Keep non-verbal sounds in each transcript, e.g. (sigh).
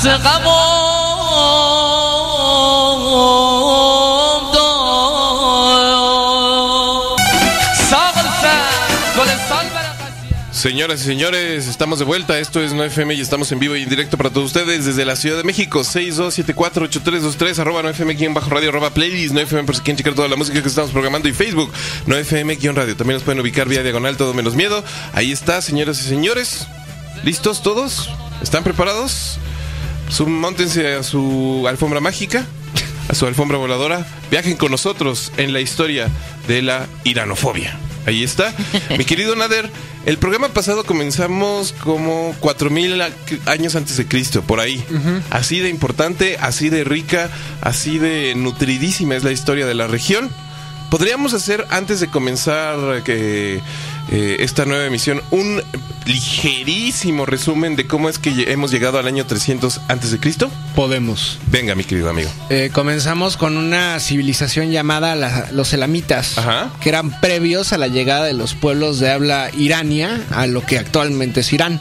درس Señoras y señores, estamos de vuelta. Esto es 9FM y estamos en vivo y en directo para todos ustedes desde la Ciudad de México. 62748323, arroba 9FM bajo radio, arroba playlist 9FM por si quieren checar toda la música que estamos programando y Facebook 9FM radio. También nos pueden ubicar vía diagonal todo menos miedo. Ahí está, señoras y señores. ¿Listos todos? ¿Están preparados? Montense a su alfombra mágica, a su alfombra voladora. Viajen con nosotros en la historia de la iranofobia. Ahí está. (laughs) Mi querido Nader, el programa pasado comenzamos como 4000 años antes de Cristo, por ahí. Así de importante, así de rica, así de nutridísima es la historia de la región. Podríamos hacer, antes de comenzar que eh, esta nueva emisión, un ligerísimo resumen de cómo es que hemos llegado al año 300 antes de Cristo? Podemos. Venga, mi querido amigo. Eh, comenzamos con una civilización llamada los elamitas, que eran previos a la llegada de los pueblos de habla irania a lo que actualmente es Irán.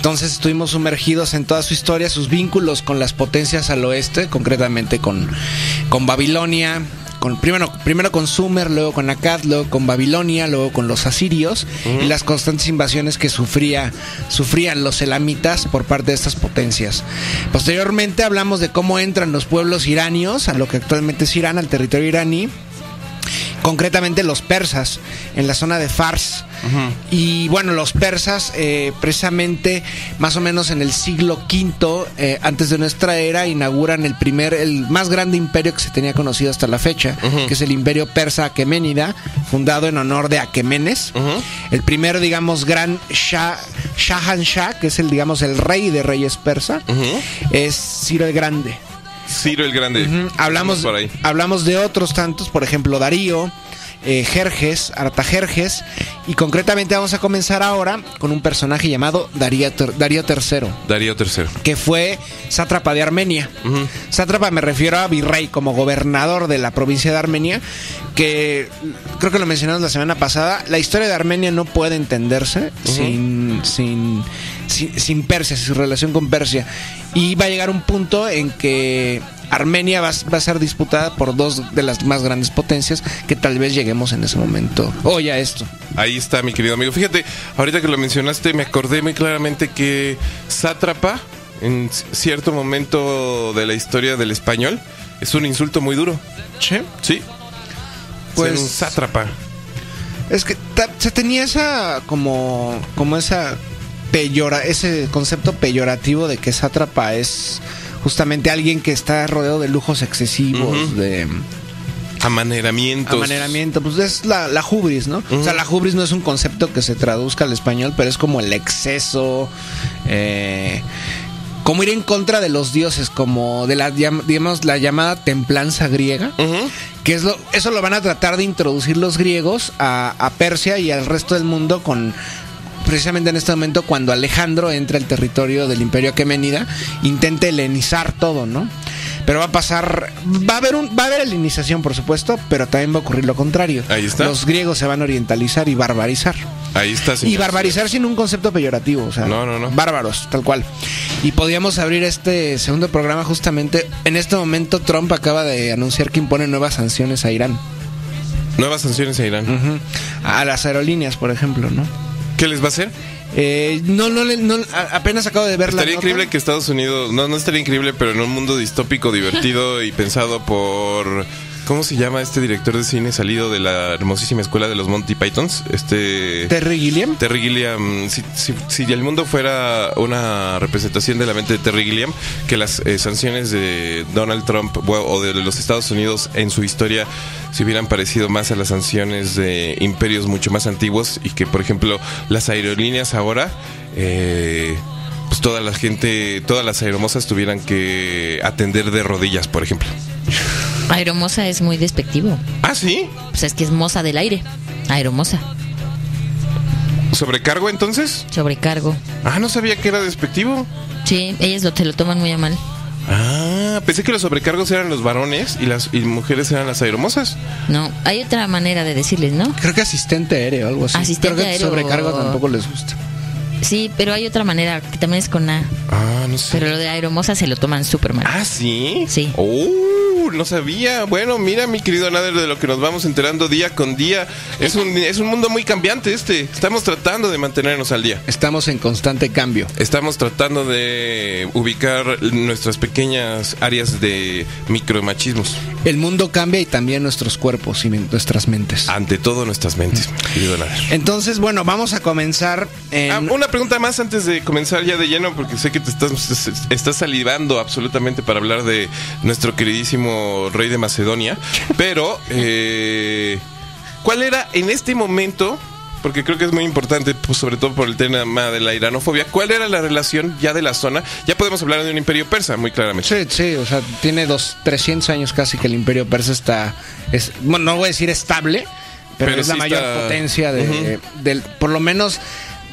Entonces estuvimos sumergidos en toda su historia, sus vínculos con las potencias al oeste, concretamente con, con Babilonia, primero, primero con Sumer, luego con Akkad, luego con Babilonia, luego con los asirios y las constantes invasiones que sufría, sufrían los elamitas por parte de estas potencias. Posteriormente hablamos de cómo entran los pueblos iranios a lo que actualmente es Irán, al territorio iraní concretamente los persas en la zona de Fars. Y bueno, los persas, eh, precisamente más o menos en el siglo V eh, antes de nuestra era, inauguran el primer, el más grande imperio que se tenía conocido hasta la fecha, que es el imperio persa Aqueménida, fundado en honor de Aquemenes. El primero, digamos, gran Shah, Shahanshah, que es el, digamos, el rey de reyes persa, es Ciro el Grande. Ciro el Grande. hablamos, hablamos de otros tantos, por ejemplo, Darío, eh, Jerjes, Artajerjes, y concretamente vamos a comenzar ahora con un personaje llamado Darío, Darío III. Darío III. Que fue sátrapa de Armenia. Sátrapa me refiero a virrey como gobernador de la provincia de Armenia, que creo que lo mencionamos la semana pasada. La historia de Armenia no puede entenderse sin, sin, sin Persia, sin su relación con Persia. Y va a llegar un punto en que Armenia va, a ser disputada por dos de las más grandes potencias que tal vez lleguemos en ese momento. Oye, a esto. Ahí está, mi querido amigo. Fíjate, ahorita que lo mencionaste, me acordé muy claramente que sátrapa, en cierto momento de la historia del español, es un insulto muy duro. ¿Sí? Sí. Pues. un sátrapa. Es que se tenía esa como como esa peyora, ese concepto peyorativo de que sátrapa es justamente alguien que está rodeado de lujos excesivos, de Amaneramientos. Amaneramiento, pues es la, la hubris, ¿no? O sea, la hubris no es un concepto que se traduzca al español, pero es como el exceso, eh, como ir en contra de los dioses, como de la, digamos, la llamada templanza griega, que es lo, eso lo van a tratar de introducir los griegos a, a Persia y al resto del mundo con precisamente en este momento cuando Alejandro entra al territorio del Imperio Aqueménida, intenta helenizar todo, ¿no? Pero va a pasar, va a haber un, va a haber helenización, por supuesto, pero también va a ocurrir lo contrario. Ahí está. Los griegos se van a orientalizar y barbarizar. Ahí está. Y barbarizar sin un concepto peyorativo, o sea, no, no, no. bárbaros, tal cual. Y podíamos abrir este segundo programa justamente. En este momento Trump acaba de anunciar que impone nuevas sanciones a Irán. Nuevas sanciones a Irán. A las aerolíneas, por ejemplo, ¿no? ¿Qué les va a hacer? Eh, no, no, no, apenas acabo de ver estaría increíble que Estados Unidos, no, no estaría increíble, pero en un mundo distópico, (laughs) divertido y pensado por ¿Cómo se llama este director de cine salido de la hermosísima escuela de los Monty Pythons? Este Terry Gilliam. Terry Gilliam. Si, si, el mundo fuera una representación de la mente de Terry Gilliam, que las eh, sanciones de Donald Trump o de los Estados Unidos en su historia se hubieran parecido más a las sanciones de imperios mucho más antiguos y que, por ejemplo, las aerolíneas ahora eh, pues toda la gente, todas las aeromosas tuvieran que atender de rodillas, por ejemplo. Aeromosa es muy despectivo. ¿Ah, sí? Pues es que es moza del aire. Aeromosa. ¿Sobrecargo entonces? Sobrecargo. Ah, no sabía que era despectivo. Sí, ellas lo, te lo toman muy a mal. Ah, Ah, pensé que los sobrecargos eran los varones y las y mujeres eran las aeromosas. No, hay otra manera de decirles, ¿no? Creo que asistente aéreo o algo así. Asistente Creo que aéreo. sobrecargo tampoco les gusta. Sí, pero hay otra manera que también es con A. Ah, no sé. Pero lo de aeromosa se lo toman súper mal. Ah, sí. Sí. Oh, no sabía. Bueno, mira, mi querido Nader, de lo que nos vamos enterando día con día. Es un, es un mundo muy cambiante este. Estamos tratando de mantenernos al día. Estamos en constante cambio. Estamos tratando de ubicar nuestras pequeñas áreas de micromachismos. El mundo cambia y también nuestros cuerpos y nuestras mentes. Ante todo nuestras mentes, querido Nader. Entonces, bueno, vamos a comenzar en... Ah, una pregunta más antes de comenzar ya de lleno, porque sé que te estás, estás salivando absolutamente para hablar de nuestro queridísimo rey de Macedonia. (laughs) Pero, eh, ¿cuál era en este momento? Porque creo que es muy importante, pues, sobre todo por el tema de la iranofobia. ¿Cuál era la relación ya de la zona? Ya podemos hablar de un imperio persa, muy claramente. Sí, sí, o sea, tiene dos, 300 años casi que el imperio persa está, es, bueno, no voy a decir estable, pero, Pero es la mayor está- potencia de, del, por lo menos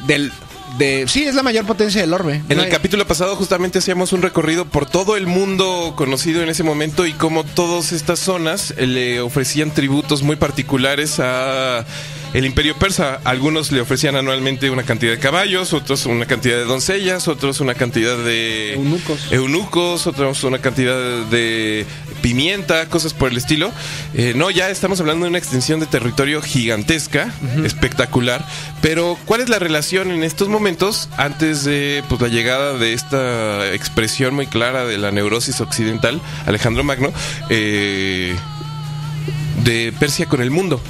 del, de, sí, es la mayor potencia del orbe. En No el hay- capítulo pasado justamente hacíamos un recorrido por todo el mundo conocido en ese momento y cómo todas estas zonas le ofrecían tributos muy particulares a el imperio persa. Algunos le ofrecían anualmente una cantidad de caballos, otros una cantidad de doncellas, otros una cantidad de Eunucos. eunucos, otros una cantidad de pimienta, cosas por el estilo. Eh, no, ya estamos hablando de una extensión de territorio gigantesca, espectacular. Pero, ¿cuál es la relación en estos momentos antes de pues, la llegada de esta expresión muy clara de la neurosis occidental, Alejandro Magno, eh, de Persia con el mundo?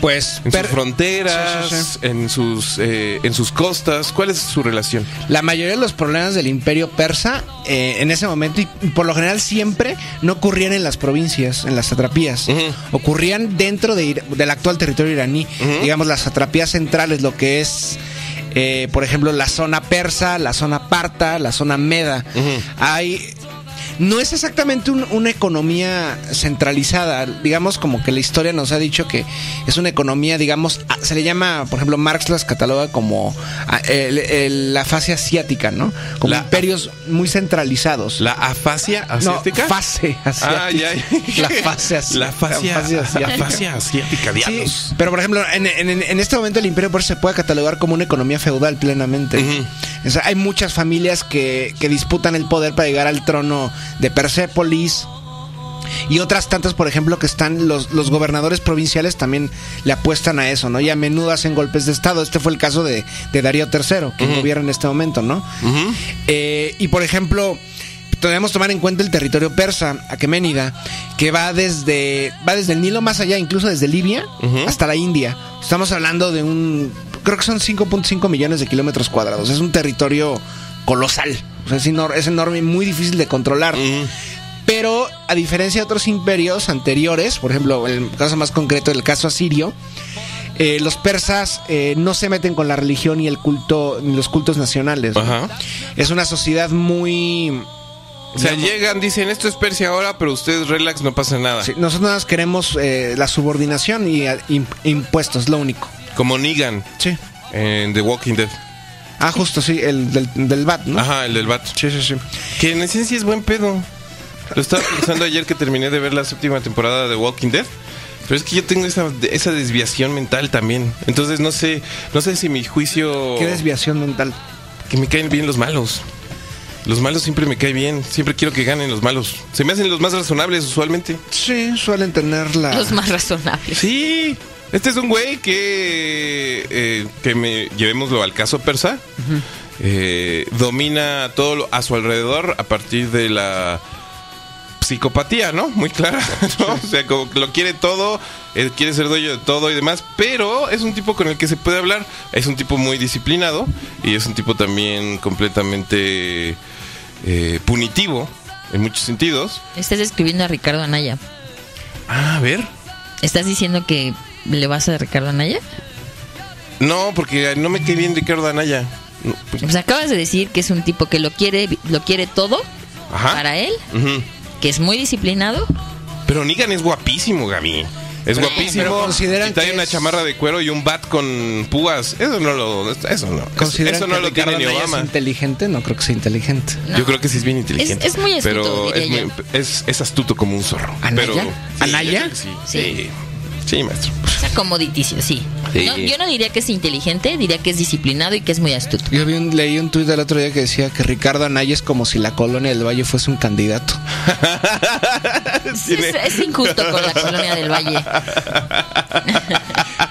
Pues En sus fronteras, Sí, sí, en sus eh, en sus costas, ¿cuál es su relación? La mayoría de los problemas del imperio persa eh, en ese momento y por lo general siempre no ocurrían en las provincias, en las satrapías. Ocurrían dentro de del actual territorio iraní. Digamos, las satrapías centrales, lo que es, eh, por ejemplo, la zona persa, la zona parta, la zona meda. Hay... No es exactamente un- una economía centralizada, digamos como que la historia nos ha dicho que es una economía, digamos, se le llama, por ejemplo, Marx las cataloga como el- el- la fase asiática, ¿no? Como La- imperios muy centralizados. ¿La afasia asiática? No, fase asiática. Ah, ya. La fase asiática. La La fase la asiática. fascia asiática, Sí, diablos. pero por ejemplo, en, en- en este momento el imperio persa se puede catalogar como una economía feudal plenamente. Ujú. O sea, hay muchas familias que, que disputan el poder para llegar al trono de Persépolis. Y otras tantas, por ejemplo, que están los, los gobernadores provinciales también le apuestan a eso, ¿no? Y a menudo hacen golpes de Estado. Este fue el caso de, de Darío III, que gobierna en este momento, ¿no? Eh, y por ejemplo, debemos tomar en cuenta el territorio persa, Aqueménida, que va desde, va desde el Nilo más allá, incluso desde Libia hasta la India. Estamos hablando de un, creo que son 5.5 millones de kilómetros cuadrados. Es un territorio colosal. O sea, es, enor- es enorme y muy difícil de controlar. Pero a diferencia de otros imperios anteriores, por ejemplo, el caso más concreto, el caso asirio, eh, los persas eh, no se meten con la religión y el culto, ni los cultos nacionales. ¿no? Ajá. Es una sociedad muy... O sea, digamos, llegan, dicen, esto es Persia ahora, pero ustedes relax, no pasa nada. sí, nosotros nada queremos eh, la subordinación y im- impuestos, lo único. Como Negan Sí. en The Walking Dead. Ah, justo, sí, el del, del VAT, ¿no? Ajá, el del bat. Sí, sí, sí. Que en esencia es buen pedo. Lo estaba pensando ayer que terminé de ver la séptima temporada de Walking Dead. Pero es que yo tengo esa, esa desviación mental también. Entonces no sé, no sé si mi juicio. Qué desviación mental. Que me caen bien los malos. Los malos siempre me caen bien. Siempre quiero que ganen los malos. Se me hacen los más razonables usualmente. Sí, suelen tener la... Los más razonables. Sí. Este es un güey que, eh, que me llevémoslo al caso persa, eh, domina todo lo- a su alrededor a partir de la psicopatía, ¿no? Muy clara, (laughs) ¿no? O sea, como que lo quiere todo, eh, quiere ser dueño de todo y demás, pero es un tipo con el que se puede hablar, es un tipo muy disciplinado y es un tipo también completamente eh, punitivo en muchos sentidos. Estás describiendo a Ricardo Anaya. Ah, a ver. ¿Estás diciendo que le vas a Ricardo Anaya? No, porque no me cae bien Ricardo Anaya. No, pues, acabas de decir que es un tipo que lo quiere, lo quiere todo Ajá. para él, Ujú. que es muy disciplinado. Pero Negan es guapísimo, Gaby. Es guapísimo. consideran y trae una chamarra de cuero y un bat con púas. Eso no lo. Eso no. Eso no lo tiene ni Obama. ¿Es inteligente? No creo que sea inteligente. Yo creo que sí es bien inteligente. Es, muy astuto. Pero es, es, astuto como un zorro. ¿Anaya? Pero, ¿Anaya? sí. sí. Sí, maestro. O sea, comoditicio, sí. yo no diría que es inteligente, diría que es disciplinado y que es muy astuto. Yo leí un tuit el otro día que decía que Ricardo Anaya es como si la colonia del Valle fuese un candidato. (laughs) es, injusto con la colonia del Valle. (laughs)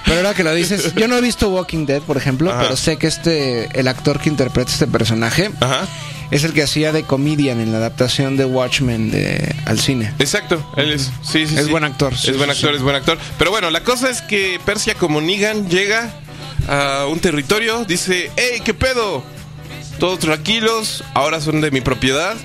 Pero ahora que lo dices, yo no he visto Walking Dead, por ejemplo, pero sé que este, el actor que interpreta este personaje, Ajá es el que hacía de comedian en la adaptación de Watchmen de, al cine. Exacto, él es. Sí, sí, es buen actor. es buen actor, es buen actor. Pero bueno, la cosa es que Persia como Negan llega a un territorio, dice, hey, ¿qué pedo? Todos tranquilos, ahora son de mi propiedad,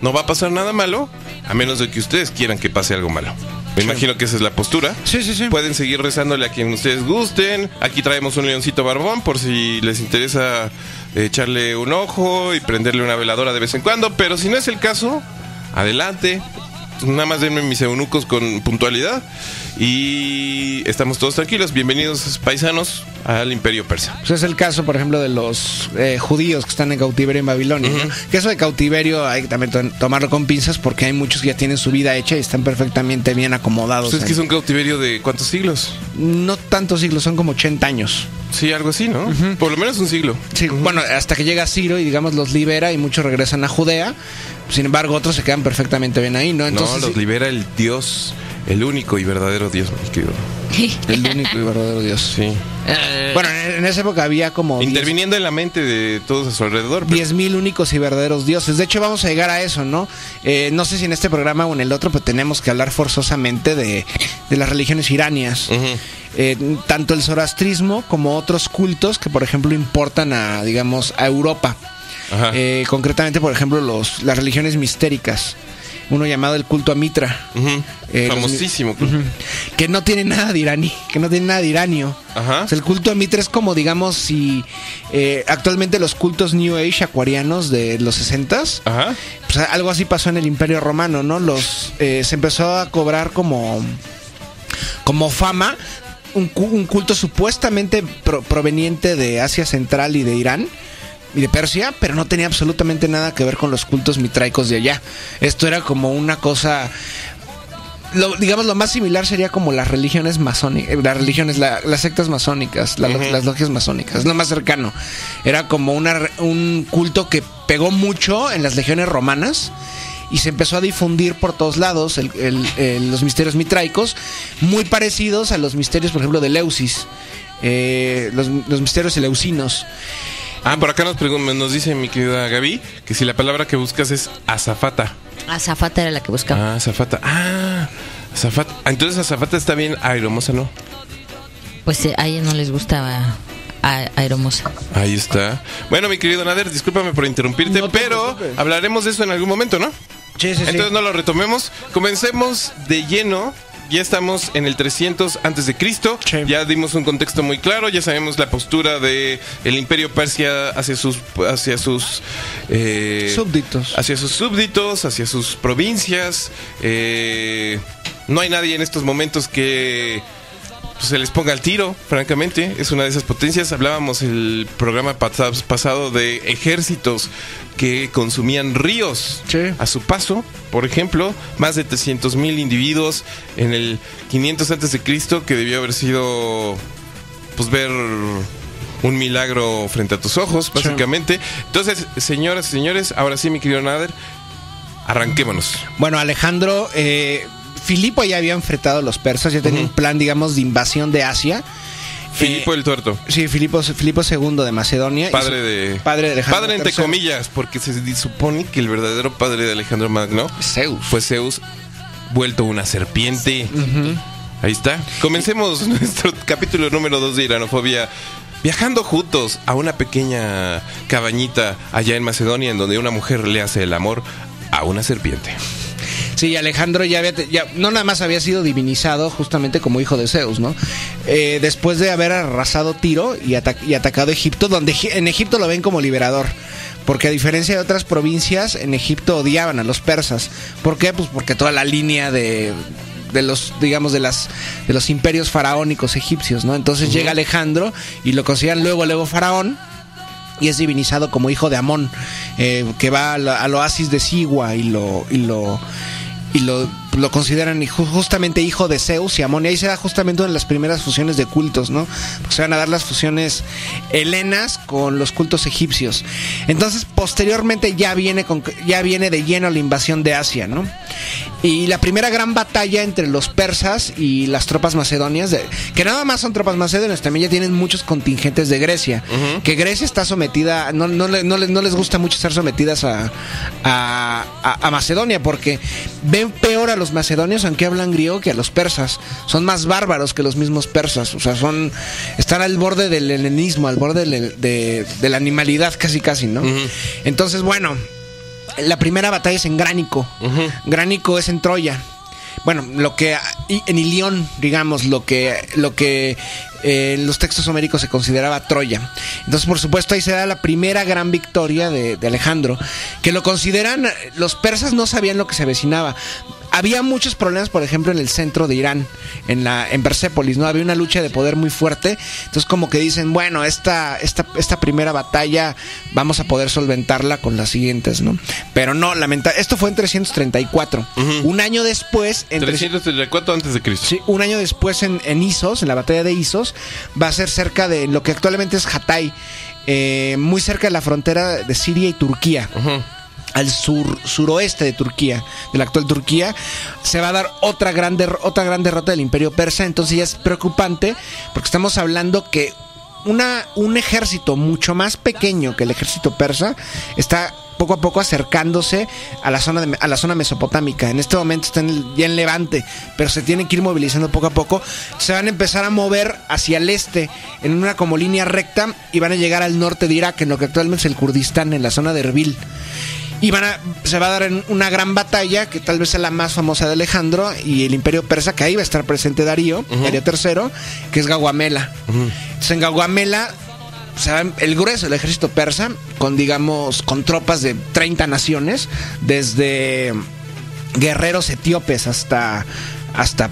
no va a pasar nada malo, a menos de que ustedes quieran que pase algo malo. Me imagino que esa es la postura. Sí, sí, sí. Pueden seguir rezándole a quien ustedes gusten. Aquí traemos un leoncito barbón por si les interesa echarle un ojo y prenderle una veladora de vez en cuando. Pero si no es el caso, adelante. Nada más denme mis eunucos con puntualidad y estamos todos tranquilos. Bienvenidos paisanos al imperio persa. Pues es el caso, por ejemplo, de los eh, judíos que están en cautiverio en Babilonia. Que eso de cautiverio hay que también tomarlo con pinzas porque hay muchos que ya tienen su vida hecha y están perfectamente bien acomodados. Pues es que es un cautiverio de cuántos siglos? No tantos siglos, son como 80 años. Sí, algo así, ¿no? Por lo menos un siglo. Sí, bueno, hasta que llega Ciro y digamos los libera y muchos regresan a Judea. Sin embargo, otros se quedan perfectamente bien ahí, ¿no? Entonces, no, los libera el Dios el único y verdadero Dios, mi querido. (laughs) El único y verdadero Dios. Sí. Eh, bueno, en esa época había como... Interviniendo en la mente de todos a su alrededor. Diez mil únicos y verdaderos dioses. De hecho, vamos a llegar a eso, ¿no? Eh, no sé si en este programa o en el otro, pero tenemos que hablar forzosamente de, las religiones iranias. Eh, tanto el zoroastrismo como otros cultos que, por ejemplo, importan a, digamos, a Europa. Concretamente, por ejemplo, los, las religiones mistéricas uno llamado el culto a Mitra. Eh, Famosísimo. que no tiene nada de iraní, que no tiene nada de iranio. el culto a Mitra es como, digamos, si eh, actualmente los cultos New Age acuarianos de los 60 pues algo así pasó en el Imperio Romano, ¿no? Los eh, se empezó a cobrar como como fama un, culto supuestamente proveniente de Asia Central y de Irán y de Persia, pero no tenía absolutamente nada que ver con los cultos mitraicos de allá. Esto era como una cosa lo, digamos lo más similar sería como las religiones masónicas, las religiones, las sectas masónicas, las logias masónicas, lo más cercano. Era como una, un culto que pegó mucho en las legiones romanas y se empezó a difundir por todos lados los misterios mitraicos, muy parecidos a los misterios, por ejemplo, de Leusis, eh, los, los misterios eleusinos. Ah, por acá nos, nos dice mi querida Gaby que si la palabra que buscas es azafata. Azafata era la que buscaba. Ah, azafata. Ah, azafata. Ah, entonces azafata está bien, aeromosa no. Pues eh, a ella no les gustaba aeromosa. Ahí está. Bueno, mi querido Nader, discúlpame por interrumpirte, pero hablaremos de eso en algún momento, ¿no? Sí, sí, Entonces no lo retomemos. Comencemos de lleno ya estamos en el 300 antes de Cristo. Ya dimos un contexto muy claro, ya sabemos la postura de el Imperio Persia hacia sus hacia sus eh, súbditos, hacia sus súbditos, hacia sus provincias. Eh, no hay nadie en estos momentos que pues, se les ponga al tiro, francamente. Es una de esas potencias. Hablábamos el programa pasado de ejércitos que consumían ríos a su paso. Por ejemplo, más de 300 mil individuos en el 500 antes de Cristo, que debió haber sido, pues, ver un milagro frente a tus ojos, básicamente. Entonces, señoras y señores, ahora sí, mi querido Nader, arranquémonos. Bueno, Alejandro, eh, Filipo ya había enfrentado a los persas, ya tenía un plan, digamos, de invasión de Asia. Filipo el Tuerto. Sí, Filipo, Filipo II de Macedonia. Padre de. Padre de Alejandro. Padre entre comillas, porque se supone que el verdadero padre de Alejandro Magno. Zeus. Fue Zeus vuelto una serpiente. Ahí está. Comencemos nuestro capítulo número 2 de Iranofobia. Viajando juntos a una pequeña cabañita allá en Macedonia en donde una mujer le hace el amor a una serpiente. Sí, Alejandro ya había, ya, no nada más había sido divinizado justamente como hijo de Zeus, ¿no? Eh, después de haber arrasado Tiro y, y atacado Egipto, donde en Egipto lo ven como liberador. Porque a diferencia de otras provincias, en Egipto odiaban a los persas. ¿Por qué? Pues porque toda la línea de de los, digamos, de las de los imperios faraónicos egipcios, ¿no? Entonces llega Alejandro y lo consideran luego, luego faraón y es divinizado como hijo de Amón, eh, que va al, oasis de Sigua y lo, y lo, y lo lo consideran justamente hijo de Zeus y Amón. Y ahí se da justamente una de las primeras fusiones de cultos, ¿no? Porque se van a dar las fusiones helenas con los cultos egipcios. Entonces, posteriormente ya viene, con, ya viene de lleno la invasión de Asia, ¿no? Y la primera gran batalla entre los persas y las tropas macedonias, que nada más son tropas macedonias, también ya tienen muchos contingentes de Grecia. Que Grecia está sometida, no, no, no, no, les gusta mucho estar sometidas a, a, a Macedonia porque ven peor a los macedonios, aunque hablan griego, que a los persas. Son más bárbaros que los mismos persas. O sea, son. Están al borde del helenismo, al borde de, la animalidad, casi, casi, ¿no? Entonces, bueno. La primera batalla es en Gránico. Gránico es en Troya bueno, lo que en Ilión, digamos, lo que lo que eh, en los textos homéricos se consideraba Troya. Entonces, por supuesto, ahí se da la primera gran victoria de, de Alejandro, que lo consideran, los persas no sabían lo que se avecinaba había muchos problemas, por ejemplo, en el centro de Irán, en la en Persépolis, ¿no? Había una lucha de poder muy fuerte. Entonces, como que dicen, bueno, esta, esta, esta primera batalla vamos a poder solventarla con las siguientes, ¿no? Pero no, lamentablemente, esto fue en 334. Un año después... En 334 antes de Cristo. Sí, un año después en, en Isos, en la batalla de Isos, va a ser cerca de lo que actualmente es Hatay, eh, muy cerca de la frontera de Siria y Turquía al sur suroeste de Turquía, de la actual Turquía, se va a dar otra gran, otra gran derrota del Imperio Persa. Entonces ya es preocupante porque estamos hablando que una, un ejército mucho más pequeño que el ejército persa está poco a poco acercándose a la zona a la zona mesopotámica. En este momento están ya en Levante, pero se tienen que ir movilizando poco a poco. Se van a empezar a mover hacia el este en una como línea recta y van a llegar al norte de Irak, en lo que actualmente es el Kurdistán, en la zona de Erbil. Y van a, se va a dar en una gran batalla, que tal vez sea la más famosa de Alejandro y el imperio persa, que ahí va a estar presente Darío, Darío III, que es Gaguamela. Entonces en Gaguamela el grueso del ejército persa, con digamos, con tropas de 30 naciones, desde guerreros etíopes hasta, hasta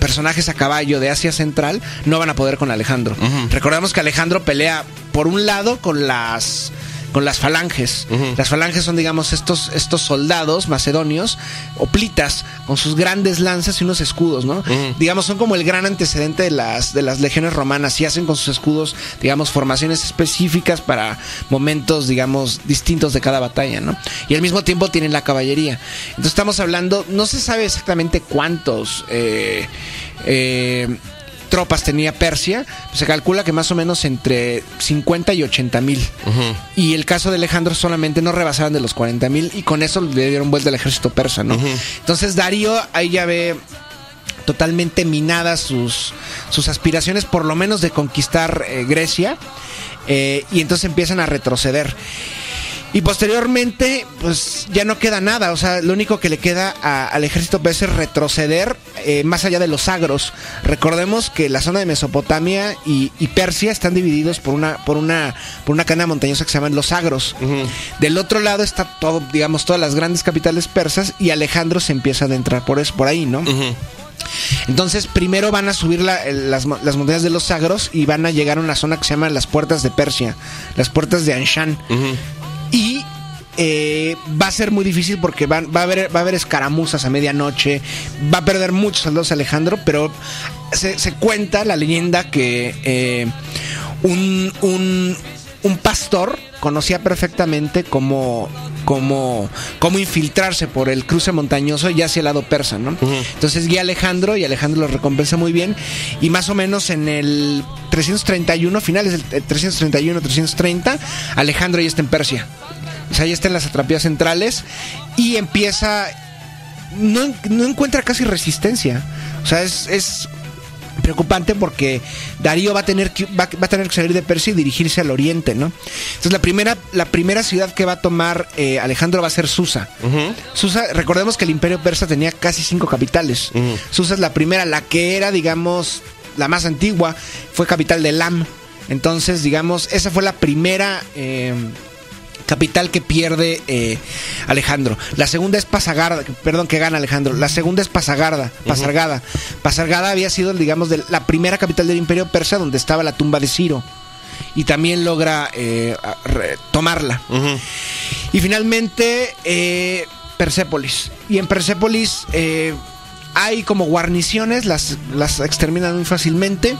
personajes a caballo de Asia Central, no van a poder con Alejandro. Recordemos que Alejandro pelea por un lado con las con las falanges. Las falanges son, digamos, estos, estos soldados macedonios, oplitas, con sus grandes lanzas y unos escudos, ¿no? Digamos, son como el gran antecedente de las, de las legiones romanas y hacen con sus escudos, digamos, formaciones específicas para momentos, digamos, distintos de cada batalla, ¿no? Y al mismo tiempo tienen la caballería. Entonces estamos hablando, no se sabe exactamente cuántos... Eh, eh, tropas tenía Persia, se calcula que más o menos entre 50 y 80 mil. Y el caso de Alejandro solamente no rebasaban de los 40 mil y con eso le dieron vuelta al ejército persa, ¿no? Entonces Darío ahí ya ve totalmente minadas sus, sus aspiraciones, por lo menos de conquistar eh, Grecia, eh, y entonces empiezan a retroceder. Y posteriormente, pues ya no queda nada. O sea, lo único que le queda al ejército persa es retroceder eh, más allá de los agros. Recordemos que la zona de Mesopotamia y, Persia están divididos por una, por una, por una cadena montañosa que se llaman los agros. Del otro lado está todo, digamos, todas las grandes capitales persas y Alejandro se empieza a adentrar por eso, por ahí, ¿no? Entonces, primero van a subir las, montañas de los Agros y van a llegar a una zona que se llama las puertas de Persia, las puertas de Anshan. Y eh, va a ser muy difícil porque va, a haber, va a escaramuzas a medianoche, va a perder muchos soldados Alejandro, pero se, cuenta la leyenda que eh, un, un, un, pastor conocía perfectamente cómo, cómo, cómo infiltrarse por el cruce montañoso y hacia el lado persa, ¿no? Entonces guía a Alejandro y Alejandro lo recompensa muy bien y más o menos en el 331, finales del 331, 330, Alejandro ya está en Persia. O sea, ya está en las atrapías centrales y empieza. No, encuentra casi resistencia. O sea, es, preocupante porque Darío va a tener que va, a tener que salir de Persia y dirigirse al oriente, ¿no? Entonces la primera la primera ciudad que va a tomar eh, Alejandro va a ser Susa. Susa, recordemos que el Imperio persa tenía casi cinco capitales. Susa es la primera, la que era, digamos, la más antigua, fue capital de Lam. Entonces, digamos, esa fue la primera eh, capital que pierde eh, Alejandro. La segunda es Pasagarda, perdón, que gana Alejandro. La segunda es Pasagarda, Pasargada. Pasargada había sido, digamos, de la primera capital del Imperio Persa donde estaba la tumba de Ciro. Y también logra eh, tomarla. Y finalmente, eh, Persépolis. Y en Persépolis hay como guarniciones, las, las exterminan muy fácilmente.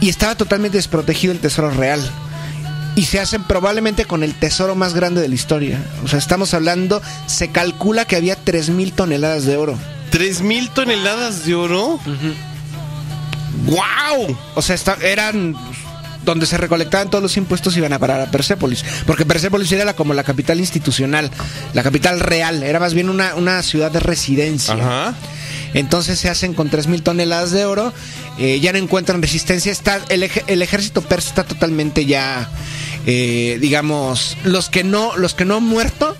Y estaba totalmente desprotegido el tesoro real y se hacen probablemente con el tesoro más grande de la historia. O sea, estamos hablando, se calcula que había 3.000 toneladas de oro. ¿3.000 toneladas de oro? ¡Wow! O sea, eran donde se recolectaban todos los impuestos iban a parar a Persépolis. Porque Persépolis era como la capital institucional, la capital real, era más bien una, una ciudad de residencia. Ajá. Entonces se hacen con 3.000 toneladas de oro, eh, ya no encuentran resistencia, está, el, ejército persa está totalmente ya, eh, digamos, los que no, los que no han muerto,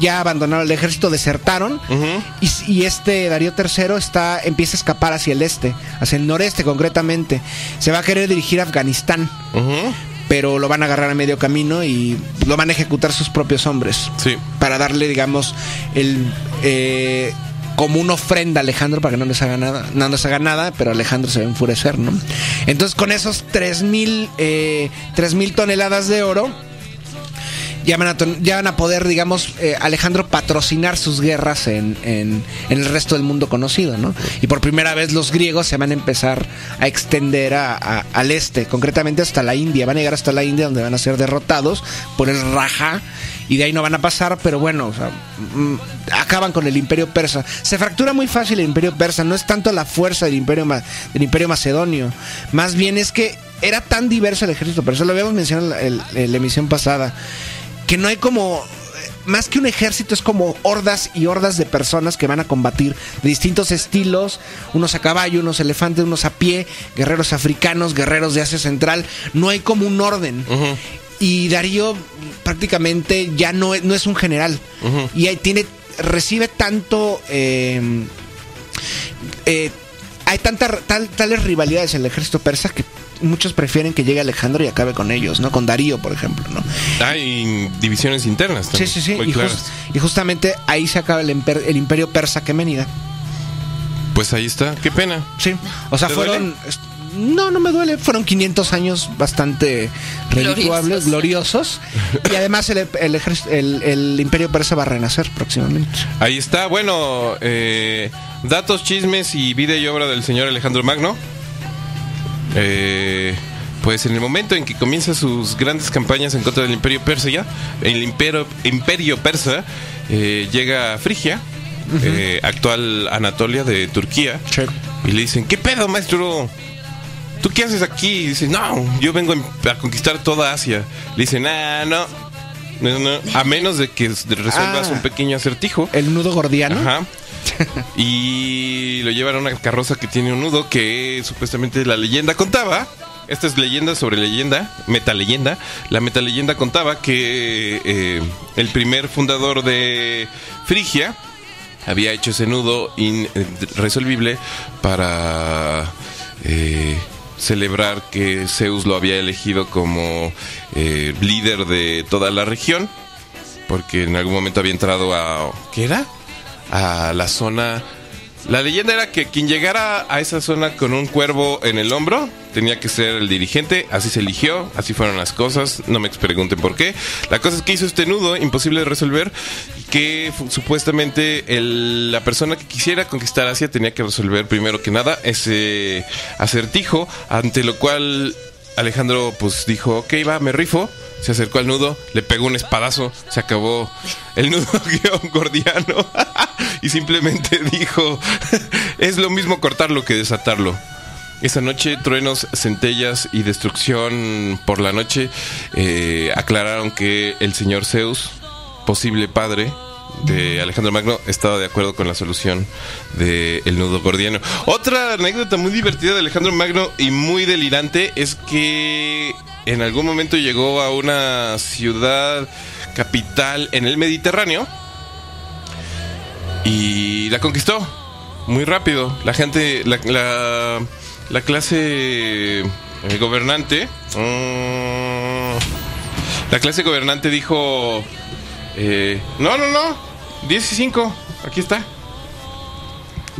ya abandonaron el ejército, desertaron y, este Darío III está, empieza a escapar hacia el este, hacia el noreste concretamente. Se va a querer dirigir a Afganistán. Pero lo van a agarrar a medio camino y lo van a ejecutar sus propios hombres. Sí. Para darle, digamos, el, eh, como una ofrenda a Alejandro para que no les haga nada, no les haga nada, pero Alejandro se va a enfurecer, ¿no? Entonces con esos 3.000 eh, toneladas de oro, ya van, a, ya a poder, digamos, eh, Alejandro patrocinar sus guerras en, en, el resto del mundo conocido, ¿no? Y por primera vez los griegos se van a empezar a extender a, al este, concretamente hasta la India, van a llegar hasta la India donde van a ser derrotados por el Raja y de ahí no van a pasar, pero bueno, mm, acaban con el imperio persa. Se fractura muy fácil el imperio persa, no es tanto la fuerza del imperio, del imperio macedonio, más bien es que era tan diverso el ejército persa, lo habíamos mencionado en la, emisión pasada, que no hay como más que un ejército es como hordas y hordas de personas que van a combatir de distintos estilos, unos a caballo, unos elefantes, unos a pie, guerreros africanos, guerreros de Asia Central, no hay como un orden. Y Darío prácticamente ya no, no es un general. Y ahí tiene, recibe tanto... Eh, eh, hay tantas tales rivalidades en el ejército persa que muchos prefieren que llegue Alejandro y acabe con ellos, ¿no? Con Darío, por ejemplo, ¿no? Hay divisiones internas también. Sí, sí, sí. Y, justamente ahí se acaba el, el imperio persa Kemenida. Pues ahí está. Qué pena. Sí. O sea, fueron... No, no me duele. Fueron 500 años bastante redituables, gloriosos. y además el, el, Imperio Persa va a renacer próximamente. Ahí está. Bueno, eh, datos, chismes y vida y obra del señor Alejandro Magno. Eh, pues en el momento en que comienza sus grandes campañas en contra del Imperio Persa, ya, el Imperio, imperio Persa eh, llega a Frigia, actual Anatolia de Turquía, y le dicen: ¿Qué pedo, maestro? ¿tú qué haces aquí? Y dice, no, yo vengo a conquistar toda Asia. Le dice, nah, no. No, A menos de que resuelvas ah. un pequeño acertijo. El nudo gordiano. Ajá. (laughs) y lo llevan a una carroza que tiene un nudo que supuestamente la leyenda contaba. Esta es leyenda sobre leyenda, metaleyenda. La metaleyenda contaba que eh, el primer fundador de Frigia había hecho ese nudo irresolvible para eh, celebrar que Zeus lo había elegido como eh, líder de toda la región, porque en algún momento había entrado a... ¿Qué era? A la zona. La leyenda era que quien llegara a esa zona con un cuervo en el hombro tenía que ser el dirigente, así se eligió, así fueron las cosas, no me pregunten por qué. La cosa es que hizo este nudo imposible de resolver, que supuestamente la persona que quisiera conquistar Asia tenía que resolver primero que nada ese acertijo, ante lo cual Alejandro pues dijo, ok, va, me rifo se acercó al nudo, le pegó un espadazo, se acabó el nudo (laughs) gordiano (laughs) y simplemente dijo, (laughs) es lo mismo cortarlo que desatarlo. Esa noche, truenos, centellas y destrucción por la noche eh, aclararon que el señor Zeus, posible padre de Alejandro Magno, estaba de acuerdo con la solución del nudo gordiano. Otra anécdota muy divertida de Alejandro Magno y muy delirante es que en algún momento llegó a una ciudad capital en el Mediterráneo y la conquistó muy rápido. La gente, la, la, clase eh, gobernante, mm, La clase gobernante dijo... Eh, no, no, no. 10 y 5. Aquí está.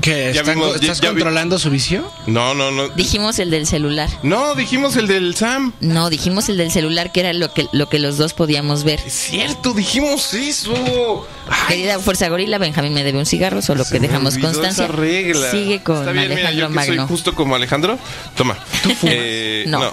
¿Que ¿Estás controlando su vicio? No, no, no. Dijimos el del celular. No, dijimos el del Sam. No, dijimos el del celular, que era lo que, lo que los dos podíamos ver. Es cierto, dijimos eso. Querida Fuerza Gorila, Benjamín me debe un cigarro, solo que dejamos constancia. regla. Sigue con Está bien, Alejandro mira, yo soy justo como Alejandro. Toma. Eh, no.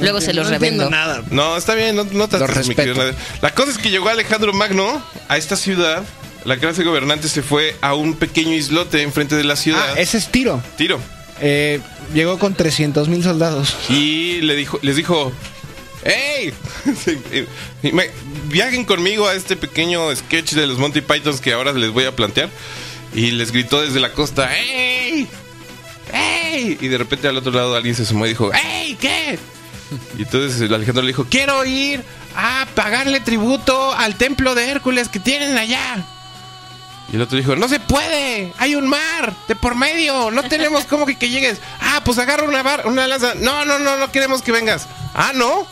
Luego se los revendo. Nada. No, está bien, no, no te La cosa es que llegó Alejandro Magno a esta ciudad la clase gobernante se fue a un pequeño islote enfrente de la ciudad. Ah, ese es Tiro. Tiro. Eh, llegó con 300 mil soldados. Y le dijo, les dijo, ¡Hey! (laughs) Viajen conmigo a este pequeño sketch de los Monty Pythons que ahora les voy a plantear. Y les gritó desde la costa, ¡Hey! ¡Hey! Y de repente al otro lado alguien se sumó y dijo, ¡Hey! ¿Qué? Y entonces Alejandro le dijo, quiero ir a pagarle tributo al templo de Hércules que tienen allá. Y el otro dijo, no se puede, hay un mar de por medio, no tenemos (laughs) como que, que llegues. Ah, pues agarra una, una lanza. No, no, no, no queremos que vengas. Ah, no.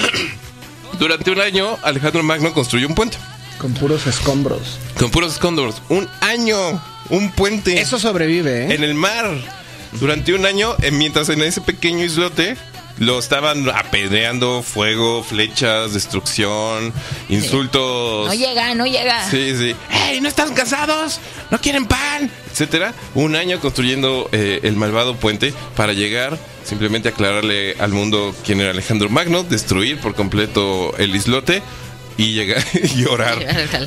(clears throat) Durante un año, Alejandro Magno construyó un puente. Con puros escombros. Con puros escombros. Un año, un puente. Eso sobrevive, ¿eh? En el mar. Durante un año, mientras en ese pequeño islote lo estaban apedreando, fuego, flechas, destrucción, insultos. No llega, no llega. Sí, sí. ¡Ey, no están cansados! ¿No quieren pan? Etcétera. Un año construyendo eh, el malvado puente para llegar simplemente aclararle al mundo quién era Alejandro Magno, destruir por completo el islote y llegar (laughs) y orar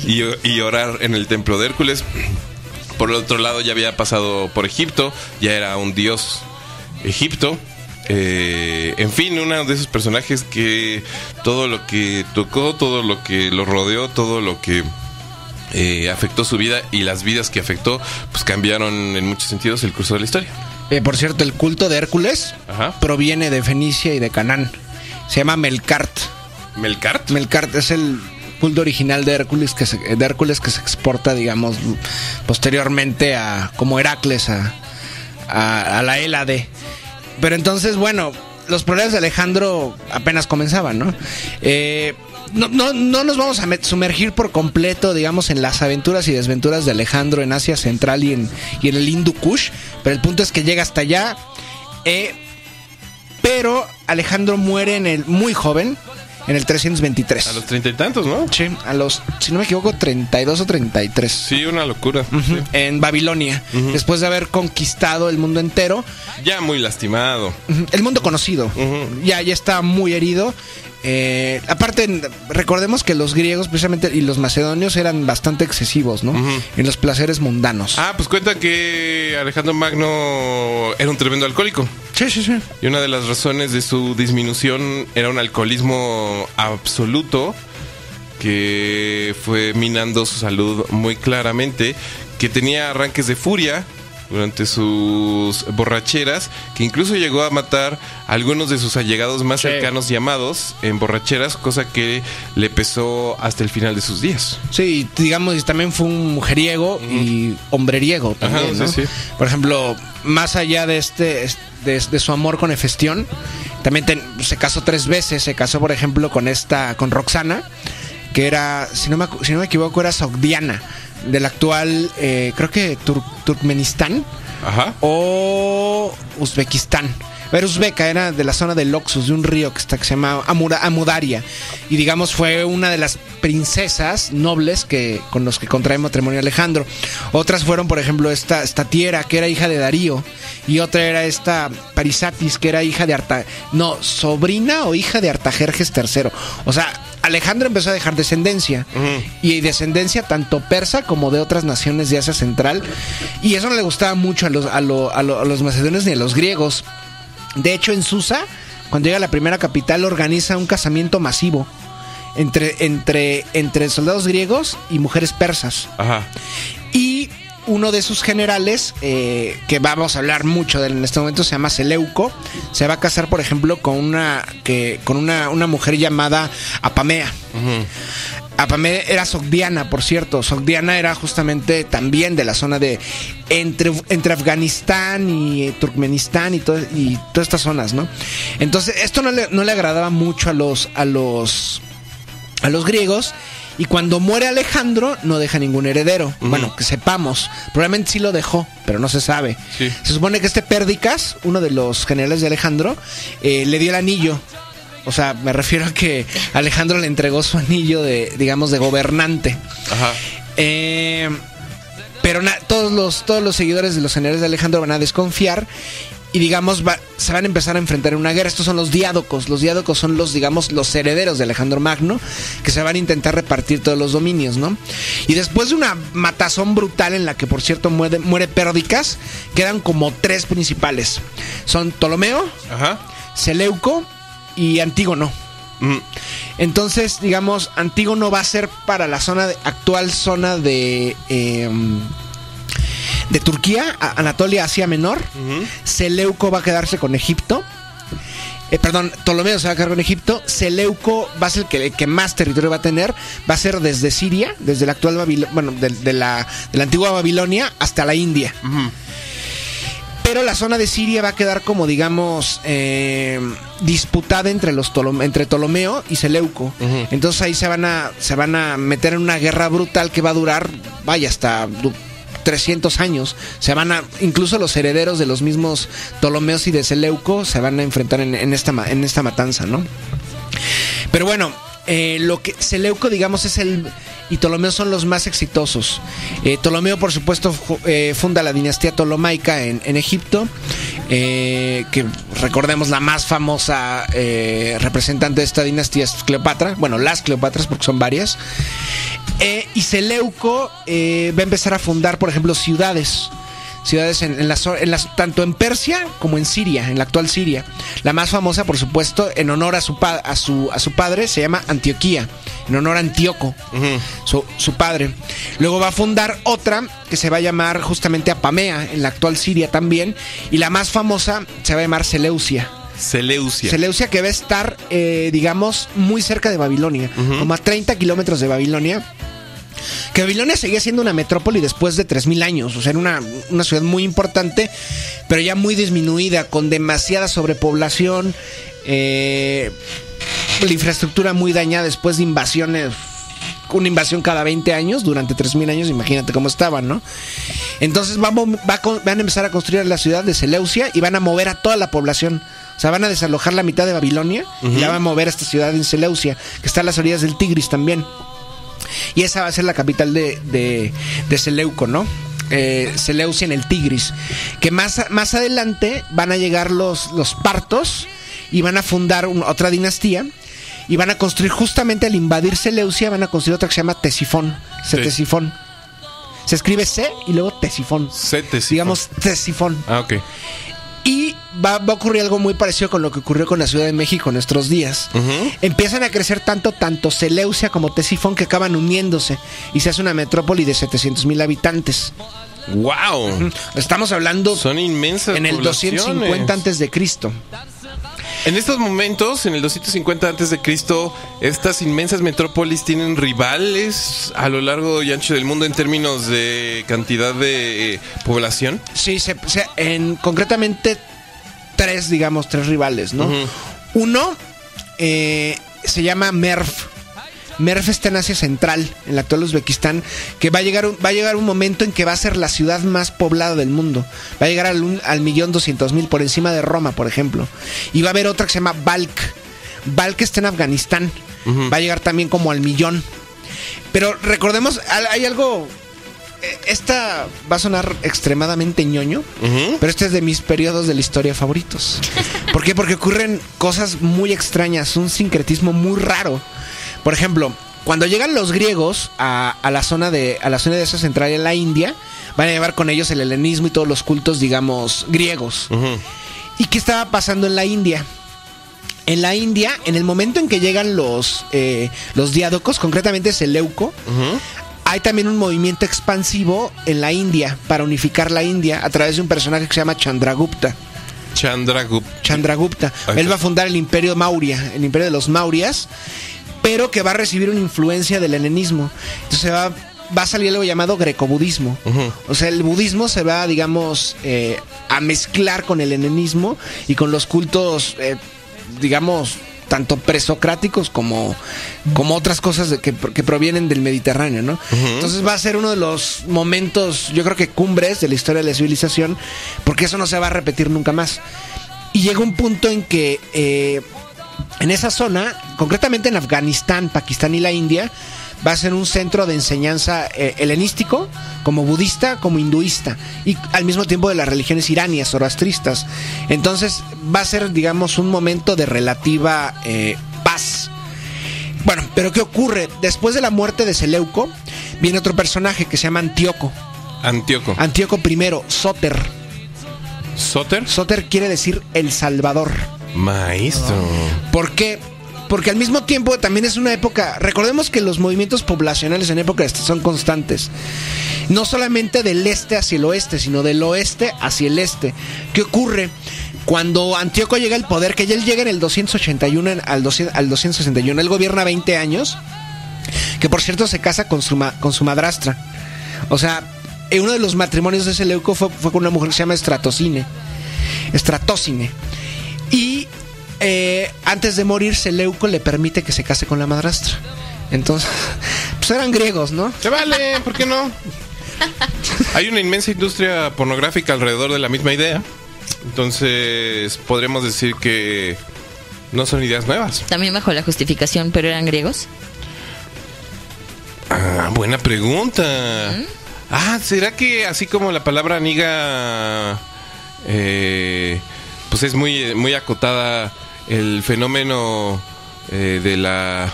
y, y orar en el templo de Hércules. Por el otro lado ya había pasado por Egipto, ya era un dios Egipto eh, en fin, uno de esos personajes que todo lo que tocó, todo lo que lo rodeó, todo lo que eh, afectó su vida y las vidas que afectó, pues cambiaron en muchos sentidos el curso de la historia. Eh, por cierto, el culto de Hércules proviene de Fenicia y de Canaán. Se llama Melkart. ¿Melkart? Melkart es el culto original de Hércules que se, de Hércules que se exporta, digamos, posteriormente a como Heracles a, a, a la Hélade. Pero entonces, bueno, los problemas de Alejandro apenas comenzaban, ¿no? Eh, no, no, no, nos vamos a sumergir por completo, digamos, en las aventuras y desventuras de Alejandro en Asia Central y en, y en el Hindu Kush, pero el punto es que llega hasta allá. Eh, pero Alejandro muere en el muy joven, en el 323. A los treinta y tantos, ¿no? Sí, a los, si no me equivoco, 32 o 33. Sí, una locura. En Babilonia, después de haber conquistado el mundo entero. Ya muy lastimado. El mundo conocido. Ya, ya está muy herido. Eh, aparte, recordemos que los griegos precisamente y los macedonios eran bastante excesivos, ¿no? En los placeres mundanos. Ah, pues cuenta que Alejandro Magno era un tremendo alcohólico. Y una de las razones de su disminución era un alcoholismo absoluto que fue minando su salud muy claramente, que tenía arranques de furia durante sus borracheras, que incluso llegó a matar a algunos de sus allegados más cercanos llamados en borracheras, cosa que le pesó hasta el final de sus días. Sí, digamos, también fue un mujeriego y hombreriego también, Por ejemplo, más allá de este de, su amor con Efestión también se casó tres veces, se casó por ejemplo con esta con Roxana, que era si no me, si no me equivoco era Sogdiana del actual, eh, creo que Turkmenistán o Uzbekistán. Pero Uzbeka era de la zona del Oxus, de un río que, está, que se llama Amudaria. Y digamos fue una de las princesas nobles que, con los que contrae matrimonio Alejandro. Otras fueron, por ejemplo, esta, esta Tiera, que era hija de Darío. Y otra era esta Parisatis, que era hija de Arta... No, sobrina o hija de Artajerjes III. O sea, Alejandro empezó a dejar descendencia. Y descendencia tanto persa como de otras naciones de Asia Central. Y eso no le gustaba mucho a los, a, los macedonios ni a los griegos. De hecho, en Susa, cuando llega a la primera capital, organiza un casamiento masivo entre, entre, entre soldados griegos y mujeres persas. Ajá. Y uno de sus generales, eh, que vamos a hablar mucho de él en este momento, se llama Seleuco. Se va a casar, por ejemplo, con una, que, con una, mujer llamada Apamea. Apamé era Sogdiana, por cierto. Sogdiana era justamente también de la zona de entre, entre Afganistán y Turkmenistán y, y todas estas zonas, ¿no? Entonces, esto no le, no le agradaba mucho a los, a los, a los griegos. Y cuando muere Alejandro, no deja ningún heredero. Bueno, que sepamos. Probablemente sí lo dejó, pero no se sabe. Se supone que este Pérdicas, uno de los generales de Alejandro, eh, le dio el anillo o sea, me refiero a que Alejandro le entregó su anillo de, digamos, de gobernante. Ajá. Eh, pero todos, los, todos los seguidores de los generales de Alejandro van a desconfiar y digamos se van a empezar a enfrentar en una guerra. Estos son los diádocos. Los diádocos son los, digamos, los herederos de Alejandro Magno que se van a intentar repartir todos los dominios, ¿no? Y después de una matazón brutal en la que, por cierto, muere, muere Pérdicas, quedan como tres principales. Son Ptolomeo, Ajá. Seleuco y Antígono. Entonces, digamos, Antígono va a ser para la zona actual zona de em, de Turquía, Anatolia, Asia Menor. Seleuco va a quedarse con Egipto. Eh, perdón, Ptolomeo se va a quedar con Egipto. Seleuco va a ser el que, más territorio va a tener. Va a ser desde Siria, desde la actual Babilonia, bueno, de, la, antigua Babilonia hasta la India pero la zona de Siria va a quedar como, digamos, eh, disputada entre los entre Ptolomeo y Seleuco. Entonces ahí se van a se van a meter en una guerra brutal que va a durar, vaya, hasta 300 años. Se van a, incluso los herederos de los mismos Ptolomeos y de Seleuco se van a enfrentar en, esta, en esta matanza, ¿no? Pero bueno, eh, lo que Seleuco, digamos, es el y Ptolomeo son los más exitosos. Eh, Ptolomeo, por supuesto, eh, funda la dinastía Ptolomaica en, Egipto, eh, que recordemos la más famosa representante de esta dinastía es Cleopatra, bueno, las Cleopatras, porque son varias. y Seleuco va a empezar a fundar, por ejemplo, ciudades ciudades en, las, tanto en Persia como en Siria, en la actual Siria. La más famosa, por supuesto, en honor a su, a su, a su padre, se llama Antioquía, en honor a Antíoco, su, padre. Luego va a fundar otra que se va a llamar justamente Apamea, en la actual Siria también, y la más famosa se va a llamar Seleucia. Seleucia. Seleucia que va a estar, eh, digamos, muy cerca de Babilonia, como a 30 kilómetros de Babilonia que Babilonia seguía siendo una metrópoli después de 3.000 años, o sea, era una, ciudad muy importante, pero ya muy disminuida, con demasiada sobrepoblación, eh, la infraestructura muy dañada después de invasiones una invasión cada 20 años, durante 3.000 años, imagínate cómo estaban, ¿no? Entonces vamos, van a empezar a construir la ciudad de Seleucia y van a mover a toda la población. O sea, van a desalojar la mitad de Babilonia y ya van a mover a esta ciudad en Seleucia, que está a las orillas del Tigris también. Y esa va a ser la capital de, de, Seleuco, ¿no? Eh, Seleucia en el Tigris. Que más, más adelante van a llegar los, los partos y van a fundar otra dinastía. Y van a construir justamente al invadir Seleucia, van a construir otra que se llama Tesifón. Tesifón. Se escribe C y luego Tesifón. C Tesifón. Digamos Tesifón. Ah, ok. Y va, a ocurrir algo muy parecido con lo que ocurrió con la Ciudad de México en nuestros días. Empiezan a crecer tanto, tanto Seleucia como Tesifón que acaban uniéndose y se hace una metrópoli de 700 mil habitantes. ¡Wow! Estamos hablando. Son inmensas. En el 250 antes de Cristo. En estos momentos, en el 250 antes de Cristo, estas inmensas metrópolis tienen rivales a lo largo y ancho del mundo en términos de cantidad de eh, población. Sí, se, en concretamente tres, digamos, tres rivales, ¿no? Uno eh, se llama Merv Merv está en Asia Central, en la actual Uzbekistán, que va a llegar, va a llegar un momento en que va a ser la ciudad más poblada del mundo. Va a llegar al, millón doscientos mil, por encima de Roma, por ejemplo. Y va a haber otra que se llama Balk. Balk está en Afganistán. Va a llegar también como al millón. Pero recordemos, hay algo eh, esta va a sonar extremadamente ñoño, pero este es de mis periodos de la historia favoritos. ¿Por qué? Porque ocurren cosas muy extrañas, un sincretismo muy raro. Por ejemplo, cuando llegan los griegos a, la zona de a la zona de esa central en la India, van a llevar con ellos el helenismo y todos los cultos, digamos, griegos. ¿Y qué estaba pasando en la India? En la India, en el momento en que llegan los, eh, los diádocos, concretamente Seleuco, hay también un movimiento expansivo en la India para unificar la India a través de un personaje que se llama Chandragupta. Chandragupta. Chandragupta. Él va a fundar el imperio Maurya, el imperio de los Maurias pero que va a recibir una influencia del helenismo. Entonces va, va a salir algo llamado grecobudismo. O sea, el budismo se va, digamos, eh, a mezclar con el helenismo y con los cultos, eh, digamos, tanto presocráticos como, como otras cosas que, provienen del Mediterráneo, ¿no? Entonces va a ser uno de los momentos, yo creo que cumbres de la historia de la civilización, porque eso no se va a repetir nunca más. Y llega un punto en que eh, en esa zona, concretamente en Afganistán, Pakistán y la India, va a ser un centro de enseñanza eh, helenístico, como budista, como hinduista, y al mismo tiempo de las religiones iranias, zoroastristas. Entonces va a ser, digamos, un momento de relativa eh, paz. Bueno, pero ¿qué ocurre? Después de la muerte de Seleuco, viene otro personaje que se llama Antíoco. Antíoco. Antíoco I, Soter. ¿Soter? Soter quiere decir el Salvador. Maestro. ¿Por qué? Porque al mismo tiempo también es una época, recordemos que los movimientos poblacionales en época son constantes. No solamente del este hacia el oeste, sino del oeste hacia el este. ¿Qué ocurre? Cuando Antíoco llega al poder, que ya él llega en el 281 al, 261, él gobierna 20 años, que por cierto se casa con su, con su madrastra. O sea, uno de los matrimonios de Seleuco fue, fue con una mujer que se llama Estratocine. Estratocine. Y eh, antes de morir, Seleuco le permite que se case con la madrastra. Entonces, (laughs) pues eran griegos, ¿no? Se vale, ¿por qué no? Hay una inmensa industria pornográfica alrededor de la misma idea. Entonces, podríamos decir que no son ideas nuevas. También bajo la justificación, pero eran griegos. Ah, buena pregunta. Ah, ¿será que así como la palabra niga eh, pues es muy, muy acotada el fenómeno eh, de la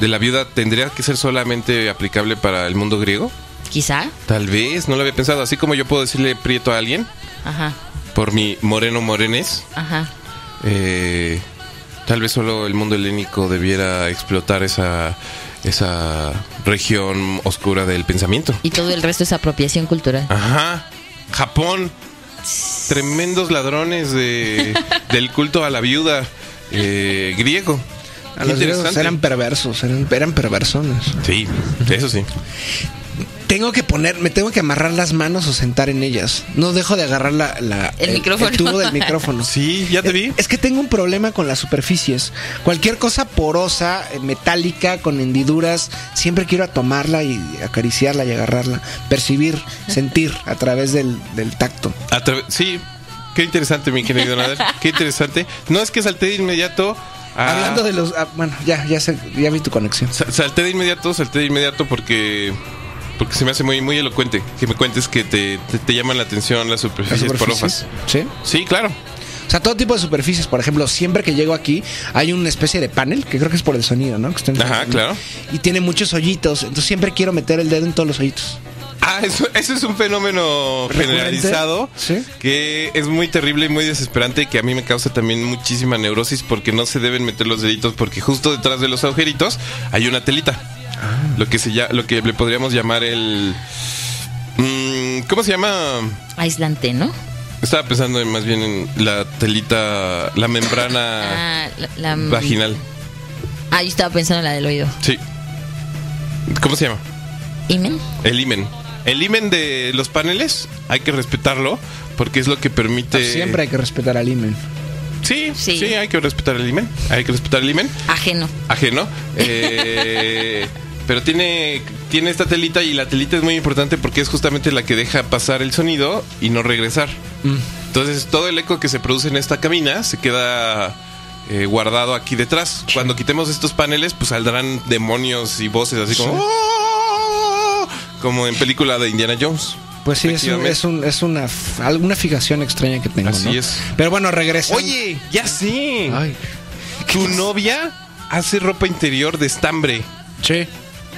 de la viuda tendría que ser solamente aplicable para el mundo griego? Quizá. Tal vez, no lo había pensado. Así como yo puedo decirle prieto a alguien. Ajá. Por mi moreno morenes. Ajá. Eh, tal vez solo el mundo helénico debiera explotar esa esa región oscura del pensamiento. Y todo el resto es apropiación cultural. Ajá. Japón, tremendos ladrones de, del culto a la viuda eh, griego. A los griegos eran perversos, eran, eran perversones. Sí, eso sí tengo que poner, me tengo que amarrar las manos o sentar en ellas. No dejo de agarrar la, el, micrófono. tubo del micrófono. (laughs) sí, ya te vi. Es, que tengo un problema con las superficies. Cualquier cosa porosa, eh, metálica, con hendiduras, siempre quiero tomarla y acariciarla y agarrarla. Percibir, sentir a través del, tacto. sí, qué interesante, mi querido Nader. Qué interesante. No es que salté de inmediato. Hablando de los. Ah, bueno, ya, ya, sé, ya vi tu conexión. Salté de inmediato, salté de inmediato porque porque se me hace muy, muy elocuente que me cuentes que te, te, llaman la atención las superficies, porosas. Sí. Sí, claro. O sea, todo tipo de superficies. Por ejemplo, siempre que llego aquí hay una especie de panel, que creo que es por el sonido, ¿no? Ajá, claro. Y tiene muchos hoyitos. Entonces siempre quiero meter el dedo en todos los hoyitos. Ah, eso, eso es un fenómeno generalizado ¿Sí? que es muy terrible y muy desesperante y que a mí me causa también muchísima neurosis porque no se deben meter los deditos porque justo detrás de los agujeritos hay una telita. Lo que se lo que le podríamos llamar el mm, ¿Cómo se llama? Aislante, ¿no? Estaba pensando más bien en la telita, la membrana ah, vaginal. Ah, yo estaba pensando en la del oído. Sí. ¿Cómo se llama? ¿Imen? El imen. El imen de los paneles hay que respetarlo porque es lo que permite. Siempre hay que respetar al imen. Sí, sí, hay que respetar el imen. Hay que respetar el imen. Ajeno. Ajeno. Eh, pero tiene, tiene esta telita y la telita es muy importante porque es justamente la que deja pasar el sonido y no regresar. Mm. Entonces todo el eco que se produce en esta cabina se queda eh, guardado aquí detrás. Cuando quitemos estos paneles, pues saldrán demonios y voces así como... ¡Oh! Como en película de Indiana Jones. Pues sí, es, es, un, es una, alguna fijación extraña que tengo. Así es. Pero bueno, regresa. Oye, ya sí. Tu novia hace ropa interior de estambre. Sí.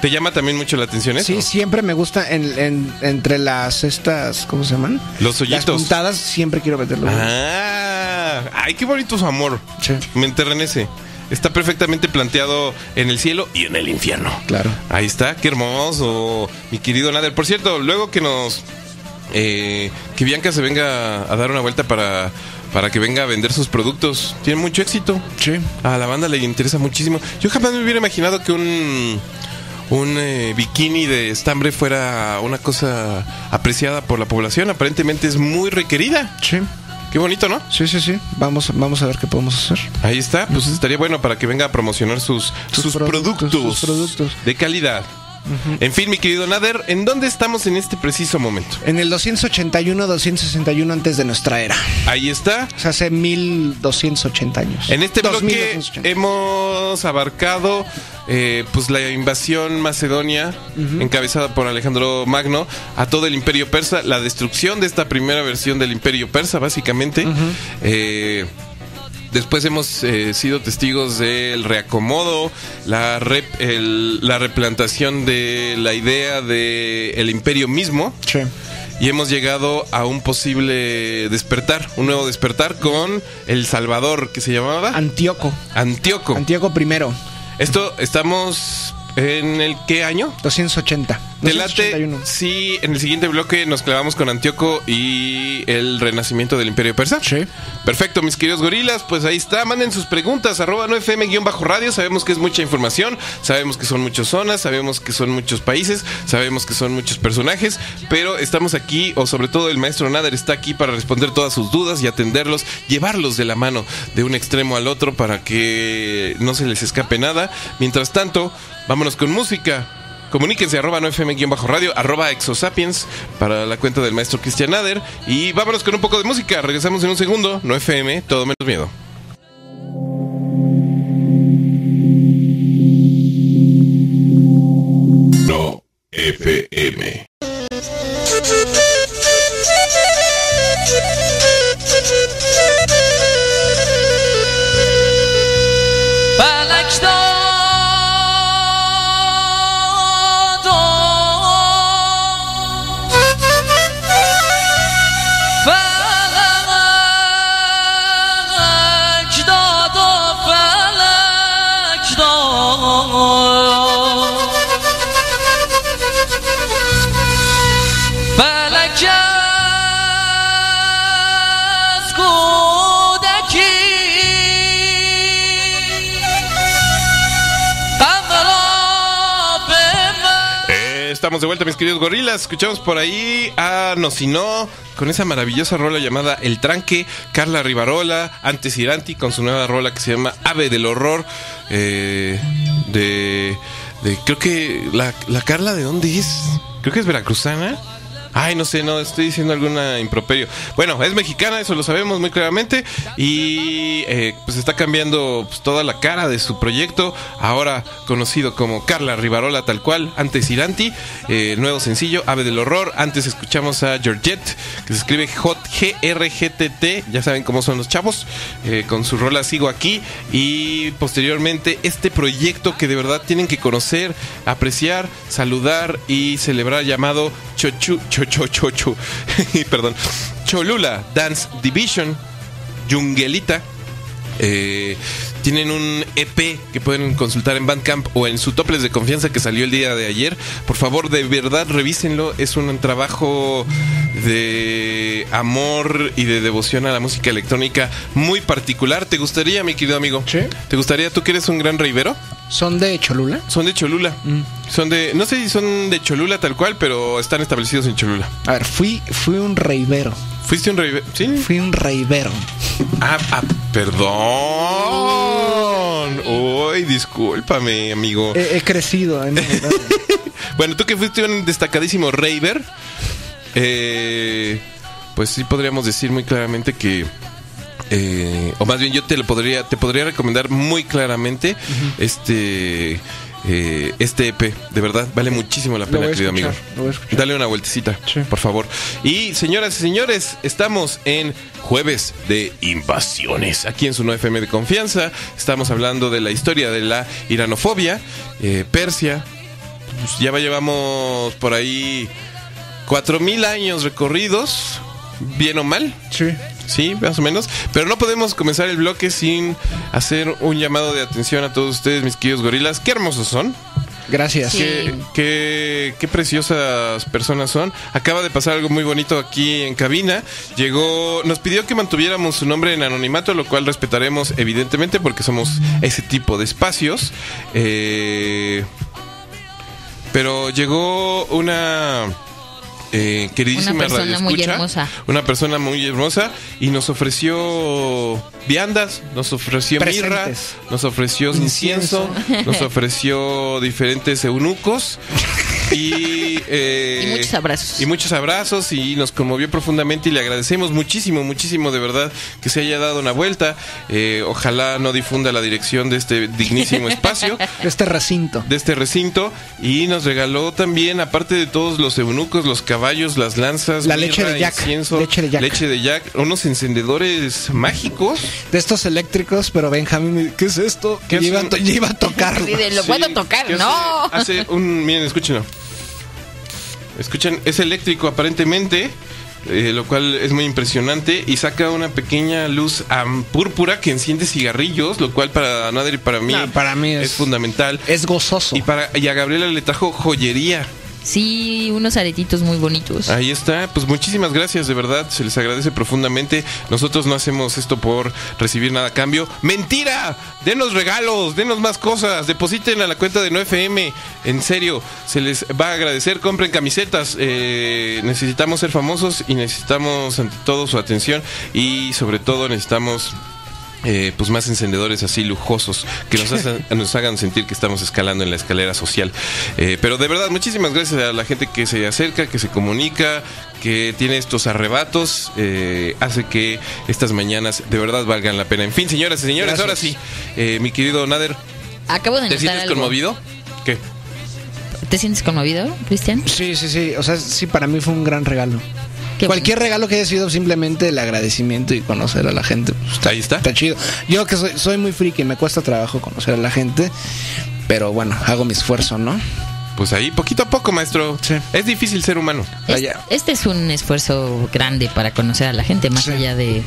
¿Te llama también mucho la atención eso? Sí, siempre me gusta en, entre las estas, ¿cómo se llaman? Los hoyitos. Las puntadas siempre quiero meterlo. Ah, ay, qué bonito su amor. Sí. Me enternece. Está perfectamente planteado en el cielo y en el infierno. Claro. Ahí está, qué hermoso, mi querido Nader. Por cierto, luego que nos... Eh, que Bianca se venga a dar una vuelta para para que venga a vender sus productos. Tiene mucho éxito. Sí. A la banda le interesa muchísimo. Yo jamás me hubiera imaginado que un un eh, bikini de estambre fuera una cosa apreciada por la población. Aparentemente es muy requerida. Sí. Qué bonito, ¿no? Sí, sí, sí. Vamos, vamos a ver qué podemos hacer. Ahí está. Pues estaría bueno para que venga a promocionar sus, sus, productos, sus productos de calidad. En fin, mi querido Nader, ¿en dónde estamos en este preciso momento? En el 281, 261 antes de nuestra era. Ahí está. O sea, hace 1280 años. En este bloque hemos abarcado eh, pues la invasión macedonia encabezada por Alejandro Magno a todo el imperio persa, la destrucción de esta primera versión del imperio persa básicamente. eh, Después hemos eh, sido testigos del reacomodo, la, la replantación de la idea del el imperio mismo. Y hemos llegado a un posible despertar, un nuevo despertar con El Salvador, que se llamaba Antíoco. Antíoco. Antíoco primero. Esto estamos ¿En el qué año? 280. Delate, sí, en el siguiente bloque nos clavamos con Antíoco y el renacimiento del Imperio Persa. Sí. Perfecto, mis queridos gorilas, pues ahí está. Manden sus preguntas, arroba 9fm-radio. Sabemos que es mucha información, sabemos que son muchas zonas, sabemos que son muchos países, sabemos que son muchos personajes, pero estamos aquí, o sobre todo el maestro Nader está aquí para responder todas sus dudas y atenderlos, llevarlos de la mano de un extremo al otro para que no se les escape nada. Mientras tanto, Vámonos con música. Comuníquense arroba no fm-radio, arroba exosapiens para la cuenta del maestro Cristian Nader. Y vámonos con un poco de música. Regresamos en un segundo. No FM, todo menos miedo. No FM. De vuelta, mis queridos gorilas. Escuchamos por ahí a Nocino con esa maravillosa rola llamada El Tranque, Carla Rivarola, antes Iranti con su nueva rola que se llama Ave del Horror. Eh, de, de, Creo que. La, la Carla, ¿de dónde es? Creo que es veracruzana. Ay, no sé, no, estoy diciendo alguna improperio. Bueno, es mexicana, eso lo sabemos muy claramente. Y eh, pues está cambiando pues, toda la cara de su proyecto. Ahora conocido como Carla Rivarola, tal cual. Antes Iranti, eh, nuevo sencillo, Ave del Horror. Antes escuchamos a Georgette, que se escribe G-R-G-T-T. Ya saben cómo son los chavos. Eh, con su rola Sigo aquí. Y posteriormente, este proyecto que de verdad tienen que conocer, apreciar, saludar y celebrar, llamado Chochu. Cho, perdón, Cholula Dance Division, Jungelita. Eh, tienen un EP que pueden consultar en Bandcamp o en su toples de confianza que salió el día de ayer. Por favor, de verdad, revísenlo. Es un trabajo de amor y de devoción a la música electrónica muy particular. ¿Te gustaría, mi querido amigo? Sí. ¿Te gustaría, tú que eres un gran reivero? ¿Son de Cholula? Son de Cholula. Mm. Son de, no sé si son de Cholula tal cual, pero están establecidos en Cholula. A ver, fui, fui un reivero. ¿Fuiste un reivero? Sí. Fui un reivero. Ah, ah, perdón. Uy, discúlpame, amigo. He, crecido. ¿eh? (laughs) bueno, tú que fuiste un destacadísimo raver, eh, pues sí podríamos decir muy claramente que eh, o más bien yo te lo podría te podría recomendar muy claramente este eh, este EP, de verdad, vale muchísimo la pena, querido amigo. Dale una vueltecita, por favor. Y señoras y señores, estamos en jueves de invasiones. Aquí en su 9FM de confianza, estamos hablando de la historia de la iranofobia, eh, Persia. Pues ya llevamos por ahí cuatro mil años recorridos, bien o mal. Sí. Sí, más o menos. Pero no podemos comenzar el bloque sin hacer un llamado de atención a todos ustedes, mis queridos gorilas. Qué hermosos son. Gracias. Qué, qué, preciosas personas son. Acaba de pasar algo muy bonito aquí en cabina. Llegó, nos pidió que mantuviéramos su nombre en anonimato, lo cual respetaremos evidentemente porque somos ese tipo de espacios. Eh, pero llegó una eh, queridísima una persona muy hermosa. Una persona muy hermosa y nos ofreció viandas, nos ofreció mirra, nos ofreció incienso, nos (laughs) ofreció diferentes eunucos (laughs) eh, y, muchos abrazos. Y muchos abrazos y nos conmovió profundamente y le agradecemos muchísimo, muchísimo de verdad que se haya dado una vuelta. Eh, ojalá no difunda la dirección de este dignísimo (laughs) espacio. De este recinto. De este recinto. Y nos regaló también, aparte de todos los eunucos, los caballos, las lanzas, la leche de Jack. leche de Jack. Leche de Jack. Unos encendedores mágicos. De estos eléctricos, pero Benjamín, ¿qué es esto? Que iba, a tocar. lo puedo tocar, no. Hace, un, miren, escúchenlo. Escuchan, es eléctrico aparentemente. Eh, lo cual es muy impresionante y saca una pequeña luz púrpura que enciende cigarrillos, lo cual para Nader y para mí, para mí es, fundamental. Es gozoso. Y para y a Gabriela le trajo joyería. Sí, unos aretitos muy bonitos. Ahí está. Pues muchísimas gracias, de verdad. Se les agradece profundamente. Nosotros no hacemos esto por recibir nada a cambio. ¡Mentira! Denos regalos, denos más cosas. Depositen a la cuenta de 9FM. En serio, se les va a agradecer. Compren camisetas. Eh, necesitamos ser famosos y necesitamos ante todo su atención. Y sobre todo necesitamos eh, pues más encendedores así lujosos que nos, (laughs) nos hagan sentir que estamos escalando en la escalera social. Eh, pero de verdad, muchísimas gracias a la gente que se acerca, que se comunica, que tiene estos arrebatos, eh, hace que estas mañanas de verdad valgan la pena. En fin, señoras y señores, ahora sí, mi querido Nader. Acabo de ¿Te sientes conmovido? ¿Qué? ¿Te sientes conmovido, Cristian? Sí, sí, sí. O sea, sí, para mí fue un gran regalo. Cualquier regalo que haya sido simplemente el agradecimiento y conocer a la gente. Pues, Ahí está. Está chido. Yo que soy, soy muy friki, me cuesta trabajo conocer a la gente, pero bueno, hago mi esfuerzo, ¿no? Pues ahí, poquito a poco, maestro. Es difícil ser humano. este es un esfuerzo grande para conocer a la gente, más allá de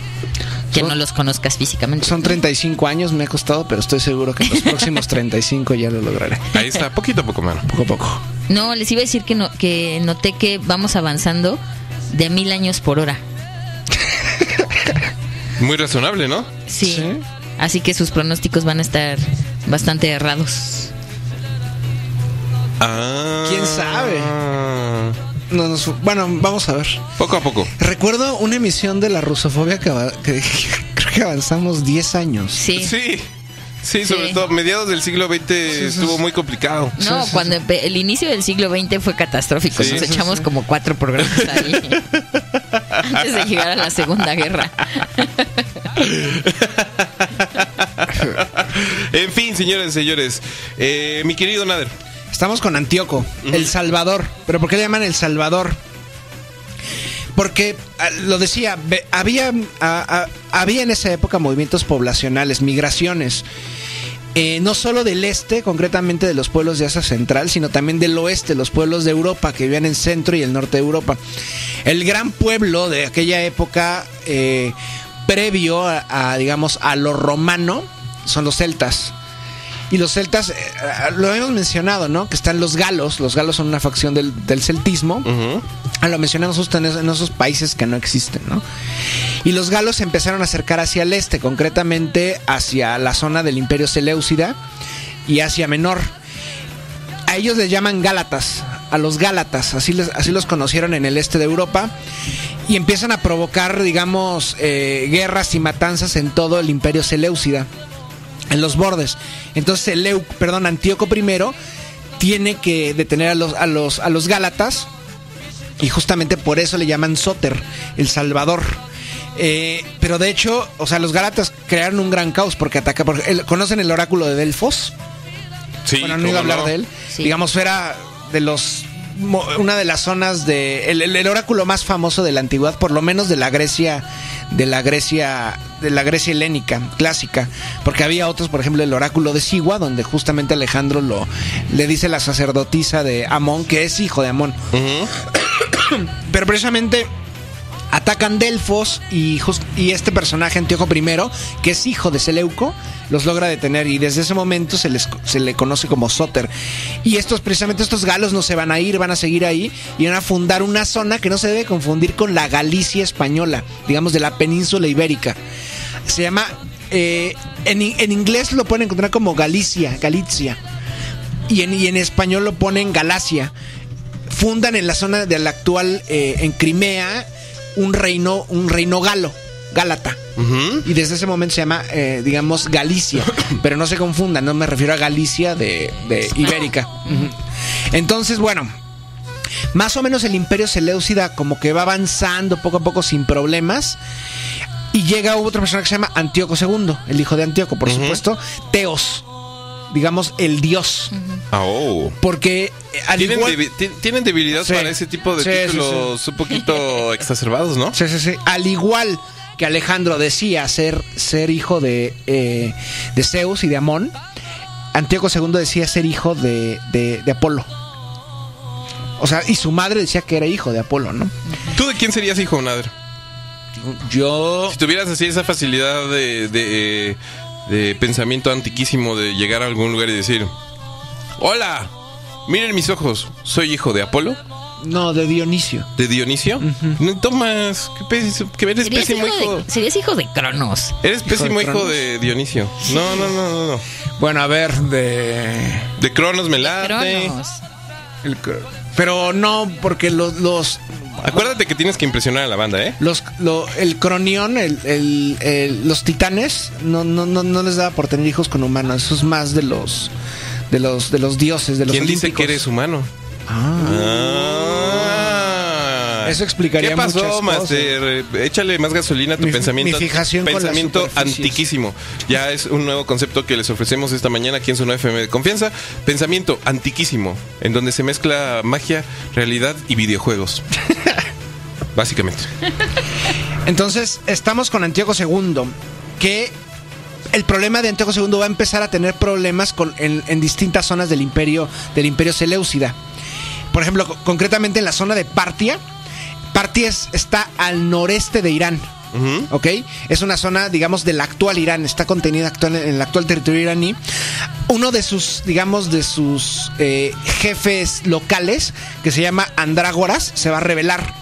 que no los conozcas físicamente. Son 35 años, me ha costado, pero estoy seguro que en los (laughs) próximos 35 ya lo lograré. Ahí está, poquito a poco, mano. Poco a poco. No, les iba a decir que, no, que noté que vamos avanzando de mil años por hora. Muy razonable, ¿no? Sí. Así que sus pronósticos van a estar bastante errados. Ah. ¿Quién sabe? bueno, vamos a ver. Poco a poco. Recuerdo una emisión de la rusofobia que, que (laughs) creo que avanzamos 10 años. Sí. Sí. Sí, sobre todo mediados del siglo XX estuvo muy complicado. No, cuando el inicio del siglo XX fue catastrófico. Nos echamos como cuatro programas ahí (laughs) antes de llegar a la Segunda Guerra. en fin, señores y señores, eh, mi querido Nader. Estamos con Antíoco, El Salvador. ¿Pero por qué le llaman El Salvador? Porque, ah, lo decía, había, había en esa época movimientos poblacionales, migraciones. Eh, no solo del este, concretamente de los pueblos de Asia Central, sino también del oeste, los pueblos de Europa que vivían en centro y el norte de Europa. El gran pueblo de aquella época, eh, previo a, digamos, a lo romano, son los celtas. Y los celtas, eh, lo hemos mencionado, ¿no? Que están los galos. Los galos son una facción del, celtismo. Ah, lo mencionamos justo en, esos países que no existen, ¿no? Y los galos se empezaron a acercar hacia el este, concretamente hacia la zona del Imperio Seleucida y Asia Menor. A ellos les llaman Gálatas, a los Gálatas, así, así los conocieron en el este de Europa, y empiezan a provocar, digamos, eh, guerras y matanzas en todo el Imperio Seleucida en los bordes. Entonces el perdón, Antíoco I tiene que detener a los, a los, a los Gálatas y justamente por eso le llaman Soter, el Salvador. Eh, pero de hecho, o sea, los Gálatas crearon un gran caos porque ataca. Porque, ¿Conocen el oráculo de Delfos? Sí. Bueno, no iba a hablar de él. Digamos, era de los una de las zonas de el, oráculo más famoso de la antigüedad, por lo menos de la Grecia, de la Grecia, de la Grecia helénica clásica, porque había otros, por ejemplo, el oráculo de Sigua, donde justamente Alejandro lo le dice la sacerdotisa de Amón que es hijo de Amón. (coughs) Pero precisamente Atacan Delfos y, y este personaje, Antíoco I, que es hijo de Seleuco, los logra detener y desde ese momento se, les, se le conoce como Soter. Y estos, precisamente estos galos no se van a ir, van a seguir ahí y van a fundar una zona que no se debe confundir con la Galicia española, digamos de la península ibérica. Se llama, eh, en, inglés lo pueden encontrar como Galicia, Galicia. Y en, y en español lo ponen Galacia. Fundan en la zona de la actual, eh, en Crimea, un reino, un reino galo Gálata. Y desde ese momento se llama, eh, digamos, Galicia. (coughs) Pero no se confundan, no me refiero a Galicia de, Ibérica. Entonces, bueno, más o menos el imperio Seleucida como que va avanzando poco a poco sin problemas. Y llega otra persona que se llama Antíoco II, el hijo de Antíoco, por supuesto, Teos digamos, el dios. Ah, oh. Porque eh, ¿Tienen, debilidad para ese tipo de títulos un poquito (laughs) exacerbados, ¿no? Sí, sí, sí. Al igual que Alejandro decía ser, ser hijo de, eh, de Zeus y de Amón, Antíoco II decía ser hijo de, de, Apolo. O sea, y su madre decía que era hijo de Apolo, ¿no? ¿Tú de quién serías hijo, Nader? Yo. Si tuvieras así esa facilidad de, de, de, pensamiento antiquísimo de llegar a algún lugar y decir: Hola, miren mis ojos, soy hijo de Apolo. No, de Dionisio. ¿De Dionisio? No, Tomás, que eres pésimo hijo. serías hijo de Cronos. Eres pésimo hijo de, Dionisio. No, no, no, no, no. Bueno, a ver, de. De Cronos me late. Pero no, porque los, los. Acuérdate que tienes que impresionar a la banda, ¿eh? Los, el cronión, el, el, los titanes, no, no, no, no les da por tener hijos con humanos. Eso es más de los, de los, de los dioses, de los ¿Quién dice que eres humano? Ah. Eso explicaría ¿Qué pasó, Master? Échale más gasolina a tu pensamiento. pensamiento antiquísimo. Ya es un nuevo concepto que les ofrecemos esta mañana aquí en su FM de confianza. Pensamiento antiquísimo, en donde se mezcla magia, realidad y videojuegos. (laughs) Básicamente. Entonces, estamos con Antíoco II, que el problema de Antíoco II va a empezar a tener problemas con, en, en, distintas zonas del imperio, del imperio Seleucida por ejemplo, concretamente en la zona de Partia. Partia está al noreste de Irán. ¿Ok? Es una zona, digamos, del actual Irán, está contenida actual, en el actual territorio iraní. Uno de sus, digamos, de sus eh, jefes locales, que se llama Andrágoras, se va a rebelar.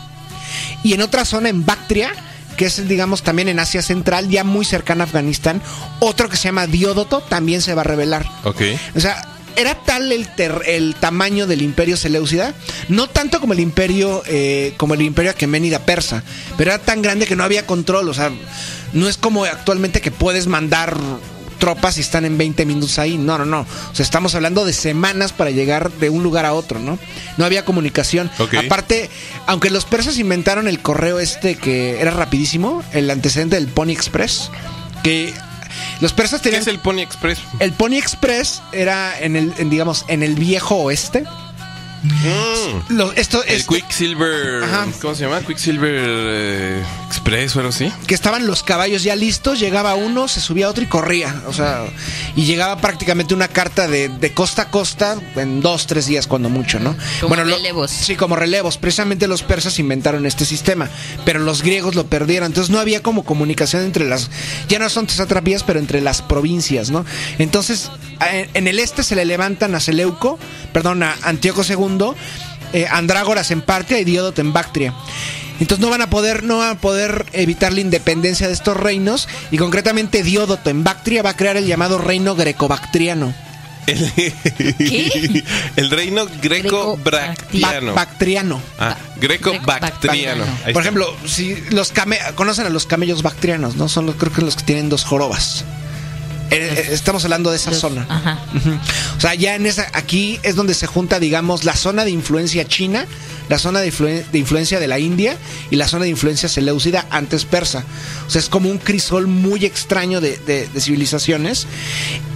Y en otra zona, en Bactria, que es, digamos, también en Asia Central, ya muy cercana a Afganistán, otro que se llama Diódoto también se va a rebelar. Ok. O sea, era tal el, el tamaño del imperio Seleucida, no tanto como el imperio, eh, como el imperio aqueménida persa, pero era tan grande que no había control, o sea, no es como actualmente que puedes mandar tropas y están en 20 minutos ahí, no, no, no, o sea, estamos hablando de semanas para llegar de un lugar a otro, ¿no? No había comunicación. Aparte, aunque los persas inventaron el correo este que era rapidísimo, el antecedente del Pony Express, que los persas tenían. ¿Qué es el Pony Express? El Pony Express era en el, digamos, en el viejo oeste. Mm. esto, el Quicksilver. ¿Cómo se llama? Quicksilver eh, Express o algo así. Que estaban los caballos ya listos, llegaba uno, se subía otro y corría. O sea, y llegaba prácticamente una carta de, costa a costa en dos, tres días, cuando mucho, ¿no? Como relevos. sí, como relevos. Precisamente los persas inventaron este sistema, pero los griegos lo perdieron. Entonces no había como comunicación entre las. Ya no son satrapías, pero entre las provincias, ¿no? Entonces, en el este se le levantan a Seleuco, perdón, a Antíoco II eh, Andrágoras en Partia y Diódoto en Bactria. Entonces no van a poder, no van a poder evitar la independencia de estos reinos y concretamente Diódoto en Bactria va a crear el llamado reino greco-bactriano. El, (laughs) el reino greco-bactriano. bactriano. Ah, greco-bactriano. Por ejemplo, si los conocen a los camellos bactrianos, ¿no? Son los, creo que los que tienen dos jorobas. Eh, eh, estamos hablando de esa zona. O sea, ya en esa, aquí es donde se junta, digamos, la zona de influencia china, la zona de, influencia de la India y la zona de influencia seleucida antes persa. O sea, es como un crisol muy extraño de, civilizaciones.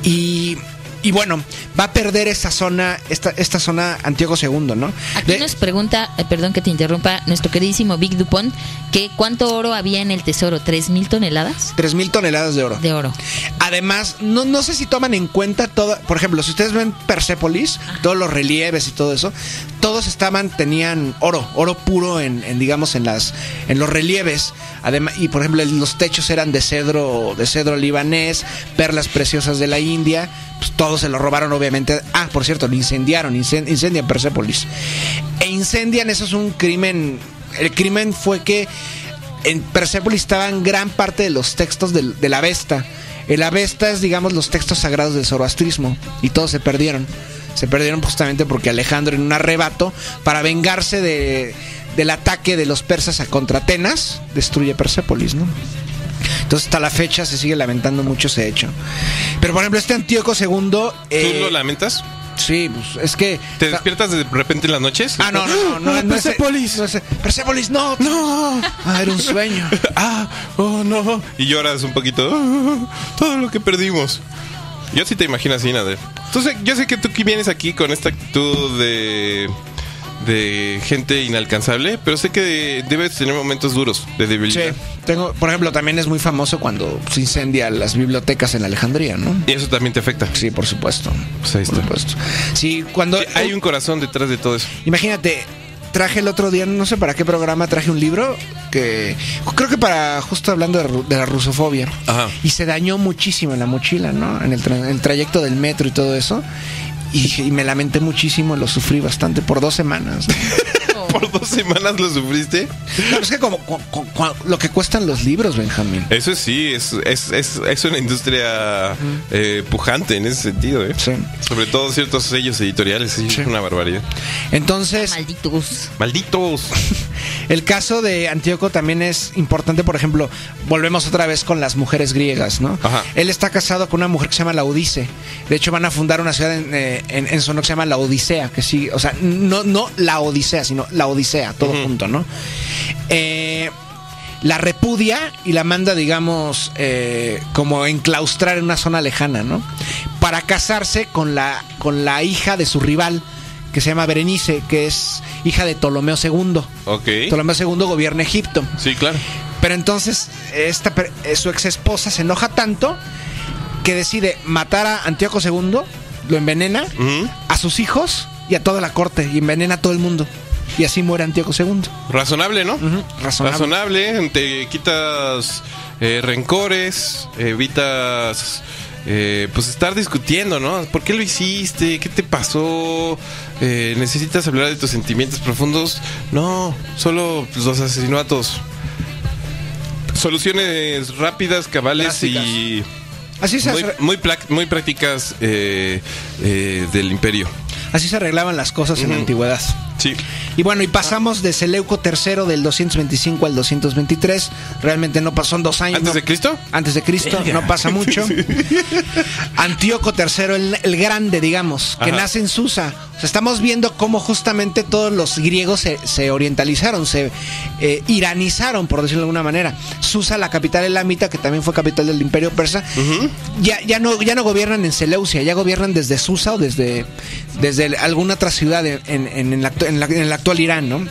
Y y bueno, va a perder esta zona, esta, esta zona Antíoco II, ¿no? Aquí nos pregunta, eh, perdón que te interrumpa, nuestro queridísimo Big Dupont, que cuánto oro había en el tesoro, ¿tres mil toneladas? Tres mil toneladas de oro. De oro. Además, no, no sé si toman en cuenta todo, por ejemplo, si ustedes ven Persepolis, todos los relieves y todo eso, todos estaban, tenían oro, oro puro en, en digamos, en las, en los relieves. Además, y por ejemplo, los techos eran de cedro, de cedro libanés, perlas preciosas de la India pues, todos se lo robaron, obviamente. Ah, por cierto, lo incendiaron, incendian Persepolis. E incendian, eso es un crimen. El crimen fue que en Persepolis estaban gran parte de los textos de, la Vesta. El Avesta es, digamos, los textos sagrados del zoroastrismo. Y todos se perdieron. Se perdieron justamente porque Alejandro, en un arrebato, para vengarse de, del ataque de los persas a contra Atenas, destruye Persépolis, ¿no? Entonces, hasta la fecha se sigue lamentando mucho ese hecho. Pero, por ejemplo, este Antíoco II. Eh, ¿Tú lo lamentas? Sí, pues es que. ¿Te despiertas de repente en las noches? Ah, no, no, no. no, (gasps) Persepolis. No, Persepolis, no. No. Ah, era un sueño. (laughs) ah, oh, no. Y lloras un poquito. Oh, todo lo que perdimos. Yo sí te imagino así, Nader. Entonces, yo sé que tú vienes aquí con esta actitud de de gente inalcanzable, pero sé que debes tener momentos duros de debilidad. Sí, tengo, por ejemplo, también es muy famoso cuando se incendia las bibliotecas en Alejandría, ¿no? Y eso también te afecta. Sí, por supuesto. Pues ahí está. Por supuesto. Sí, cuando hay un corazón detrás de todo eso. Imagínate, traje el otro día, no sé para qué programa, traje un libro que creo que para justo hablando de, la rusofobia. Ajá. Y se dañó muchísimo en la mochila, ¿no? En el, en el trayecto del metro y todo eso. Y, me lamenté muchísimo, lo sufrí bastante por dos semanas. (laughs) (laughs) ¿Por dos semanas lo sufriste? No, es que como lo que cuestan los libros, Benjamín. Eso sí, es, es, es, una industria eh, pujante en ese sentido, ¿eh? Sí. Sobre todo ciertos sellos editoriales, sí, es una barbaridad. Entonces... Malditos. Malditos. (laughs) El caso de Antíoco también es importante, por ejemplo, volvemos otra vez con las mujeres griegas, ¿no? Ajá. Él está casado con una mujer que se llama Laudice. De hecho, van a fundar una ciudad en, eh, en, que se llama La Odisea, que sí, o sea, no, no la Odisea, sino la Odisea, todo junto, ¿no? Eh, la repudia y la manda, digamos, eh, como enclaustrar en una zona lejana, ¿no? Para casarse con la, con la hija de su rival, que se llama Berenice, que es hija de Ptolomeo II. Ok. Ptolomeo II gobierna Egipto. Sí, claro. Pero entonces, esta, eh, su ex esposa se enoja tanto que decide matar a Antíoco II, lo envenena, a sus hijos y a toda la corte, y envenena a todo el mundo. Y así muere Antíoco II. Razonable, ¿no? Razonable. Te quitas eh, rencores, evitas eh, pues estar discutiendo, ¿no? ¿Por qué lo hiciste? ¿Qué te pasó? Eh, ¿Necesitas hablar de tus sentimientos profundos? No, solo pues, los asesinatos. Soluciones rápidas, cabales y... Así se muy, muy, muy, prácticas del imperio. Así se arreglaban las cosas en la antigüedad. Sí. Y bueno, y pasamos de Seleuco III del 225 al 223. Realmente no pasó en dos años. ¿Antes de Cristo? Antes de Cristo, no pasa mucho. (laughs) Antíoco III, el, grande, digamos, que nace en Susa. O sea, estamos viendo cómo justamente todos los griegos se, orientalizaron, se eh, iranizaron, por decirlo de alguna manera. Susa, la capital elamita, que también fue capital del imperio persa, ya, ya, no, ya no gobiernan en Seleucia, ya gobiernan desde Susa o desde, desde alguna otra ciudad en, en, en, la, en, el actual Irán, ¿no?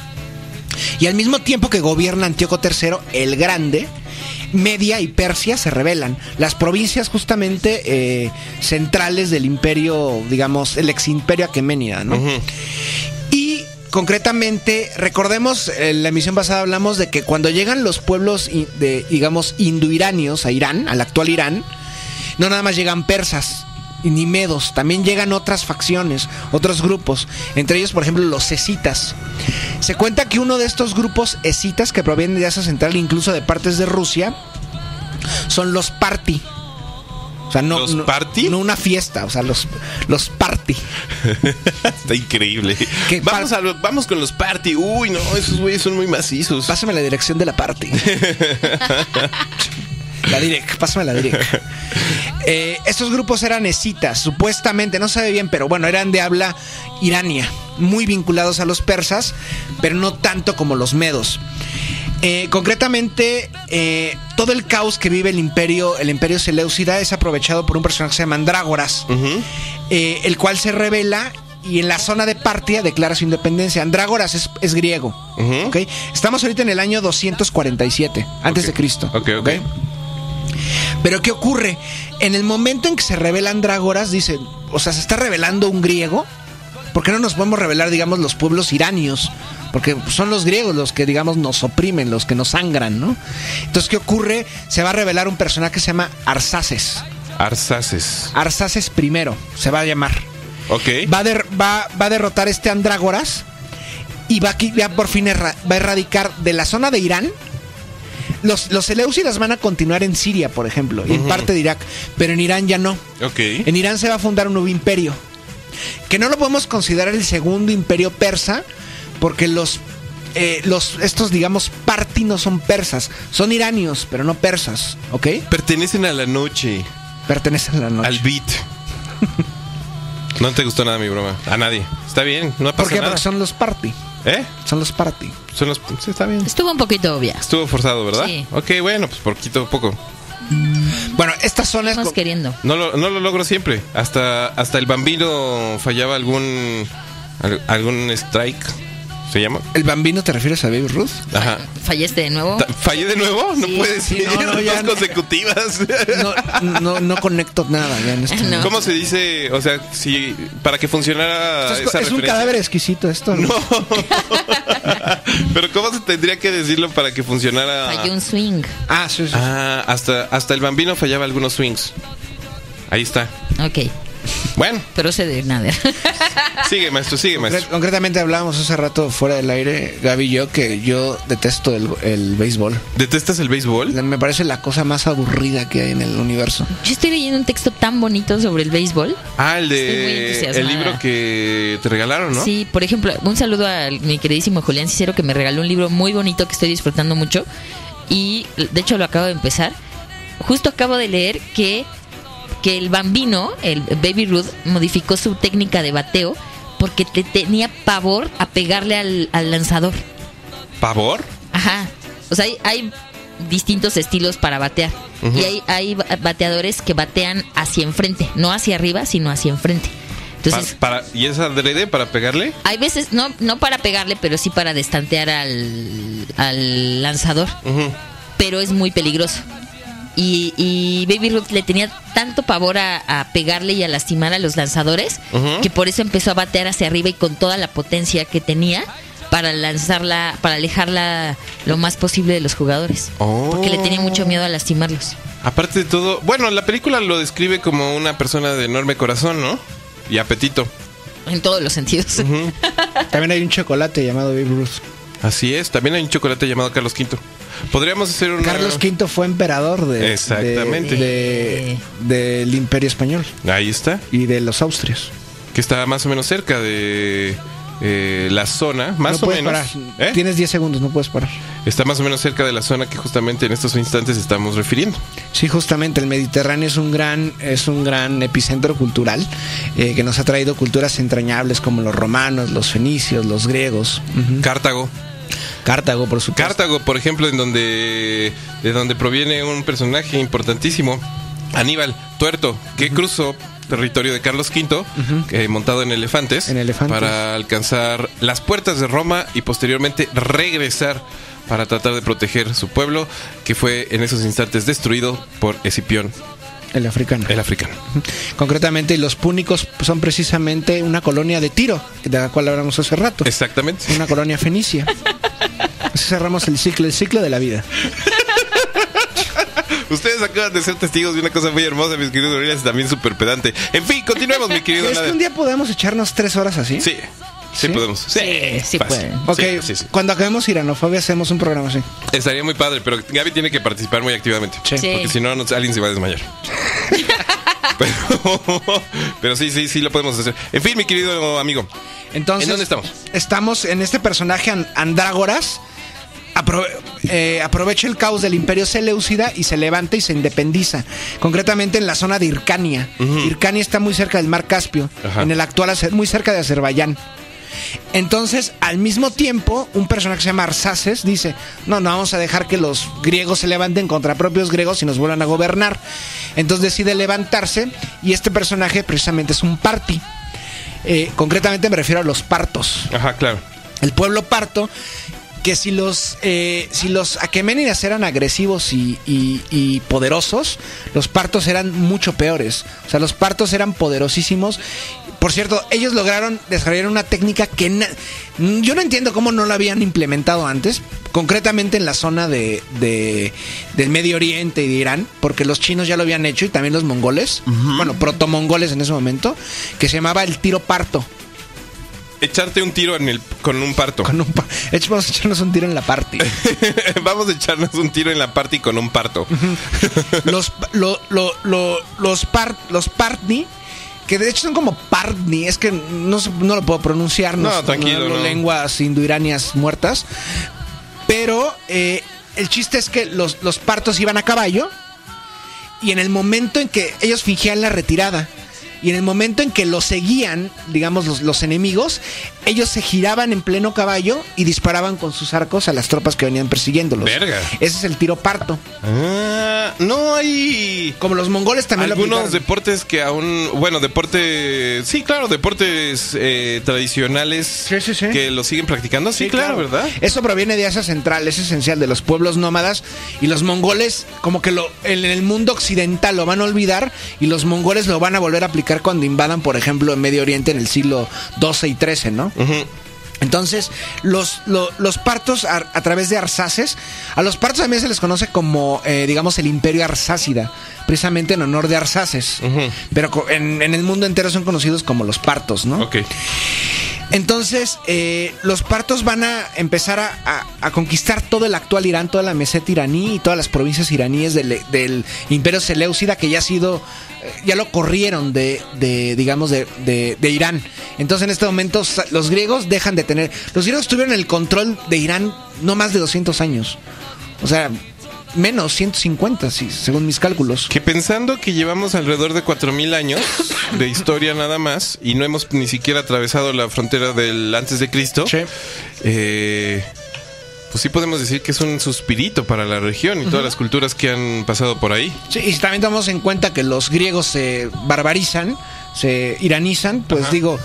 Y al mismo tiempo que gobierna Antíoco III el Grande, Media y Persia se rebelan. Las provincias justamente eh, centrales del imperio, digamos, el ex imperio aqueménida, ¿no? Y concretamente, recordemos, en la emisión pasada hablamos de que cuando llegan los pueblos, de, digamos, indoiranios a Irán, al actual Irán, no nada más llegan persas, ni medos, también llegan otras facciones, otros grupos, entre ellos por ejemplo los escitas. Se cuenta que uno de estos grupos escitas que provienen de Asia Central, incluso de partes de Rusia, son los party. O sea, no, ¿Los party? No, una fiesta, o sea, los, los party. (laughs) Está increíble. Vamos, vamos con los party. Uy, no, esos güeyes son muy macizos. Pásame la dirección de la party. (laughs) La direct, pásame la direct. (laughs) Eh, estos grupos eran escitas, supuestamente, no sabe bien, pero bueno, eran de habla irania, muy vinculados a los persas, pero no tanto como los medos. Eh, concretamente, eh, todo el caos que vive el imperio, el imperio Seleucida, es aprovechado por un personaje que se llama Andrágoras, eh, el cual se revela y en la zona de Partia declara su independencia. Andrágoras es, griego. Estamos ahorita en el año 247 antes de Cristo. Pero ¿qué ocurre? En el momento en que se revela Andrágoras, dice, o sea, se está revelando un griego. ¿Por qué no nos podemos revelar, digamos, los pueblos iranios? Porque son los griegos los que, digamos, nos oprimen, los que nos sangran, ¿no? Entonces, ¿qué ocurre? Se va a revelar un personaje que se llama Arsaces. Arsaces. Arsaces primero, se va a llamar. Ok. Va, va, va a derrotar este Andrágoras y va, aquí, ya por fin va a erradicar de la zona de Irán. Los, los Seleucidas van a continuar en Siria, por ejemplo, y en parte de Irak, pero en Irán ya no. En Irán se va a fundar un nuevo imperio, que no lo podemos considerar el segundo imperio persa, porque los eh, los, estos, digamos, parti no son persas. Son iranios, pero no persas, ¿ok? Pertenecen a la noche. Pertenecen a la noche. Al beat. (laughs) no te gustó nada mi broma. A nadie. Está bien, no pasa ¿Por qué? Porque son los party. ¿Eh? Son los party. Son los... Sí, está bien. Estuvo un poquito obvia. Estuvo forzado, ¿verdad? Sí. Ok, bueno, pues poquito poco. Bueno, estas zonas... Estamos queriendo. No lo, no lo logro siempre. Hasta, hasta el bambino fallaba algún... algún strike ¿Se llama? ¿El bambino te refieres a Baby Ruth? Ajá. ¿Fallaste de nuevo? ¿Fallé de nuevo? No puedes sí, no, no, ya dos consecutivas. No, no, conecto nada ya en esto. (laughs) ¿Cómo se dice? O sea, si para que funcionara es, es un cadáver exquisito esto. No. (laughs) (laughs) Pero ¿cómo se tendría que decirlo para que funcionara? Falló un swing. Ah, sí, sí. Ah, hasta, hasta el bambino fallaba algunos swings. Ahí está. Ok. Bueno. Pero sé de nada. (laughs) Sigue, maestro, sigue, maestro. Concretamente hablábamos hace rato fuera del aire, Gaby y yo, que yo detesto el, béisbol. ¿Detestas el béisbol? Me parece la cosa más aburrida que hay en el universo. Yo estoy leyendo un texto tan bonito sobre el béisbol. Ah, el de el libro que te regalaron, ¿no? Sí, por ejemplo, un saludo a mi queridísimo Julián Cicero que me regaló un libro muy bonito que estoy disfrutando mucho. Y de hecho lo acabo de empezar. Justo acabo de leer que que el bambino, el Baby Ruth, modificó su técnica de bateo porque te tenía pavor a pegarle al, lanzador. ¿Pavor? Ajá. O sea, hay, distintos estilos para batear. Y hay, hay, bateadores que batean hacia enfrente, no hacia arriba, sino hacia enfrente. Entonces, para, ¿Y es adrede para pegarle? Hay veces, no, no para pegarle, pero sí para destantear al, al lanzador. Pero es muy peligroso. Y, Baby Ruth le tenía tanto pavor a, pegarle y a lastimar a los lanzadores que por eso empezó a batear hacia arriba y con toda la potencia que tenía para lanzarla, para alejarla lo más posible de los jugadores. Porque le tenía mucho miedo a lastimarlos. Aparte de todo, bueno, la película lo describe como una persona de enorme corazón, ¿no? Y apetito. En todos los sentidos. (laughs) También hay un chocolate llamado Baby Ruth. Así es, también hay un chocolate llamado Carlos V. Podríamos hacer un. Carlos V fue emperador de. Exactamente. del Imperio Español. Ahí está. Y de los Austrias. Que está más o menos cerca de. Eh, la zona, más o menos. ¿Eh? Tienes 10 segundos, no puedes parar. Está más o menos cerca de la zona que justamente en estos instantes estamos refiriendo. Sí, justamente el Mediterráneo es un gran, es un gran epicentro cultural eh, que nos ha traído culturas entrañables como los romanos, los fenicios, los griegos. Cartago. Cartago, por supuesto. Cartago, por ejemplo, en donde de donde proviene un personaje importantísimo, Aníbal Tuerto, que cruzó territorio de Carlos V, montado en elefantes, para alcanzar las puertas de Roma y posteriormente regresar para tratar de proteger su pueblo, que fue en esos instantes destruido por Escipión. El africano. El africano. Concretamente, los púnicos son precisamente una colonia de Tiro, de la cual hablamos hace rato. Exactamente. Una colonia fenicia. (laughs) Así cerramos el ciclo, el ciclo de la vida. Ustedes acaban de ser testigos de una cosa muy hermosa, mis queridos y también súper pedante. En fin, continuemos, mi querido. ¿Es que un día podemos echarnos tres horas así? Sí. Sí, podemos. Sí, sí, pueden. Ok, cuando acabemos Iranofobia hacemos un programa así. Estaría muy padre, pero Gaby tiene que participar muy activamente. Porque si no, alguien se va a desmayar. (laughs) pero, sí, sí, sí lo podemos hacer. En fin, mi querido amigo. Entonces, ¿En dónde estamos? Estamos en este personaje Andrágoras eh, aprovecha el caos del imperio Seleucida y se levanta y se independiza, concretamente en la zona de Hircania. Hircania está muy cerca del mar Caspio, en el actual, muy cerca de Azerbaiyán. Entonces, al mismo tiempo, un personaje que se llama Arsaces dice, no, no vamos a dejar que los griegos se levanten contra propios griegos y nos vuelvan a gobernar. Entonces decide levantarse y este personaje precisamente es un party. Eh, concretamente me refiero a los partos. Ajá, claro. El pueblo parto que si los, eh, si los aqueménidas eran agresivos y, poderosos, los partos eran mucho peores. O sea, los partos eran poderosísimos. Por cierto, ellos lograron desarrollar una técnica que yo no entiendo cómo no la habían implementado antes, concretamente en la zona de, del Medio Oriente y de Irán, porque los chinos ya lo habían hecho y también los mongoles, bueno, proto-mongoles en ese momento, que se llamaba el tiro parto echarte un tiro en el, con un parto. Con un vamos a echarnos un tiro en la party. (laughs) vamos a echarnos un tiro en la party con un parto. los, lo, lo, los, par, los party que de hecho son como partni, es que no, no lo puedo pronunciar, no, tranquilo, no, lenguas indoiranias muertas, pero eh, el chiste es que los, los partos iban a caballo y en el momento en que ellos fingían la retirada, y en el momento en que los seguían, digamos, los, los, enemigos, ellos se giraban en pleno caballo y disparaban con sus arcos a las tropas que venían persiguiéndolos. Verga. Ese es el tiro parto. Ah, no hay. Como los mongoles también Algunos deportes que aún. Bueno, deportes. Sí, claro, deportes eh, tradicionales que lo siguen practicando. Sí, claro, ¿verdad? Eso proviene de Asia Central, es esencial, de los pueblos nómadas. Y los mongoles, como que lo, en el mundo occidental lo van a olvidar y los mongoles lo van a volver a aplicar cuando invadan, por ejemplo, en Medio Oriente en el siglo XII y XIII, ¿no? Entonces, los, los, partos a, través de Arsaces, a los partos también se les conoce como, eh, digamos, el imperio arsácida, precisamente en honor de Arsaces. Pero en, el mundo entero son conocidos como los partos, ¿no? Ok. Entonces, eh, los partos van a empezar a, conquistar todo el actual Irán, toda la meseta iraní y todas las provincias iraníes del, del imperio Seleucida, que ya ha sido ya lo corrieron de, digamos, de, Irán. Entonces en este momento los griegos dejan de tener... Los griegos tuvieron el control de Irán no más de 200 años. O sea, menos 150, según mis cálculos. Que pensando que llevamos alrededor de 4.000 años de historia nada más y no hemos ni siquiera atravesado la frontera del antes de Cristo, eh, pues sí podemos decir que es un suspirito para la región y todas las culturas que han pasado por ahí. Sí, y también tomamos en cuenta que los griegos se barbarizan, se iranizan, pues digo,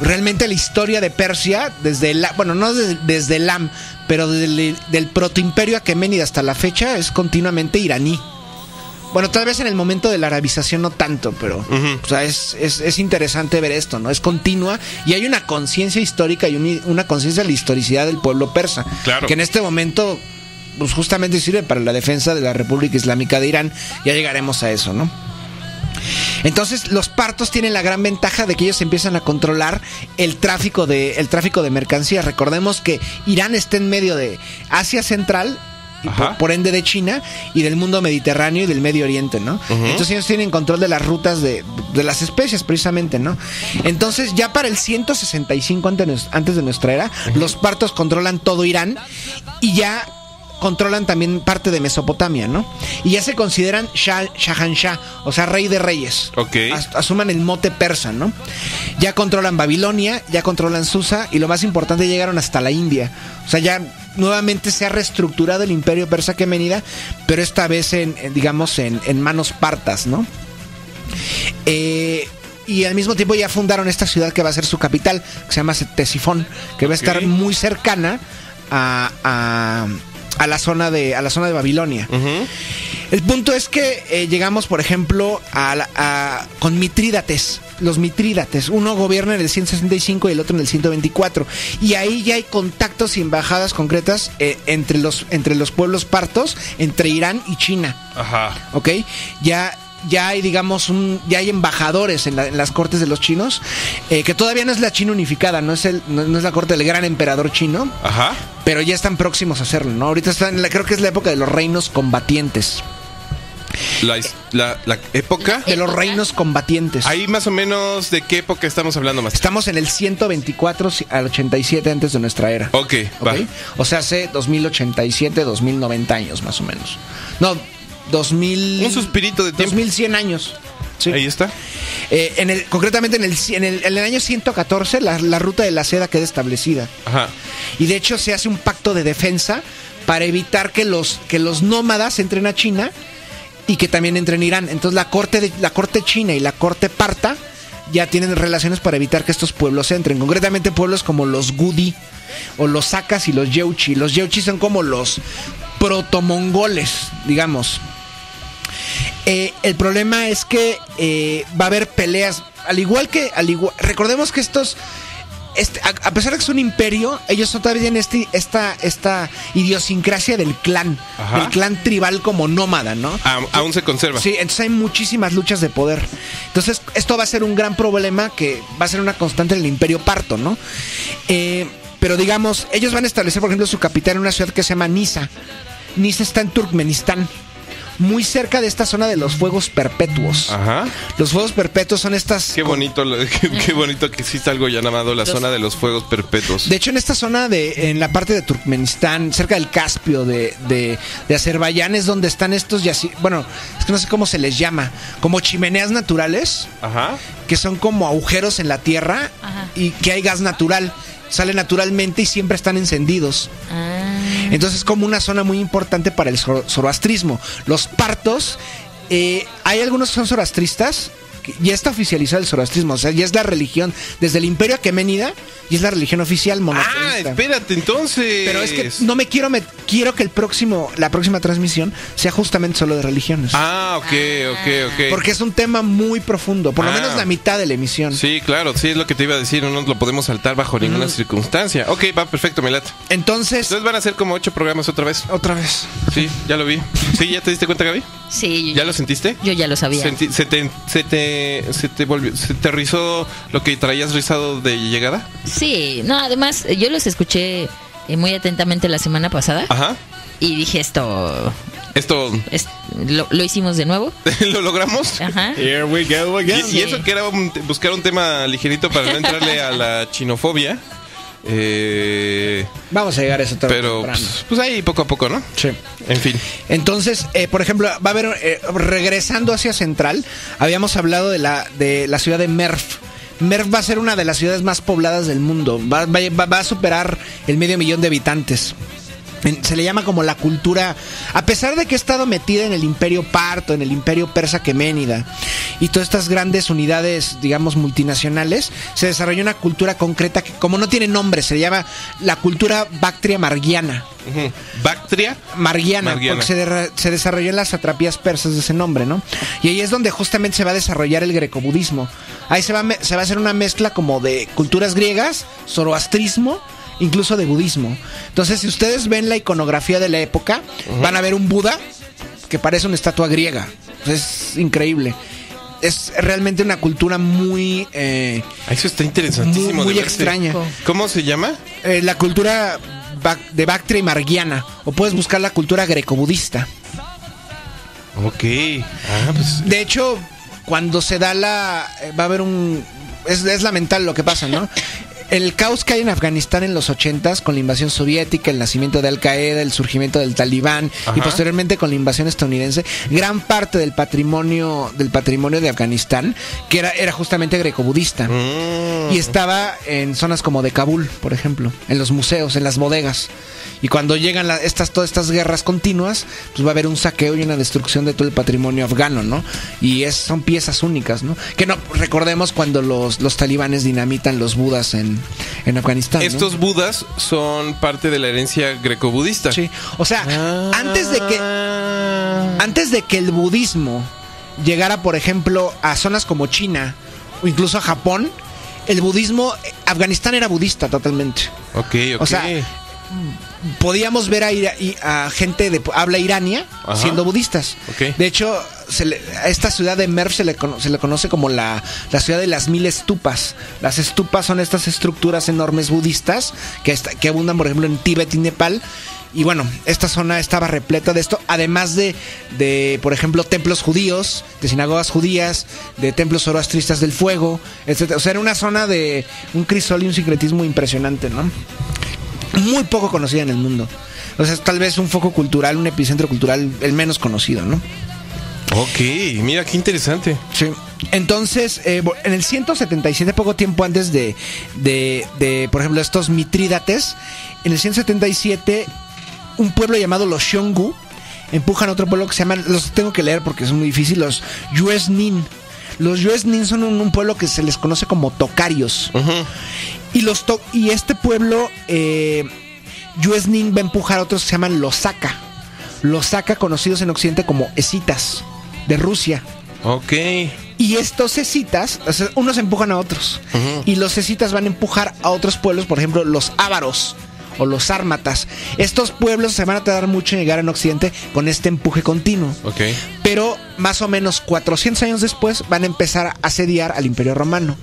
realmente la historia de Persia, desde la, bueno, no desde, el Am, pero desde del protoimperio aqueménida hasta la fecha, es continuamente iraní. Bueno, tal vez en el momento de la arabización no tanto, pero o sea, es, es, interesante ver esto, ¿no? Es continua y hay una conciencia histórica y una conciencia de la historicidad del pueblo persa. Claro. Que en este momento, pues justamente sirve para la defensa de la República Islámica de Irán. Ya llegaremos a eso, ¿no? Entonces los partos tienen la gran ventaja de que ellos empiezan a controlar el tráfico de el tráfico de mercancías. Recordemos que Irán está en medio de Asia Central por, ende de China y del mundo mediterráneo y del Medio Oriente, ¿no? Entonces ellos tienen control de las rutas de, las especies, precisamente, ¿no? Entonces ya para el 165 antes, antes de nuestra era, los partos controlan todo Irán y ya controlan también parte de Mesopotamia, ¿no? Y ya se consideran Shah, Shahanshah, o sea, rey de reyes. Ok. asuman el mote persa, ¿no? Ya controlan Babilonia, ya controlan Susa y lo más importante, llegaron hasta la India. O sea, ya nuevamente se ha reestructurado el imperio persa quemenida, pero esta vez en, digamos, en, manos partas, ¿no? Eh, y al mismo tiempo ya fundaron esta ciudad que va a ser su capital, que se llama Tesifón, que va a estar muy cercana a, a, la zona de, a la zona de Babilonia. El punto es que eh, llegamos, por ejemplo, a, con Mitrídates. Los Mitrídates. Uno gobierna en el 165 y el otro en el 124. Y ahí ya hay contactos y embajadas concretas eh, entre, los, entre los pueblos partos, entre Irán y China. Ajá. ¿Ok? Ya ya hay, digamos, un, ya hay embajadores en, las cortes de los chinos, eh, que todavía no es la China unificada, no es, el, no, es la corte del gran emperador chino, Ajá. pero ya están próximos a hacerlo, ¿no? Ahorita están, creo que es la época de los reinos combatientes. La, época de los reinos combatientes. Ahí más o menos de qué época estamos hablando más. Estamos en el 124 al 87 antes de nuestra era. Ok, O sea, hace 2087, 2090 años más o menos. No, 2000 Un suspirito de tiempo. 2100 años. Ahí está. Eh, en el, concretamente en el, en el, año 114 la, la, ruta de la seda queda establecida. Ajá. Y de hecho se hace un pacto de defensa para evitar que los, que los nómadas entren a China y que también entren a Irán. Entonces la corte, de, la corte china y la corte parta ya tienen relaciones para evitar que estos pueblos entren. Concretamente pueblos como los Gudi o los Sakas y los Yeuchi. Los Yeuchi son como los protomongoles, digamos. Eh, el problema es que eh, va a haber peleas, al igual que, al igual, recordemos que estos este, a, pesar de que es un imperio, ellos todavía tienen este, esta, esta idiosincrasia del clan, del clan tribal como nómada, ¿no? aún se conserva. Sí, entonces hay muchísimas luchas de poder. Entonces, esto va a ser un gran problema que va a ser una constante en el imperio parto, ¿no? Eh, pero digamos, ellos van a establecer, por ejemplo, su capital en una ciudad que se llama Nisa. Nisa está en Turkmenistán muy cerca de esta zona de los fuegos perpetuos. Ajá. Los fuegos perpetuos son estas. Qué bonito, (laughs) qué, bonito que exista algo ya llamado la zona de los fuegos perpetuos. De hecho, en esta zona de, en la parte de Turkmenistán, cerca del Caspio, de, de, de Azerbaiyán, es donde están estos así bueno, es que no sé cómo se les llama, como chimeneas naturales. Ajá. Que son como agujeros en la tierra y que hay gas natural. Sale naturalmente y siempre están encendidos. Ah. Entonces es como una zona muy importante para el zoroastrismo. Los partos, eh, hay algunos que son zoroastristas, ya está oficializado el zoroastrismo, o sea, ya es la religión desde el imperio aqueménida y es la religión oficial monoteísta. Ah, espérate, entonces. Pero es que no me quiero me quiero que el próximo la próxima transmisión sea justamente solo de religiones. Ah, ok, ok, ok. Porque es un tema muy profundo, por lo ah. menos la mitad de la emisión. Sí, claro, sí es lo que te iba a decir, no nos lo podemos saltar bajo ninguna circunstancia. Ok, va perfecto, Melat. Entonces, entonces van a ser como ocho programas otra vez. Otra vez. Sí, ya lo vi. Sí, ya te diste cuenta, Gaby. Sí. ¿Ya lo sentiste? Yo ya lo sabía. se te, se te se te volvió se te rizó lo que traías rizado de llegada? Sí, no, además yo los escuché eh, muy atentamente la semana pasada. Ajá. Y dije esto. Esto. lo, hicimos de nuevo. (laughs) ¿Lo logramos? Ajá. Here we go again. Y, eso que era buscar un tema ligerito para no entrarle a la chinofobia. Eh, Vamos a llegar a eso Pero pues, pues, ahí poco a poco, ¿no? Sí. En fin. Entonces, eh, por ejemplo, va a haber, eh, regresando hacia Central, habíamos hablado de la, de la ciudad de Merv Merv va a ser una de las ciudades más pobladas del mundo. Va, va, a superar el medio millón de habitantes. Se le llama como la cultura, a pesar de que ha estado metida en el imperio parto, en el imperio persa queménida y todas estas grandes unidades, digamos, multinacionales, se desarrolló una cultura concreta que como no tiene nombre, se llama la cultura bactria margiana. ¿Bactria? Margiana, porque se, desarrolló en las atrapías persas de ese nombre, ¿no? Y ahí es donde justamente se va a desarrollar el grecobudismo. Ahí se va, se va a hacer una mezcla como de culturas griegas, zoroastrismo, incluso de budismo. Entonces, si ustedes ven la iconografía de la época, van a ver un Buda que parece una estatua griega. Es increíble es realmente una cultura muy... Eh, Eso está interesantísimo. Muy, extraña. ¿Cómo se llama? Eh, la cultura de Bactria y Margiana. O puedes buscar la cultura grecobudista. Ok. Ah, pues. De hecho, cuando se da la... Eh, va a haber un... Es, es lamentable lo que pasa, ¿no? El caos que hay en Afganistán en los 80 con la invasión soviética, el nacimiento de Al Qaeda, el surgimiento del Talibán y posteriormente con la invasión estadounidense, gran parte del patrimonio del patrimonio de Afganistán que era era justamente grecobudista mm. y estaba en zonas como de Kabul, por ejemplo, en los museos, en las bodegas. Y cuando llegan estas, todas estas guerras continuas, pues va a haber un saqueo y una destrucción de todo el patrimonio afgano, ¿no? Y es, son piezas únicas, ¿no? Que no, recordemos cuando los, los talibanes dinamitan los budas en, en Afganistán. Estos budas son parte de la herencia grecobudista. Sí. O sea, antes de que. Antes de que el budismo llegara, por ejemplo, a zonas como China o incluso a Japón, el budismo, Afganistán era budista totalmente. Ok, ok. O sea, podíamos ver a, a, gente de habla irania siendo budistas. De hecho, a esta ciudad de Merv se le, se le conoce como la, la, ciudad de las mil estupas. Las estupas son estas estructuras enormes budistas que, que abundan, por ejemplo, en Tíbet y Nepal. Y bueno, esta zona estaba repleta de esto, además de, de, por ejemplo, templos judíos, de sinagogas judías, de templos zoroastristas del fuego, etc. O sea, era una zona de un crisol y un secretismo impresionante, ¿no? Muy poco conocida en el mundo. O sea, tal vez un foco cultural, un epicentro cultural el menos conocido, ¿no? Ok, mira qué interesante. Sí. Entonces, eh, en el 177, poco tiempo antes de, de, de, por ejemplo, estos Mitrídates, en el 177, un pueblo llamado los Xiongnu empujan a otro pueblo que se llaman, los tengo que leer porque es muy difícil, los Yuesnin. Los Yuesnin son un, pueblo que se les conoce como tocarios. Y, los y este pueblo, eh, Yuesnin, va a empujar a otros que se llaman los Saka. Los Saka, conocidos en Occidente como esitas, de Rusia. Ok. Y estos cecitas, unos empujan a otros. Y los cecitas van a empujar a otros pueblos, por ejemplo, los ávaros o los ármatas. Estos pueblos se van a tardar mucho en llegar en Occidente con este empuje continuo. Ok. Pero más o menos 400 años después van a empezar a asediar al Imperio Romano.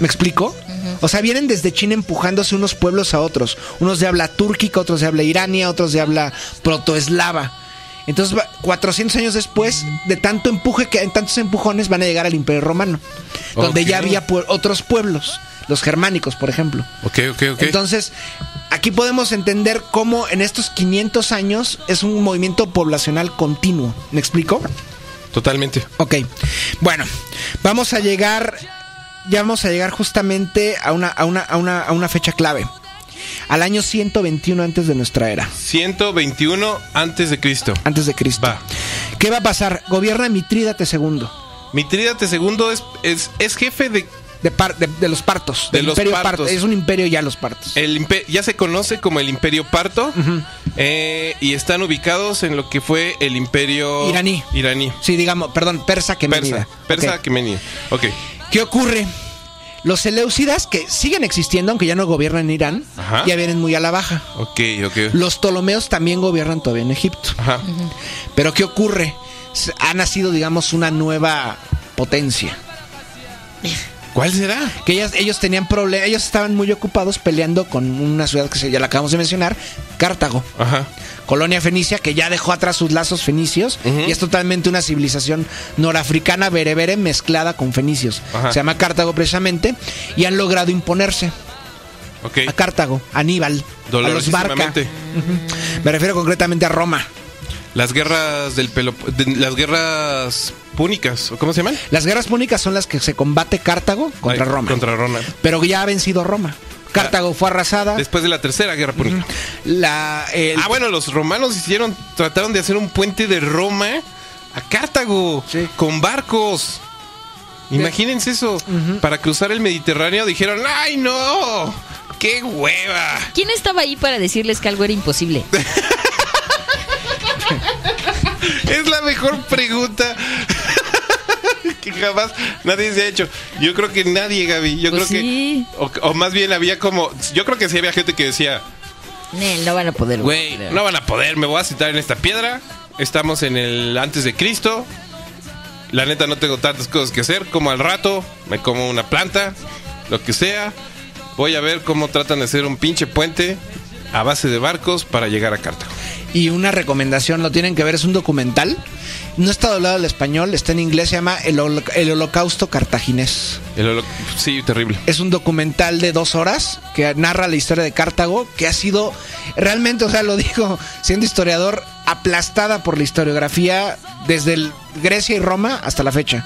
¿Me explico? O sea, vienen desde China empujándose unos pueblos a otros. Unos de habla túrquica, otros de habla irania, otros de habla protoeslava. Entonces, 400 años después, de tanto empuje que en tantos empujones van a llegar al Imperio Romano, donde ya había otros pueblos, los germánicos, por ejemplo. Ok, ok, ok. Entonces, aquí podemos entender cómo en estos 500 años es un movimiento poblacional continuo. ¿Me explico? Totalmente. Ok. Bueno, vamos a llegar, ya vamos a llegar justamente a una, a una, a una, a una fecha clave al año 121 antes de nuestra era. 121 antes de Cristo. Antes de Cristo. Va. ¿Qué va a pasar? Gobierna Mitrídate II. Mitrídate II es, es, es jefe de de, los partos. De los imperio partos. Es un imperio ya los partos. El ya se conoce como el imperio parto eh, y están ubicados en lo que fue el imperio iraní. Iraní. Sí, digamos, perdón, persa que Persa, persa okay. Ok. ¿Qué ocurre? Los Seleucidas, que siguen existiendo, aunque ya no gobiernan en Irán, ya vienen muy a la baja. Ok, ok. Los Ptolomeos también gobiernan todavía en Egipto. Ajá. Pero ¿qué ocurre? Ha nacido, digamos, una nueva potencia. ¿Cuál será? Que ellos, ellos tenían problemas, ellos estaban muy ocupados peleando con una ciudad que ya la acabamos de mencionar, Cartago. Ajá. Colonia fenicia que ya dejó atrás sus lazos fenicios y es totalmente una civilización norafricana berebere mezclada con fenicios. Se llama Cartago precisamente y han logrado imponerse. A Cartago, Aníbal, a los Barca. Me refiero concretamente a Roma. Las guerras del pelo, las guerras púnicas, ¿cómo se llaman? Las guerras púnicas son las que se combate Cartago contra Roma. Contra Roma. Pero ya ha vencido Roma. Cartago fue arrasada. Después de la tercera guerra púnica. La, Ah, bueno, los romanos hicieron, trataron de hacer un puente de Roma a Cartago con barcos. Imagínense eso. Para cruzar el Mediterráneo dijeron, ¡ay no! ¡Qué hueva! ¿Quién estaba ahí para decirles que algo era imposible? (laughs) es la mejor pregunta (laughs) que jamás nadie se ha hecho. Yo creo que nadie, Gaby. Yo pues creo que. O, más bien había como. Yo creo que sí había gente que decía. no van a poder. Güey, no van a poder. Me voy a citar en esta piedra. Estamos en el antes de Cristo. La neta no tengo tantas cosas que hacer. Como al rato, me como una planta, lo que sea. Voy a ver cómo tratan de hacer un pinche puente a base de barcos para llegar a Cartago. Y una recomendación, lo tienen que ver, es un documental. No está doblado al español, está en inglés, se llama El, Holocausto Cartaginés. sí, terrible. Es un documental de dos horas que narra la historia de Cartago, que ha sido realmente, o sea, lo digo siendo historiador, aplastada por la historiografía desde Grecia y Roma hasta la fecha.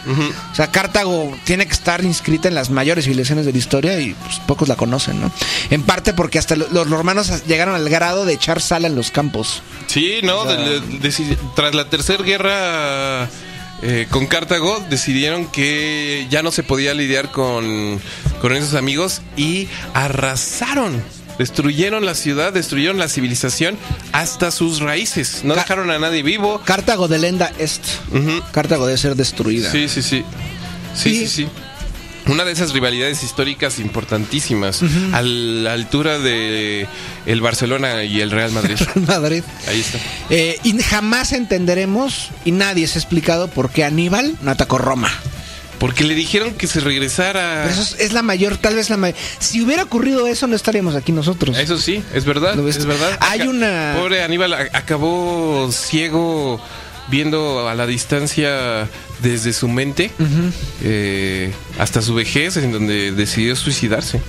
O sea, Cartago tiene que estar inscrita en las mayores civilizaciones de la historia y pues, pocos la conocen, ¿no? En parte porque hasta los romanos llegaron al grado de echar sal en los campos. Sí, no, tras la tercera guerra eh, con Cartago decidieron que ya no se podía lidiar con, con esos amigos y arrasaron Destruyeron la ciudad, destruyeron la civilización hasta sus raíces. No dejaron a nadie vivo. Cartago de Lenda Est. Cartago debe ser destruida. Sí, sí, sí. Sí, sí, sí. Una de esas rivalidades históricas importantísimas a la altura de el Barcelona y el Real Madrid. (laughs) Madrid. Ahí está. Eh, y jamás entenderemos y nadie se ha explicado por qué Aníbal no atacó Roma. Porque le dijeron que se regresara. eso es, la mayor, tal vez la mayor. Si hubiera ocurrido eso, no estaríamos aquí nosotros. Eso sí, es verdad. Es verdad. Hay una. Pobre Aníbal acabó ciego viendo a la distancia desde su mente eh, hasta su vejez, en donde decidió suicidarse.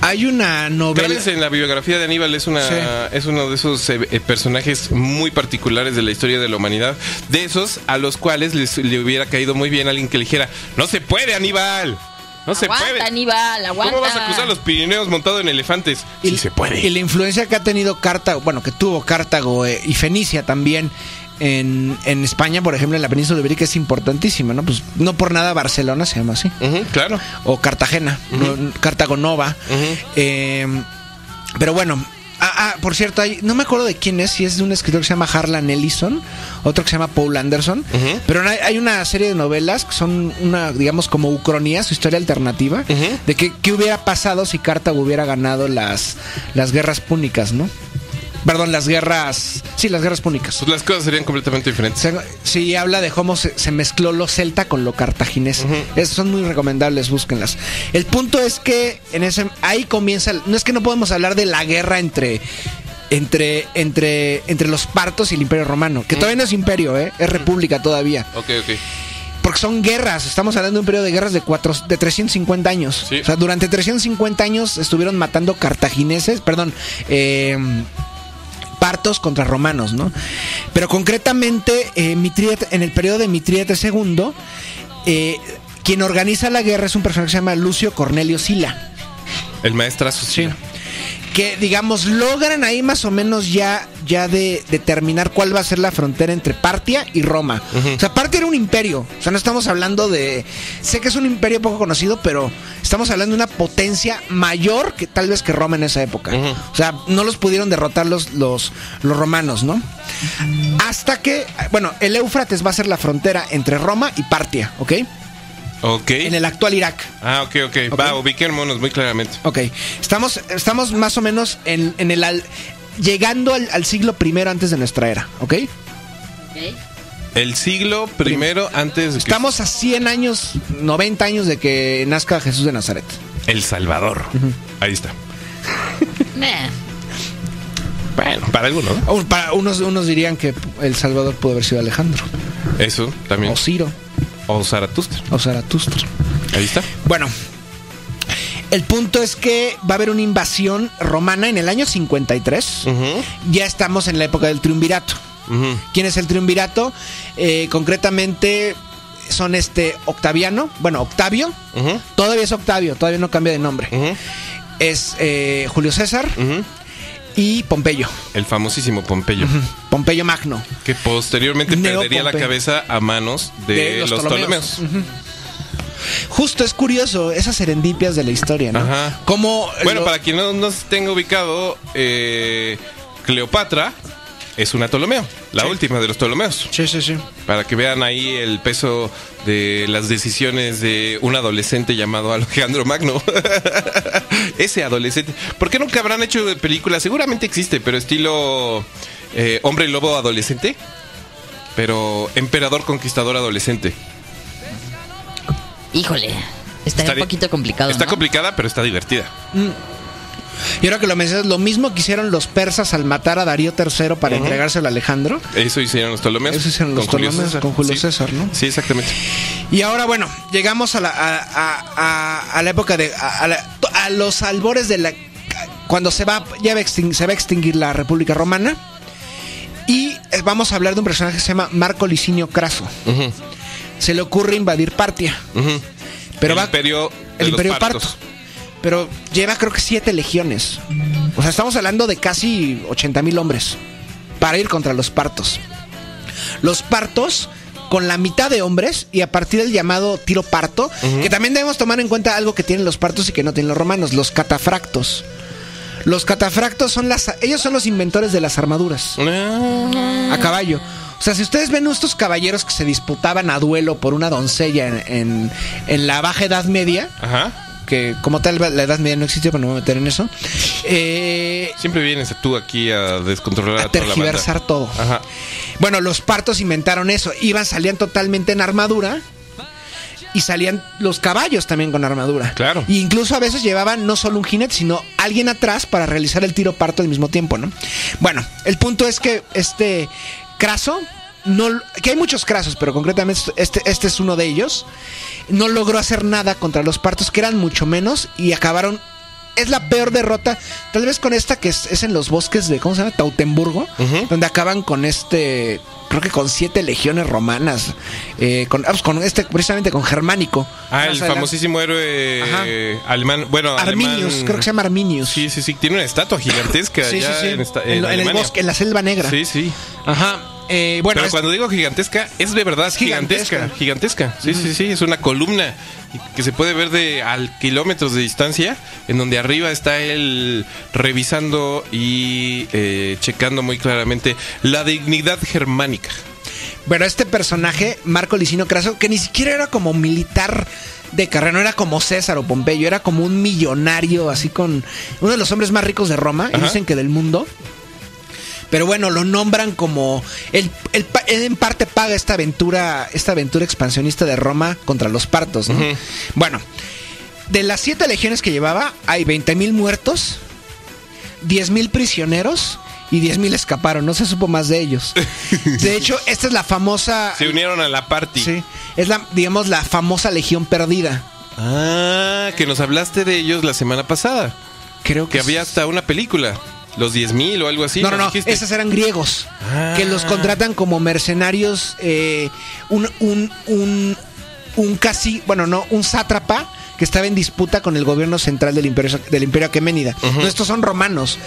Hay una novela. en la biografía de Aníbal es, una, es uno de esos eh, personajes muy particulares de la historia de la humanidad. De esos a los cuales les, le hubiera caído muy bien alguien que le dijera: ¡No se puede, Aníbal! No se puede. Aníbal, aguanta. ¿Cómo vas a cruzar los Pirineos montado en elefantes? Y, se puede. Y la influencia que ha tenido Cartago, bueno, que tuvo Cartago eh, y Fenicia también en, en, España, por ejemplo, en la península ibérica es importantísima, ¿no? Pues no por nada Barcelona se llama así. claro. O Cartagena, Cartago Nova. Eh, pero bueno, Ah, ah, por cierto, hay, no me acuerdo de quién es, si es de un escritor que se llama Harlan Ellison, otro que se llama Paul Anderson, pero hay, una serie de novelas que son una, digamos, como ucronía, su historia alternativa, de que, qué hubiera pasado si Cartago hubiera ganado las, las guerras púnicas, ¿no? Perdón, las guerras. Sí, las guerras púnicas. Pues las cosas serían completamente diferentes. sí, habla de cómo se, mezcló lo celta con lo cartaginés. son muy recomendables, búsquenlas. El punto es que en ese ahí comienza. No es que no podemos hablar de la guerra entre. Entre, entre, entre los partos y el imperio romano. Que todavía no es imperio, ¿eh? es república todavía. Ok, ok porque son guerras. Estamos hablando de un periodo de guerras de, cuatro, de 350 años. O sea, durante 350 años estuvieron matando cartagineses, perdón, eh, partos contra romanos, ¿no? Pero concretamente, eh, en el periodo de Mitrídates II, eh, quien organiza la guerra es un personaje que se llama Lucio Cornelio Sila. El maestrazo. Sí que digamos logran ahí más o menos ya ya de determinar cuál va a ser la frontera entre Partia y Roma. O sea, Partia era un imperio. O sea, no estamos hablando de sé que es un imperio poco conocido, pero estamos hablando de una potencia mayor que tal vez que Roma en esa época. O sea, no los pudieron derrotar los los los romanos, ¿no? Hasta que bueno, el Éufrates va a ser la frontera entre Roma y Partia, ¿ok? Ok. En el actual Irak. Ah, ok, ok. Va, ubiquémonos muy claramente. Ok. Estamos, estamos más o menos en, en el... llegando al, siglo primero antes de nuestra era, ¿ok? Ok. El siglo primero antes de Estamos a 100 años, 90 años de que nazca Jesús de Nazaret. El Salvador. Ahí está. (laughs) bueno, para algunos. Para unos, unos dirían que El Salvador pudo haber sido Alejandro. Eso, también. O Ciro. O Zaratustra. O Zaratustra. Ahí está. Bueno, el punto es que va a haber una invasión romana en el año 53. Ya estamos en la época del triunvirato. ¿Quién es el triunvirato? Eh, concretamente son este Octaviano, bueno, Octavio. Todavía es Octavio, todavía no cambia de nombre. Es eh, Julio César y Pompeyo. El famosísimo Pompeyo. Pompeyo Magno. Que posteriormente perdería la cabeza a manos de, los, Ptolomeos. Justo es curioso esas serendipias de la historia, ¿no? Ajá. Como bueno, para quien no nos tenga ubicado, eh, Cleopatra es una Ptolomeo, la última de los Ptolomeos. Sí, sí, sí. Para que vean ahí el peso de las decisiones de un adolescente llamado Alejandro Magno. (laughs) Ese adolescente. ¿Por qué nunca habrán hecho películas? Seguramente existe, pero estilo eh, hombre lobo adolescente. Pero emperador conquistador adolescente. Híjole, está, un poquito complicado. Está complicada, pero está divertida. Mm. Y ahora que lo mencionas, lo mismo que hicieron los persas al matar a Darío III para entregárselo a Alejandro. Eso hicieron los Ptolomeos. Eso hicieron los Ptolomeos con Julio César, ¿no? Sí, exactamente. Y ahora, bueno, llegamos a la, a, la época de. A, los albores de la. Cuando se va, ya va se va a extinguir la República Romana. Y eh, vamos a hablar de un personaje que se llama Marco Licinio Craso. Se le ocurre invadir Partia. Pero el imperio, el imperio Parto pero lleva creo que siete legiones. O sea, estamos hablando de casi 80 mil hombres para ir contra los partos. Los partos con la mitad de hombres y a partir del llamado tiro parto, que también debemos tomar en cuenta algo que tienen los partos y que no tienen los romanos, los catafractos. Los catafractos son las ellos son los inventores de las armaduras. Ah. A caballo. O sea, si ustedes ven estos caballeros que se disputaban a duelo por una doncella en, en, en la baja Edad Media, Ajá que como tal la edad media no existe, pero no me voy a meter en eso. Eh, Siempre vienes tú aquí a descontrolar a, tergiversar todo. Ajá. Bueno, los partos inventaron eso. Iban, salían totalmente en armadura y salían los caballos también con armadura. Claro. Y incluso a veces llevaban no solo un jinete, sino alguien atrás para realizar el tiro parto al mismo tiempo, ¿no? Bueno, el punto es que este Craso no, que hay muchos casos, pero concretamente este, este es uno de ellos, no logró hacer nada contra los partos, que eran mucho menos, y acabaron es la peor derrota, tal vez con esta que es, en los bosques de, ¿cómo se llama? Tautenburgo, donde acaban con este, creo que con siete legiones romanas, eh, con, ah, pues con este, precisamente con Germánico. Ah, el famosísimo héroe alemán, bueno, Arminius, creo que se llama Arminius. Sí, sí, sí, tiene una estatua gigantesca sí, sí, sí. En, el bosque, en la selva negra. Sí, sí. Ajá. Eh, bueno, Pero cuando digo gigantesca, es de verdad gigantesca. Gigantesca. Sí, sí, sí. Es una columna que se puede ver de al kilómetros de distancia, en donde arriba está él revisando y eh, checando muy claramente la dignidad germánica. Bueno, este personaje, Marco Licino Craso, que ni siquiera era como militar de carrera, no era como César o Pompeyo, era como un millonario, así con uno de los hombres más ricos de Roma, y dicen que del mundo. Pero bueno, lo nombran como. Él, en parte paga esta aventura, esta aventura expansionista de Roma contra los partos, ¿no? Bueno, de las siete legiones que llevaba, hay 20.000 muertos, 10.000 prisioneros y 10.000 escaparon. No se supo más de ellos. (laughs) De hecho, esta es la famosa. Se unieron a la party. Sí. Es la, digamos, la famosa legión perdida. Ah, que nos hablaste de ellos la semana pasada. Creo que, que había hasta una película. Los 10.000 o algo así. No, no, no. Esos eran griegos. Que los ah. contratan como mercenarios. Eh, un, un, un, un casi. Bueno, no, un sátrapa que estaba en disputa con el gobierno central del imperio, del imperio Aqueménida. estos son romanos.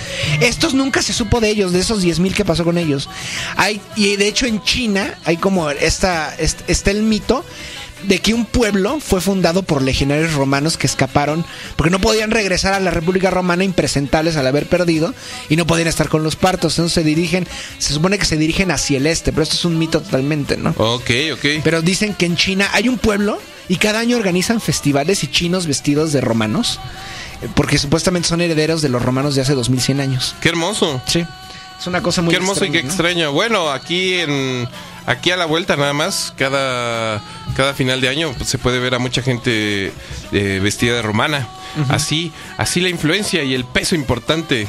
Estos nunca se supo de ellos, de esos 10.000 que pasó con ellos. Hay, y de hecho en China hay como esta, está el mito de que un pueblo fue fundado por legionarios romanos que escaparon porque no podían regresar a la República Romana impresentables al haber perdido y no podían estar con los partos. Entonces se dirigen, se supone que se dirigen hacia el este, pero esto es un mito totalmente, ¿no? Ok, ok. Pero dicen que en China hay un pueblo y cada año organizan festivales y chinos vestidos de romanos porque supuestamente son herederos de los romanos de hace 2100 años. Qué hermoso. Sí. Es una cosa muy Qué hermoso y qué extraño. Bueno, aquí en aquí a la vuelta nada más, cada, cada final de año pues, se puede ver a mucha gente eh, vestida de romana. Así, así la influencia y el peso importante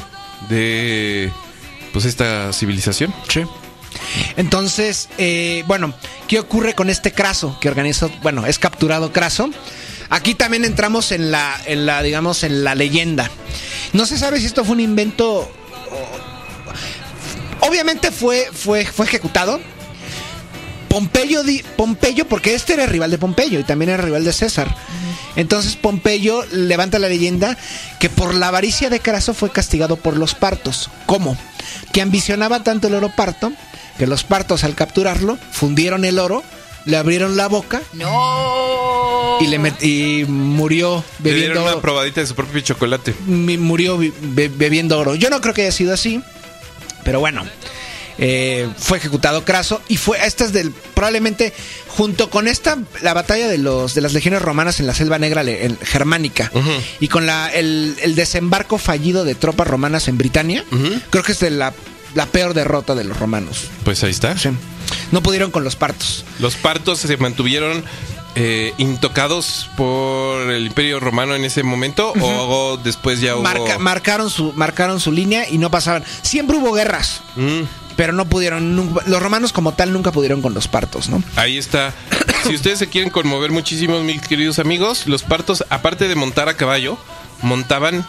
de pues esta civilización. Sí. Entonces, eh, bueno, ¿qué ocurre con este Craso que organizó? Bueno, es capturado Craso. Aquí también entramos en la, en la, digamos, en la leyenda. No se sabe si esto fue un invento. Obviamente fue, fue, fue ejecutado Pompeyo, Pompeyo, porque este era rival de Pompeyo y también era rival de César. Entonces Pompeyo levanta la leyenda que por la avaricia de Craso fue castigado por los partos. ¿Cómo? Que ambicionaba tanto el oro parto que los partos al capturarlo fundieron el oro, le abrieron la boca. ¡No! Y, le y murió bebiendo. Le una probadita de su propio chocolate. Murió bebiendo oro. Yo no creo que haya sido así, pero bueno. Eh, fue ejecutado Craso y fue esta es del probablemente junto con esta la batalla de los de las legiones romanas en la selva negra germánica y con la, el, desembarco fallido de tropas romanas en Britania creo que es de la, la, peor derrota de los romanos. Pues ahí está. No pudieron con los partos. Los partos se mantuvieron eh, intocados por el Imperio Romano en ese momento o después ya hubo... marcaron su marcaron su línea y no pasaban. Siempre hubo guerras. Mm pero no pudieron, los romanos como tal nunca pudieron con los partos, ¿no? Ahí está. si ustedes se quieren conmover muchísimo, mis queridos amigos, los partos, aparte de montar a caballo, montaban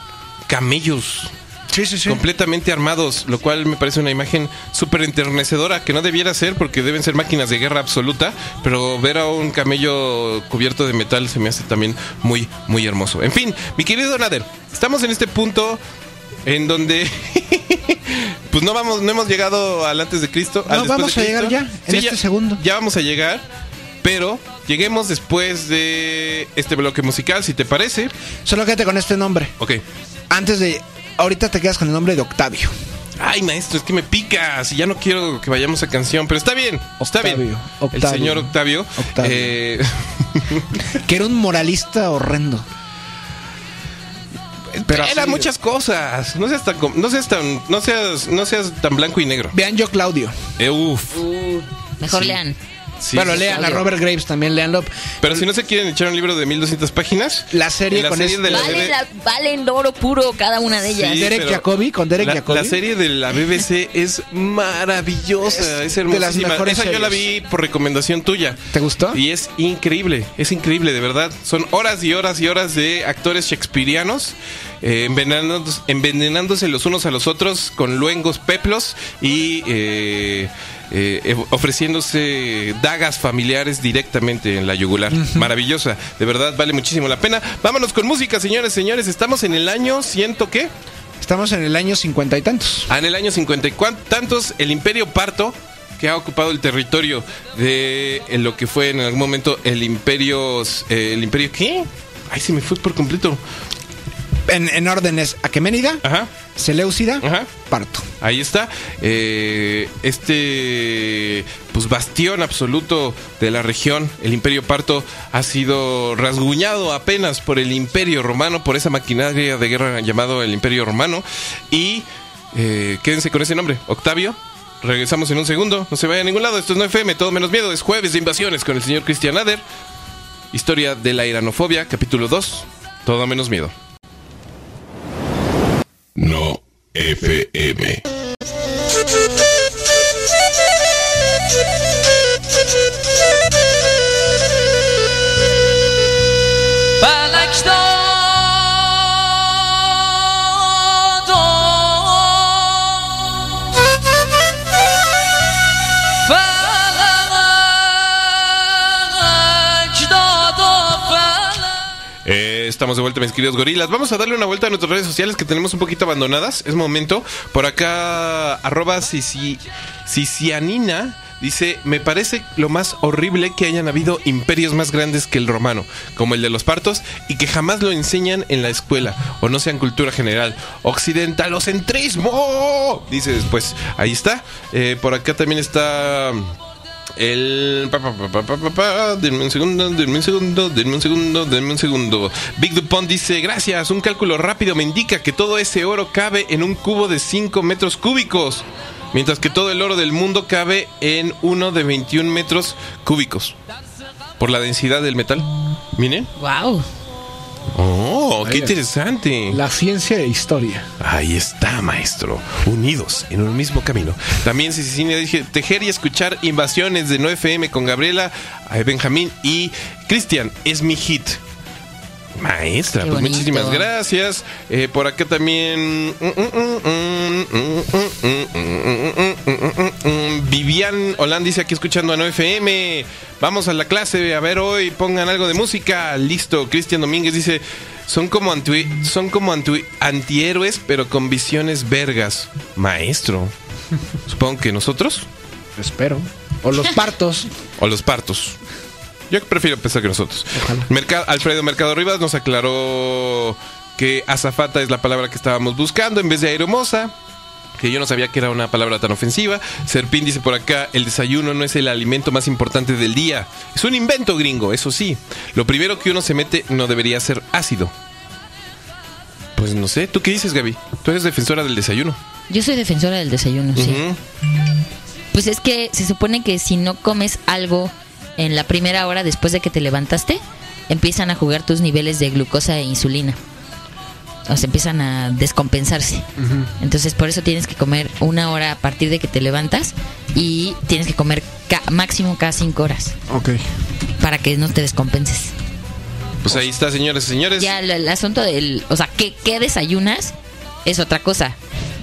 camellos. Sí, sí, sí. Completamente armados, lo cual me parece una imagen súper enternecedora, que no debiera ser porque deben ser máquinas de guerra absoluta, pero ver a un camello cubierto de metal se me hace también muy, muy hermoso. En fin, mi querido Nader, estamos en este punto en donde (laughs) pues no vamos no hemos llegado al antes de Cristo no vamos a llegar ya en este segundo ya vamos a llegar pero lleguemos después de este bloque musical si te parece solo quédate con este nombre ok antes de ahorita te quedas con el nombre de Octavio Ay, maestro, es que me picas y ya no quiero que vayamos a canción, pero está bien, está bien. el señor Octavio. Octavio. Eh, (laughs) que era un moralista horrendo. Pero era muchas cosas. No seas tan, no seas tan, no seas, no seas tan blanco y negro. Vean yo Claudio. Eh, uf. Uh, mejor lean. bueno, lean a Robert Graves también, leanlo. Pero si no se quieren echar un libro de 1200 páginas, la serie con serie de la vale, valen oro puro cada una de ellas. Derek Jacobi, con Derek la, Jacobi. La serie de la BBC es maravillosa, es, hermosísima. Mejores Esa yo la vi por recomendación tuya. ¿Te gustó? Y es increíble, es increíble, de verdad. Son horas y horas y horas de actores shakespearianos eh, envenenándose, envenenándose, los unos a los otros con luengos peplos y eh, eh, ofreciéndose dagas familiares directamente en la yugular. Maravillosa, de verdad vale muchísimo la pena. Vámonos con música, señores, señores. Estamos en el año ciento qué? Estamos en el año cincuenta y tantos. Ah, en el año cincuenta y tantos, el Imperio Parto que ha ocupado el territorio de lo que fue en algún momento el imperio el imperio qué ay se me fue por completo en, en orden es Aqueménida, Ajá. Seleucida, Parto. Ahí está. Eh, este pues bastión absoluto de la región, el Imperio Parto, ha sido rasguñado apenas por el Imperio Romano, por esa maquinaria de guerra llamado el Imperio Romano. Y eh, quédense con ese nombre, Octavio. Regresamos en un segundo. No se vaya a ningún lado. Esto es no FM, todo menos miedo. Es jueves de invasiones con el señor Cristian Ader. Historia de la iranofobia, capítulo 2. Todo menos miedo. No FM. Estamos de vuelta, mis queridos gorilas. Vamos a darle una vuelta a nuestras redes sociales que tenemos un poquito abandonadas. Es momento. Por acá, arroba Sicianina. Dice, me parece lo más horrible que hayan habido imperios más grandes que el romano, como el de los partos, y que jamás lo enseñan en la escuela, o no sean cultura general. Occidentalocentrismo. Dice después, ahí está. Eh, por acá también está... El. denme un segundo, denme un segundo, denme un segundo, denme un segundo. Big Dupont dice: Gracias, un cálculo rápido me indica que todo ese oro cabe en un cubo de 5 metros cúbicos. Mientras que todo el oro del mundo cabe en uno de 21 metros cúbicos. Por la densidad del metal. Miren. ¡Wow! Oh, qué interesante. La ciencia e historia. Ahí está, maestro. Unidos en un mismo camino. También Cecilia dije tejer y escuchar invasiones de 9FM con Gabriela, Benjamín y Cristian. Es mi hit. Maestra, pues muchísimas gracias. Eh, por acá también. Vivian Holland dice aquí escuchando a 9FM. Vamos a la clase, a ver hoy, pongan algo de música. Listo. Cristian Domínguez dice. Son como, anti, son como antihéroes, pero con visiones vergas. Maestro. Supongo que nosotros. Espero. O los partos. o los partos. Yo prefiero pensar que nosotros. Alfredo Mercado Rivas nos aclaró que azafata es la palabra que estábamos buscando en vez de aeromosa. Que yo no sabía que era una palabra tan ofensiva. Serpín dice por acá: el desayuno no es el alimento más importante del día. Es un invento gringo, eso sí. Lo primero que uno se mete no debería ser ácido. Pues no sé, ¿tú qué dices, Gaby? Tú eres defensora del desayuno. Yo soy defensora del desayuno, sí. Pues es que se supone que si no comes algo en la primera hora después de que te levantaste, empiezan a jugar tus niveles de glucosa e insulina. O sea, empiezan a descompensarse. Entonces, por eso tienes que comer una hora a partir de que te levantas y tienes que comer máximo cada cinco horas. Ok. Para que no te descompenses. Pues ahí está, señores y señores. Ya el, asunto del. O sea, ¿qué, ¿qué, desayunas? Es otra cosa.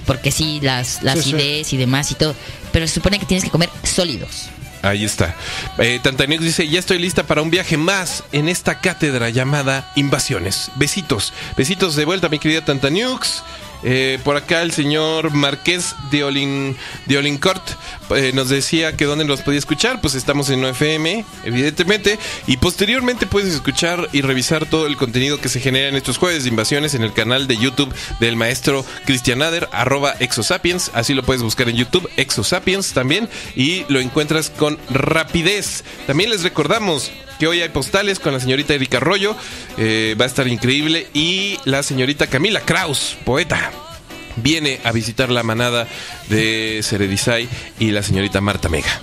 Porque sí, las, las ideas y demás y todo. Pero se supone que tienes que comer sólidos. Ahí está. Eh, Tantanux dice, ya estoy lista para un viaje más en esta cátedra llamada Invasiones. Besitos. Besitos de vuelta, mi querida Tantanux. Eh, por acá el señor Marqués de, Olin, de Olincourt eh, nos decía que dónde nos podía escuchar. Pues estamos en OFM, evidentemente. Y posteriormente puedes escuchar y revisar todo el contenido que se genera en estos jueves de invasiones en el canal de YouTube del maestro Cristian Ader, arroba Exosapiens. Así lo puedes buscar en YouTube, Exosapiens también. Y lo encuentras con rapidez. También les recordamos que hoy hay postales con la señorita Erika Arroyo, eh, va a estar increíble, y la señorita Camila Kraus, poeta. Viene a visitar la manada de Seredisay y la señorita Marta Mega.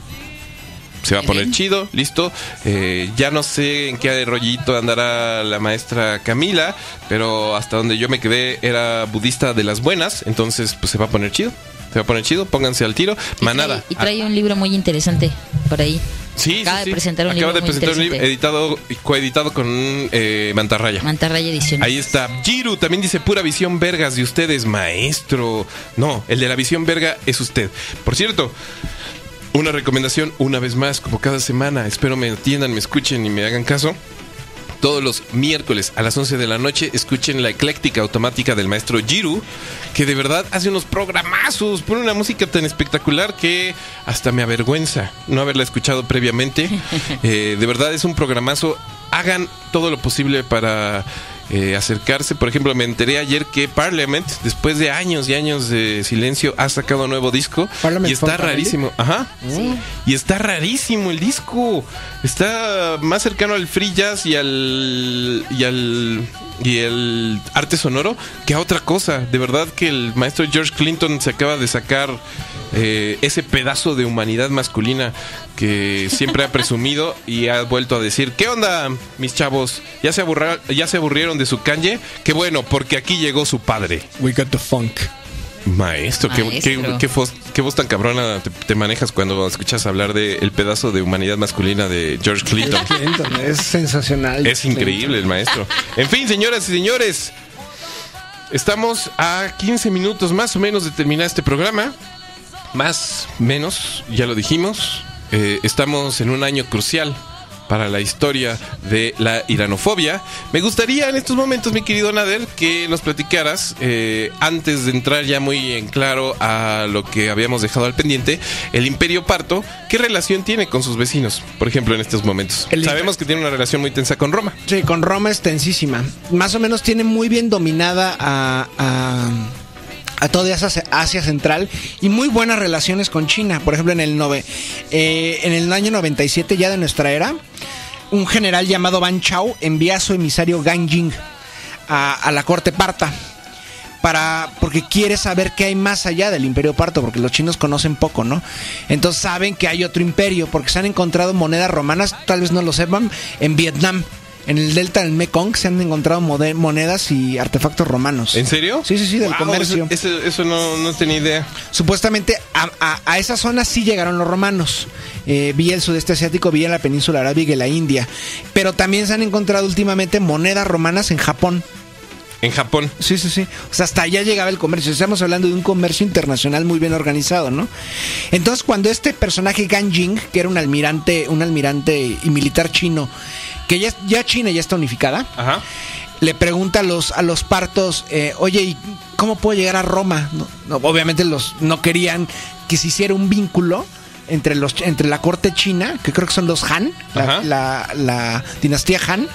se va a poner chido, listo. Eh, ya no sé en qué rollito andará la maestra Camila, pero hasta donde yo me quedé era budista de las buenas, entonces pues se va a poner chido. Se va a poner chido, pónganse al tiro. Manada. y trae un libro muy interesante por ahí. Sí, Acaba de presentar un Acaba libro. de presentar un libro editado, coeditado con eh, Mantarraya. Mantarraya Edición. Ahí está. Giru también dice pura visión vergas de ustedes, maestro. No, el de la visión verga es usted. Por cierto, una recomendación una vez más, como cada semana. Espero me atiendan, me escuchen y me hagan caso todos los miércoles a las 11 de la noche escuchen la ecléctica automática del maestro Giru, que de verdad hace unos programazos, pone una música tan espectacular que hasta me avergüenza no haberla escuchado previamente. (laughs) Eh, de verdad es un programazo. Hagan todo lo posible para eh, acercarse. Por ejemplo, me enteré ayer que Parliament, después de años y años de silencio, ha sacado un nuevo disco. y está rarísimo. Ajá. Y está rarísimo el disco. Está más cercano al free jazz y al. y al. y el arte sonoro que a otra cosa. De verdad que el maestro George Clinton se acaba de sacar eh, ese pedazo de humanidad masculina que siempre ha (laughs) presumido y ha vuelto a decir, ¿qué onda, mis chavos? ¿Ya se, ya se aburrieron de su calle? Qué bueno, porque aquí llegó su padre. We got the funk. Maestro, Qué, voz, tan cabrona te, manejas cuando escuchas hablar de el pedazo de humanidad masculina de George Clinton. es sensacional. Es increíble el maestro. En fin, señoras y señores, estamos a 15 minutos más o menos de terminar este programa más, menos, ya lo dijimos, eh, estamos en un año crucial para la historia de la iranofobia. Me gustaría en estos momentos, mi querido Nader, que nos platicaras, eh, antes de entrar ya muy en claro a lo que habíamos dejado al pendiente, el Imperio Parto, ¿qué relación tiene con sus vecinos, por ejemplo, en estos momentos? Sabemos que tiene una relación muy tensa con Roma. Sí, con Roma es tensísima. Más o menos tiene muy bien dominada a a toda Asia Central y muy buenas relaciones con China. Por ejemplo, en el, nove, eh, en el año 97 ya de nuestra era, un general llamado Ban Chao envía a su emisario Gan Jing a, la corte parta. Para, porque quiere saber qué hay más allá del imperio parto, porque los chinos conocen poco, ¿no? Entonces saben que hay otro imperio, porque se han encontrado monedas romanas, tal vez no lo sepan, en Vietnam en el delta del Mekong se han encontrado monedas y artefactos romanos. ¿En serio? Sí, sí, sí, del comercio. Eso, no, tenía idea. Supuestamente a, esa zona sí llegaron los romanos. Eh, vía el sudeste asiático, vía la península arábiga y la India. Pero también se han encontrado últimamente monedas romanas en Japón. En Japón. Sí, sí, sí. O sea, hasta allá llegaba el comercio. Estamos hablando de un comercio internacional muy bien organizado, ¿no? Entonces, cuando este personaje Gan Jing, que era un almirante, un almirante y militar chino, que ya, ya China ya está unificada, le pregunta a los, a los partos, eh, oye, ¿y cómo puedo llegar a Roma? No, obviamente los no querían que se hiciera un vínculo entre los entre la corte china, que creo que son los Han, la, dinastía Han,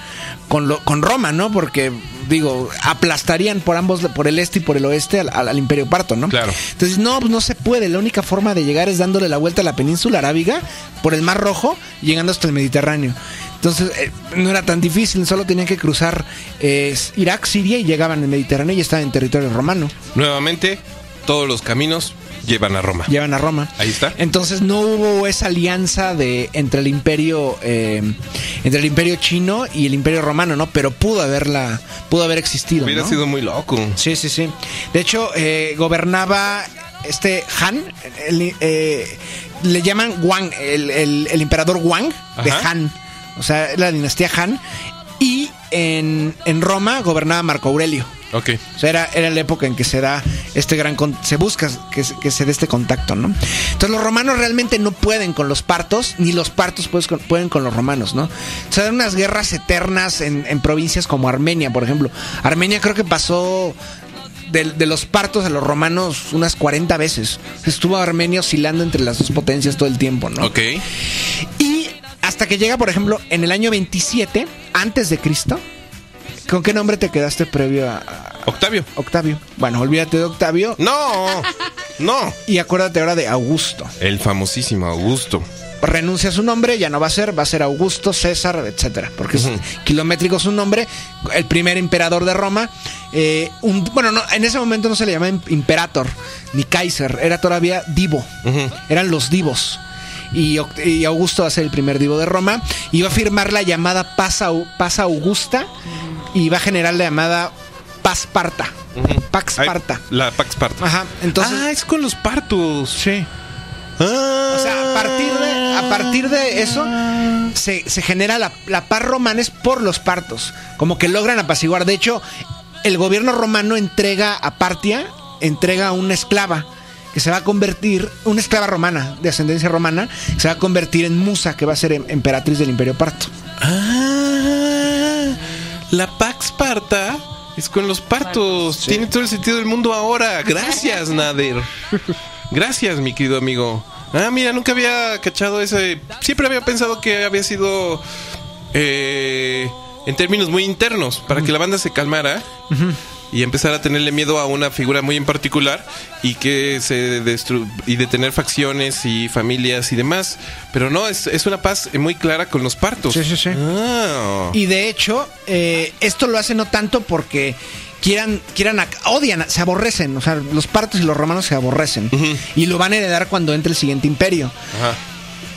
con lo, con Roma, ¿no? Porque digo, aplastarían por ambos, por el este y por el oeste al, imperio parto, ¿no? Claro. Entonces, no, no se puede. La única forma de llegar es dándole la vuelta a la península arábiga por el Mar Rojo, llegando hasta el Mediterráneo. Entonces eh, no era tan difícil, solo tenían que cruzar eh, Irak, Siria y llegaban al Mediterráneo y estaban en territorio romano. Nuevamente, todos los caminos llevan a Roma. Llevan a Roma. Ahí está. Entonces no hubo esa alianza de entre el imperio eh, entre el imperio chino y el imperio romano, ¿no? Pero pudo haberla, pudo haber existido. Hubiera sido muy loco. Sí, sí, sí. De hecho, gobernaba este Han, le llaman Wang, el, emperador Wang de Han o sea, la dinastía Han. Y en, Roma gobernaba Marco Aurelio. Ok. O sea, era, era la época en que se da este gran. Se busca que, que, se dé este contacto, ¿no? Entonces, los romanos realmente no pueden con los partos, ni los partos pueden con los romanos, ¿no? Se dan unas guerras eternas en, en provincias como Armenia, por ejemplo. Armenia creo que pasó de, de, los partos a los romanos unas 40 veces. Estuvo Armenia oscilando entre las dos potencias todo el tiempo, ¿no? Ok. Y hasta que llega, por ejemplo, en el año 27 antes de Cristo. ¿Con qué nombre te quedaste previo a, Octavio? Octavio. Bueno, olvídate de Octavio. No, no. Y acuérdate ahora de Augusto. El famosísimo Augusto. Renuncia a su nombre, ya no va a ser, va a ser Augusto, César, etcétera, porque es kilométrico su nombre, el primer emperador de Roma. Eh, bueno, no, en ese momento no se le llamaba imperator ni Kaiser, era todavía divo, eran los divos. Y, Augusto va a ser el primer divo de Roma y va a firmar la llamada Paz, Augusta y va a generar la llamada Paz Parta. Pax Parta. La Pax Parta. Ajá. Entonces, ah, es con los partos. Sí. O sea, a partir de, a partir de eso se, genera la, la paz romana es por los partos. Como que logran apaciguar. De hecho, el gobierno romano entrega a Partia, entrega a una esclava que se va a convertir, una esclava romana, de ascendencia romana, se va a convertir en Musa, que va a ser em, emperatriz del Imperio Parto. Ah, la Pax Parta es con los partos. Tiene todo el sentido del mundo ahora. Gracias, (laughs) Nader. Gracias, mi querido amigo. Ah, mira, nunca había cachado ese. Siempre había pensado que había sido. Eh, en términos muy internos, para que la banda se calmara y empezar a tenerle miedo a una figura muy en particular y que se destru y de tener facciones y familias y demás. Pero no, es, es una paz muy clara con los partos. Sí, sí, sí. Ah. Y de hecho, eh, esto lo hace no tanto porque quieran, quieran, odian, se aborrecen. O sea, los partos y los romanos se aborrecen. Y lo van a heredar cuando entre el siguiente imperio. Ajá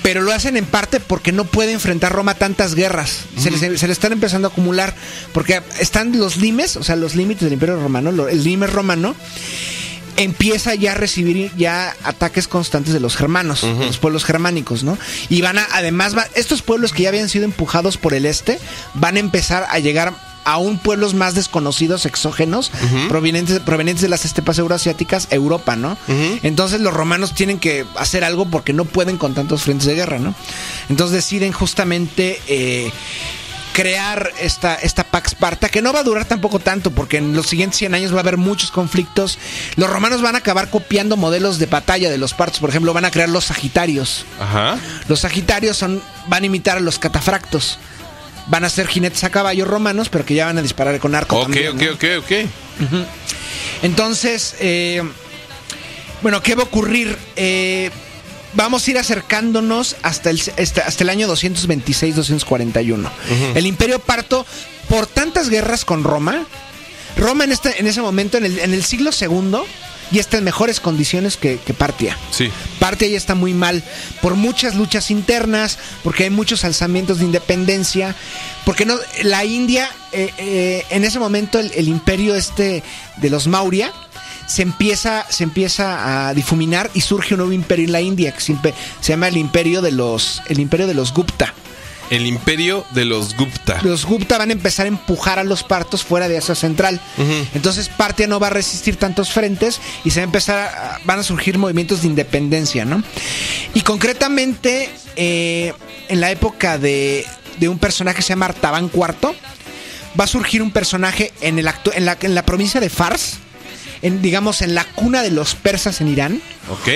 pero lo hacen en parte porque no puede enfrentar Roma tantas guerras. Se, le están empezando a acumular, porque están los limes, o sea, los límites del Imperio Romano, el lime romano empieza ya a recibir ya ataques constantes de los germanos, los pueblos germánicos, ¿no? Y van a, además, estos pueblos que ya habían sido empujados por el este, van a empezar a llegar aún pueblos más desconocidos, exógenos, provenientes, provenientes de las estepas euroasiáticas, Europa, ¿no? Entonces los romanos tienen que hacer algo porque no pueden con tantos frentes de guerra, ¿no? Entonces deciden justamente... Eh, crear esta, esta Pax Sparta, que no va a durar tampoco tanto, porque en los siguientes 100 años va a haber muchos conflictos. Los romanos van a acabar copiando modelos de batalla de los partos, por ejemplo, van a crear los Sagitarios. Ajá. Los Sagitarios son, van a imitar a los catafractos van a ser jinetes a caballo romanos, pero que ya van a disparar con arco. Ok, ok, ok, ok. Entonces, eh, bueno, ¿qué va a ocurrir? Eh, vamos a ir acercándonos hasta el, hasta, el año 226-241. El Imperio Parto, por tantas guerras con Roma, Roma en, este, en ese momento, en el, en el siglo segundo, y está en mejores condiciones que, que Partia. Sí. Partia ya está muy mal por muchas luchas internas, porque hay muchos alzamientos de independencia, porque no la India eh, eh, en ese momento el, imperio este de los Maurya se empieza se empieza a difuminar y surge un nuevo imperio en la India que se, se llama el imperio de los el imperio de los Gupta. El imperio de los Gupta. Los Gupta van a empezar a empujar a los partos fuera de Asia Central. Entonces Partia no va a resistir tantos frentes y se va a empezar, van a surgir movimientos de independencia, ¿no? Y concretamente eh, en la época de, un personaje que se llama Artaban IV, va a surgir un personaje en, el en, la, en la provincia de Fars en, digamos, en la cuna de los persas en Irán.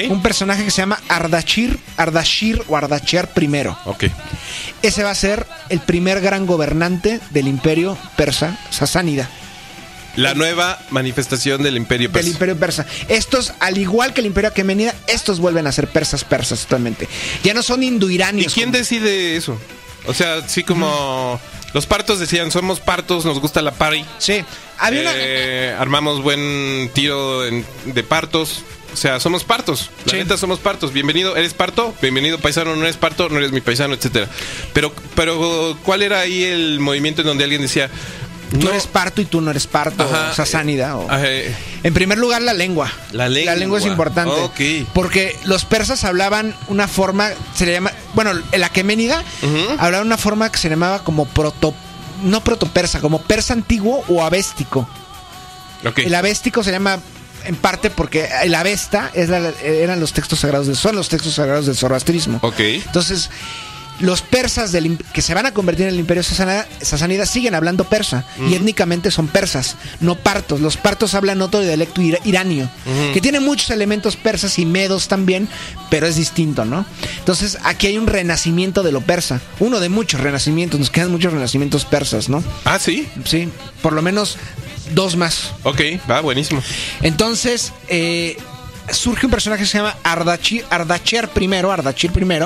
Un personaje que se llama Ardashir, Ardashir o Ardashir I. Ese va a ser el primer gran gobernante del imperio persa sasánida. La nueva manifestación del imperio persa. Del imperio persa. Estos, al igual que el imperio aquemenida, estos vuelven a ser persas persas totalmente. Ya no son indoiranios. ¿Y quién decide eso? O sea, sí como... Los partos decían, somos partos, nos gusta la party. Sí. Eh, armamos buen tiro de partos. O sea, somos partos. La neta somos partos. Bienvenido, ¿eres parto? Bienvenido, paisano, no eres parto, no eres mi paisano, etcétera. Pero, pero, ¿cuál era ahí el movimiento en donde alguien decía, Tú eres parto y tú no eres parto, o sea, sanidad. En primer lugar, la lengua. La lengua. La lengua es importante. Porque los persas hablaban una forma, se le llama, bueno, la Aqueménida hablaba una forma que se llamaba como proto, no proto-persa, como persa antiguo o avéstico. El avéstico se llama en parte porque el Avesta es eran los textos sagrados de, son los textos sagrados del zoroastrismo. Ok. Entonces, los persas del, que se van a convertir en el imperio sasánida siguen hablando persa y étnicamente son persas, no partos. Los partos hablan otro dialecto iranio, que tiene muchos elementos persas y medos también, pero es distinto, ¿no? Entonces aquí hay un renacimiento de lo persa, uno de muchos renacimientos, nos quedan muchos renacimientos persas, ¿no? Ah, sí. Sí, por lo menos dos más. Ok, va, buenísimo. Entonces, eh, surge un personaje que se llama Ardachir, Ardachir I, Ardachir I,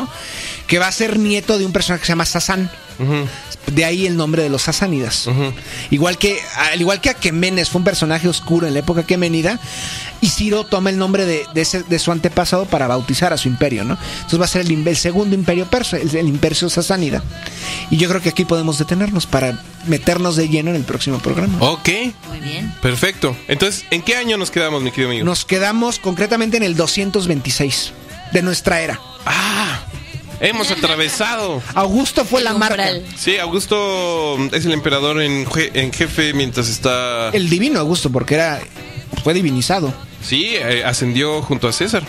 que va a ser nieto de un personaje que se llama Sasan. De ahí el nombre de los sasánidas. Igual que al igual que Aquemenes fue un personaje oscuro en la época aquemenida, y Ciro toma el nombre de, de, su antepasado para bautizar a su imperio, ¿no? Entonces va a ser el, segundo imperio persa, el, imperio sasánida. Y yo creo que aquí podemos detenernos para meternos de lleno en el próximo programa. Ok. Muy bien. Perfecto. Entonces, ¿en qué año nos quedamos, mi querido amigo? Nos quedamos concretamente en el 226 de nuestra era. Ah. Hemos atravesado. Augusto fue la marca. Sí, Augusto es el emperador en, en jefe mientras está. El divino Augusto, porque era fue divinizado. Sí, eh, ascendió junto a César.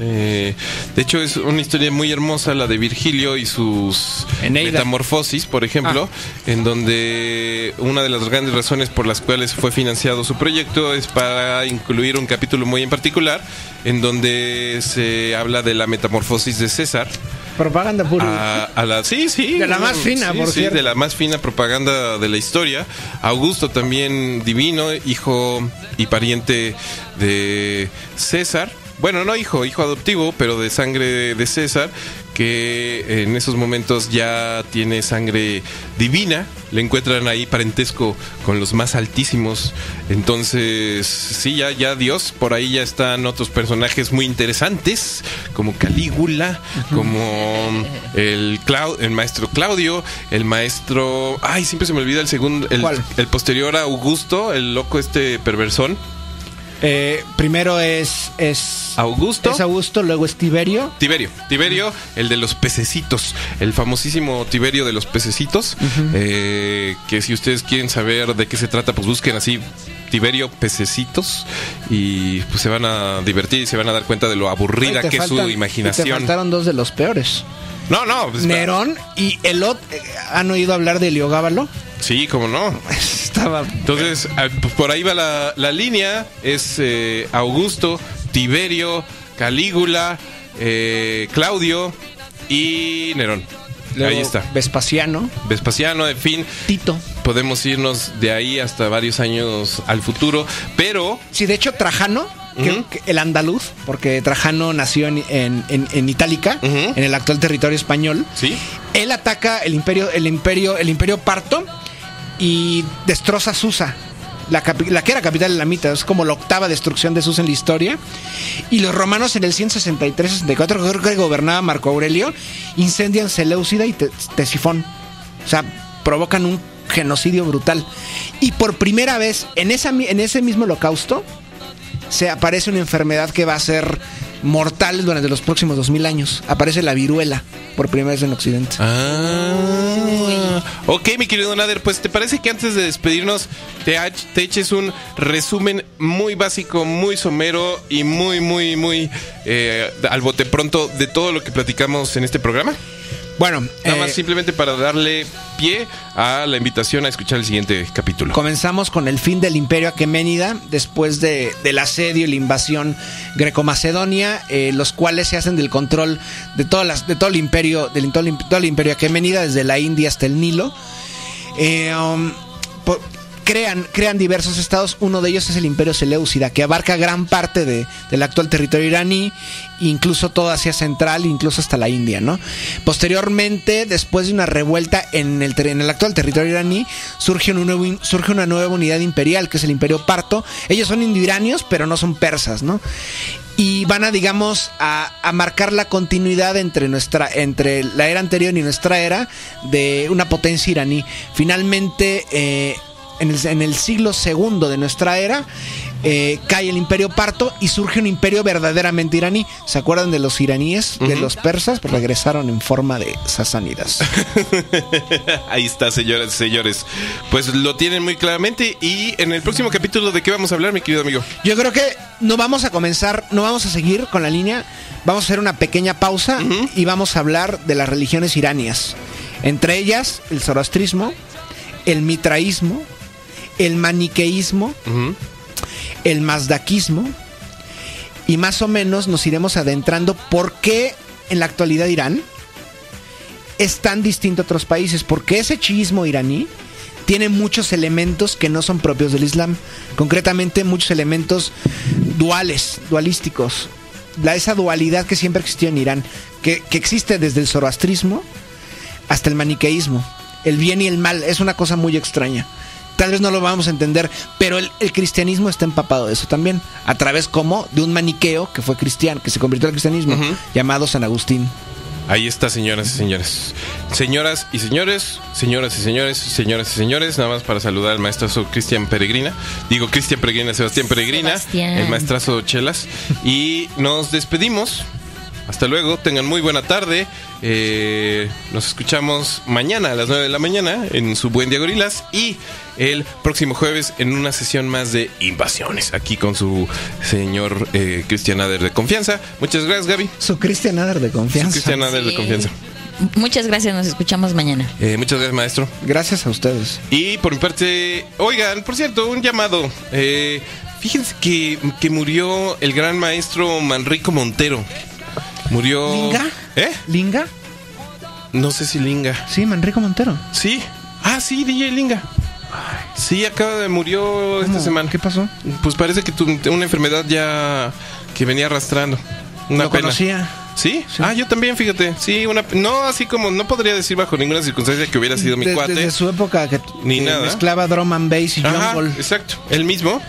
Eh, de hecho, es una historia muy hermosa la de Virgilio y sus metamorfosis, por ejemplo, ah. en donde una de las grandes razones por las cuales fue financiado su proyecto es para incluir un capítulo muy en particular, en donde se habla de la metamorfosis de César. Propaganda pura. A, la, sí, sí. De la más fina, por sí, de la más fina propaganda de la historia. Augusto también divino, hijo y pariente de César. Bueno, no hijo, hijo adoptivo, pero de sangre de César, que en esos momentos ya tiene sangre divina, le encuentran ahí parentesco con los más altísimos. Entonces, sí, ya, ya Dios, por ahí ya están otros personajes muy interesantes, como Calígula, como el, el maestro Claudio, el maestro... Ay, siempre se me olvida el segundo, el, el posterior a Augusto, el loco este perversón. Eh, primero es, es Augusto. Es Augusto, luego es Tiberio. Tiberio, Tiberio, el de los pececitos, el famosísimo Tiberio de los pececitos. Eh, que si ustedes quieren saber de qué se trata, pues busquen así Tiberio pececitos y pues se van a divertir y se van a dar cuenta de lo aburrida que es su imaginación. te faltaron dos de los peores. No, no. Pues, Nerón y Elot. Eh, ¿Han oído hablar de Heliogábalo? Sí, cómo no. Estaba. Entonces, ah, pues, por ahí va la, línea. Es eh, Augusto, Tiberio, Calígula, eh, Claudio y Nerón. ahí está. Vespasiano. Vespasiano, en fin. Tito. Podemos irnos de ahí hasta varios años al futuro, pero... Sí, de hecho, Trajano el andaluz, porque Trajano nació en, en, Itálica, en el actual territorio español. ¿Sí? Él ataca el imperio, el imperio, el imperio parto y destroza Susa. La, que era capital de la mitad, es como la octava destrucción de Susa en la historia. Y los romanos en el 163-64, creo que gobernaba Marco Aurelio, incendian Seleucida y Tesifón. O sea, provocan un genocidio brutal. Y por primera vez en, en ese mismo holocausto, se aparece una enfermedad que va a ser mortal durante los próximos 2000 años. Aparece la viruela por primera vez en Occidente. Ah. Ok, mi querido Nader, pues te parece que antes de despedirnos te, eches un resumen muy básico, muy somero y muy, muy, muy eh, al bote pronto de todo lo que platicamos en este programa. Bueno, nada más eh, simplemente para darle pie a la invitación a escuchar el siguiente capítulo. Comenzamos con el fin del imperio aqueménida después de, del asedio y la invasión greco-macedonia, eh, los cuales se hacen del control de, todas las, de todo el imperio, del todo el, imperio aqueménida, desde la India hasta el Nilo. Eh, um, crean, crean diversos estados. Uno de ellos es el Imperio Seleucida, que abarca gran parte de, del actual territorio iraní, incluso toda Asia Central, incluso hasta la India, ¿no? Posteriormente, después de una revuelta en el, en el actual territorio iraní, surge, un surge una nueva unidad imperial, que es el Imperio Parto. Ellos son indoiranios, pero no son persas, ¿no? y van a digamos a, a, marcar la continuidad entre nuestra entre la era anterior y nuestra era de una potencia iraní finalmente eh, en el, siglo segundo de nuestra era, eh, cae el imperio parto y surge un imperio verdaderamente iraní. ¿Se acuerdan de los iraníes, de los persas? Pues regresaron en forma de sasánidas. (laughs) Ahí está, señoras y señores. Pues lo tienen muy claramente. Y en el próximo capítulo, ¿de qué vamos a hablar, mi querido amigo? Yo creo que no vamos a comenzar, no vamos a seguir con la línea. Vamos a hacer una pequeña pausa y vamos a hablar de las religiones iranias. Entre ellas, el zoroastrismo, el mitraísmo, el maniqueísmo, el mazdaquismo, y más o menos nos iremos adentrando por qué en la actualidad Irán es tan distinto a otros países, porque ese chiismo iraní tiene muchos elementos que no son propios del Islam, concretamente muchos elementos duales, dualísticos, la, esa dualidad que siempre existió en Irán, que, que existe desde el zoroastrismo hasta el maniqueísmo. el bien y el mal. Es una cosa muy extraña. Tal vez no lo vamos a entender, pero el, cristianismo está empapado de eso también. A través como de un maniqueo que fue cristiano, que se convirtió al cristianismo, llamado San Agustín. Ahí está, señoras y señores. Señoras y señores, señoras y señores, señoras y señores, nada más para saludar al maestrazo Cristian Peregrina. Digo Cristian Peregrina, Sebastián Peregrina, el maestrazo Chelas. Y nos despedimos. Hasta luego, tengan muy buena tarde. Eh, nos escuchamos mañana a las 9 de la mañana en su Buen Día Gorilas y el próximo jueves en una sesión más de Invasiones, aquí con su señor eh, Cristian Ader de confianza. Muchas gracias, Gaby. Su Cristian Ader de confianza. Su Cristian Ader de confianza. Muchas gracias, nos escuchamos mañana. Eh, muchas gracias, maestro. Gracias a ustedes. Y por mi parte, oigan, por cierto, un llamado. Eh, fíjense que, que murió el gran maestro Manrico Montero. Murió. ¿Linga? ¿Eh? ¿Linga? No sé si Linga. Sí, Manrico Montero. Sí. Ah, sí, DJ Linga. Sí, acaba de murió esta semana. ¿Qué pasó? Pues parece que tuvo una enfermedad ya que venía arrastrando. Una Lo conocía. ¿Sí? Ah, yo también, fíjate. Sí, una no así como no podría decir bajo ninguna circunstancia que hubiera sido mi cuate. Desde su época que, Ni nada. mezclaba drum and bass y jungle. Exacto, el mismo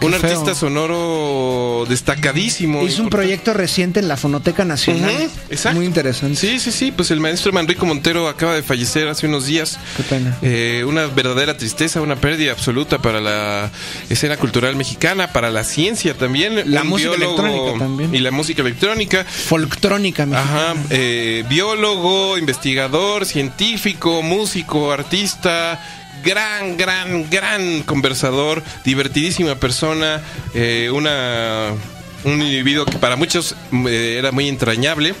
un artista sonoro destacadísimo. Hizo un proyecto reciente en la Fonoteca Nacional. Muy interesante. Sí, sí, sí. Pues el maestro Manrico Montero acaba de fallecer hace unos días. Qué pena. Eh, una verdadera tristeza, una pérdida absoluta para la escena cultural mexicana, para la ciencia también. La música electrónica también. Y la música electrónica. Folktrónica mexicana. Ajá. Eh, biólogo, investigador, científico, músico, artista gran, gran, gran conversador, divertidísima persona, eh, una, un individuo que para muchos eh, era muy entrañable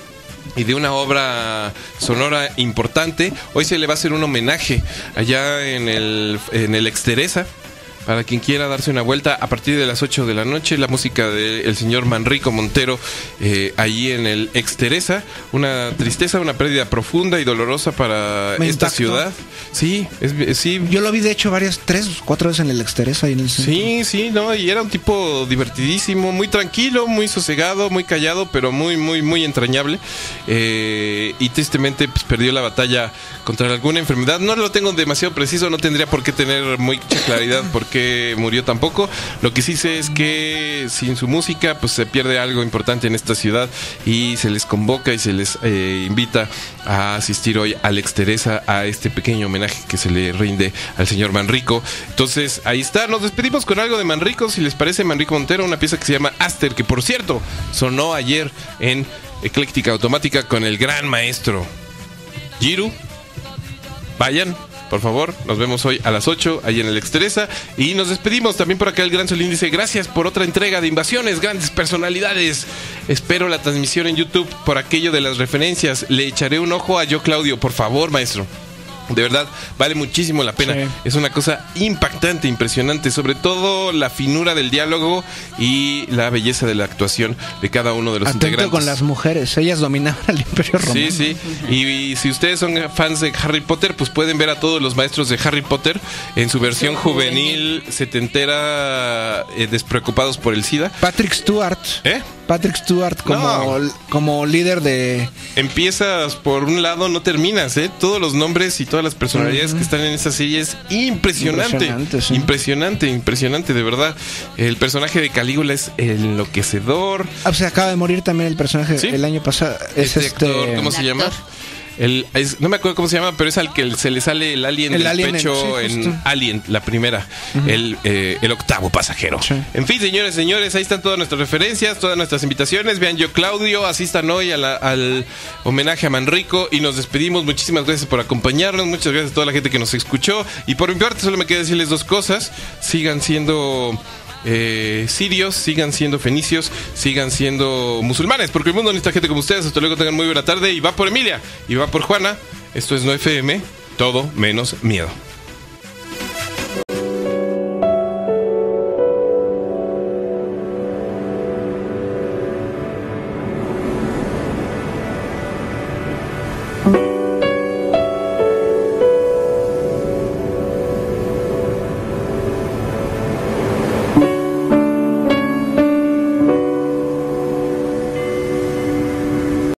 y de una obra sonora importante. Hoy se le va a hacer un homenaje allá en el, en el Exteresa para quien quiera darse una vuelta a partir de las 8 de la noche, la música del señor Manrico Montero eh, ahí en el Exteresa, una tristeza, una pérdida profunda y dolorosa para esta ciudad. Sí, es, sí. Yo lo vi de hecho varias, tres, cuatro veces en el Exteresa ahí en el Sí, sí, no, y era un tipo divertidísimo, muy tranquilo, muy sosegado, muy callado, pero muy, muy, muy entrañable. Eh, y tristemente pues, perdió la batalla contra alguna enfermedad. No lo tengo demasiado preciso, no tendría por qué tener mucha claridad (laughs) porque murió tampoco. Lo que sí sé es que sin su música pues se pierde algo importante en esta ciudad y se les convoca y se les eh, invita a asistir hoy a Alex Teresa a este pequeño homenaje que se le rinde al señor Manrico. Entonces ahí está, nos despedimos con algo de Manrico, si les parece Manrico Montero, una pieza que se llama Aster, que por cierto sonó ayer en Ecléctica Automática con el gran maestro Giru. Vayan, por favor, nos vemos hoy a las 8 ahí en el Exteresa. Y nos despedimos también por acá. El Gran Solín dice: Gracias por otra entrega de invasiones, grandes personalidades. Espero la transmisión en YouTube por aquello de las referencias. Le echaré un ojo a yo, Claudio. Por favor, maestro. De verdad, vale muchísimo la pena. Es una cosa impactante, impresionante, sobre todo la finura del diálogo y la belleza de la actuación de cada uno de los Atento integrantes. con las mujeres, ellas dominaban el imperio romano. Sí, sí. Y, si ustedes son fans de Harry Potter, pues pueden ver a todos los maestros de Harry Potter en su versión juvenil, setentera, eh, despreocupados por el SIDA. Patrick Stewart. ¿Eh? Patrick Stewart como, como líder de... Empiezas por un lado, no terminas, ¿eh? Todos los nombres y todas las personalidades que están en esa serie es impresionante. Impresionante, impresionante, impresionante, de verdad. El personaje de Calígula es enloquecedor. Ah, pues acaba de morir también el personaje el año pasado. Es este, este ¿Cómo se llama? El, no me acuerdo cómo se llama, pero es al que se le sale el alien del pecho en, Alien, la primera, el, eh, el, octavo pasajero. En fin, señores, señores, ahí están todas nuestras referencias, todas nuestras invitaciones. Vean yo, Claudio, asistan hoy al homenaje a Manrico y nos despedimos. Muchísimas gracias por acompañarnos, muchas gracias a toda la gente que nos escuchó. Y por mi parte, solo me queda decirles dos cosas. Sigan siendo eh, sirios, sigan siendo fenicios, sigan siendo musulmanes, porque el mundo necesita gente como ustedes. Hasta luego, tengan muy buena tarde. Y va por Emilia, y va por Juana. Esto es No FM, todo menos miedo.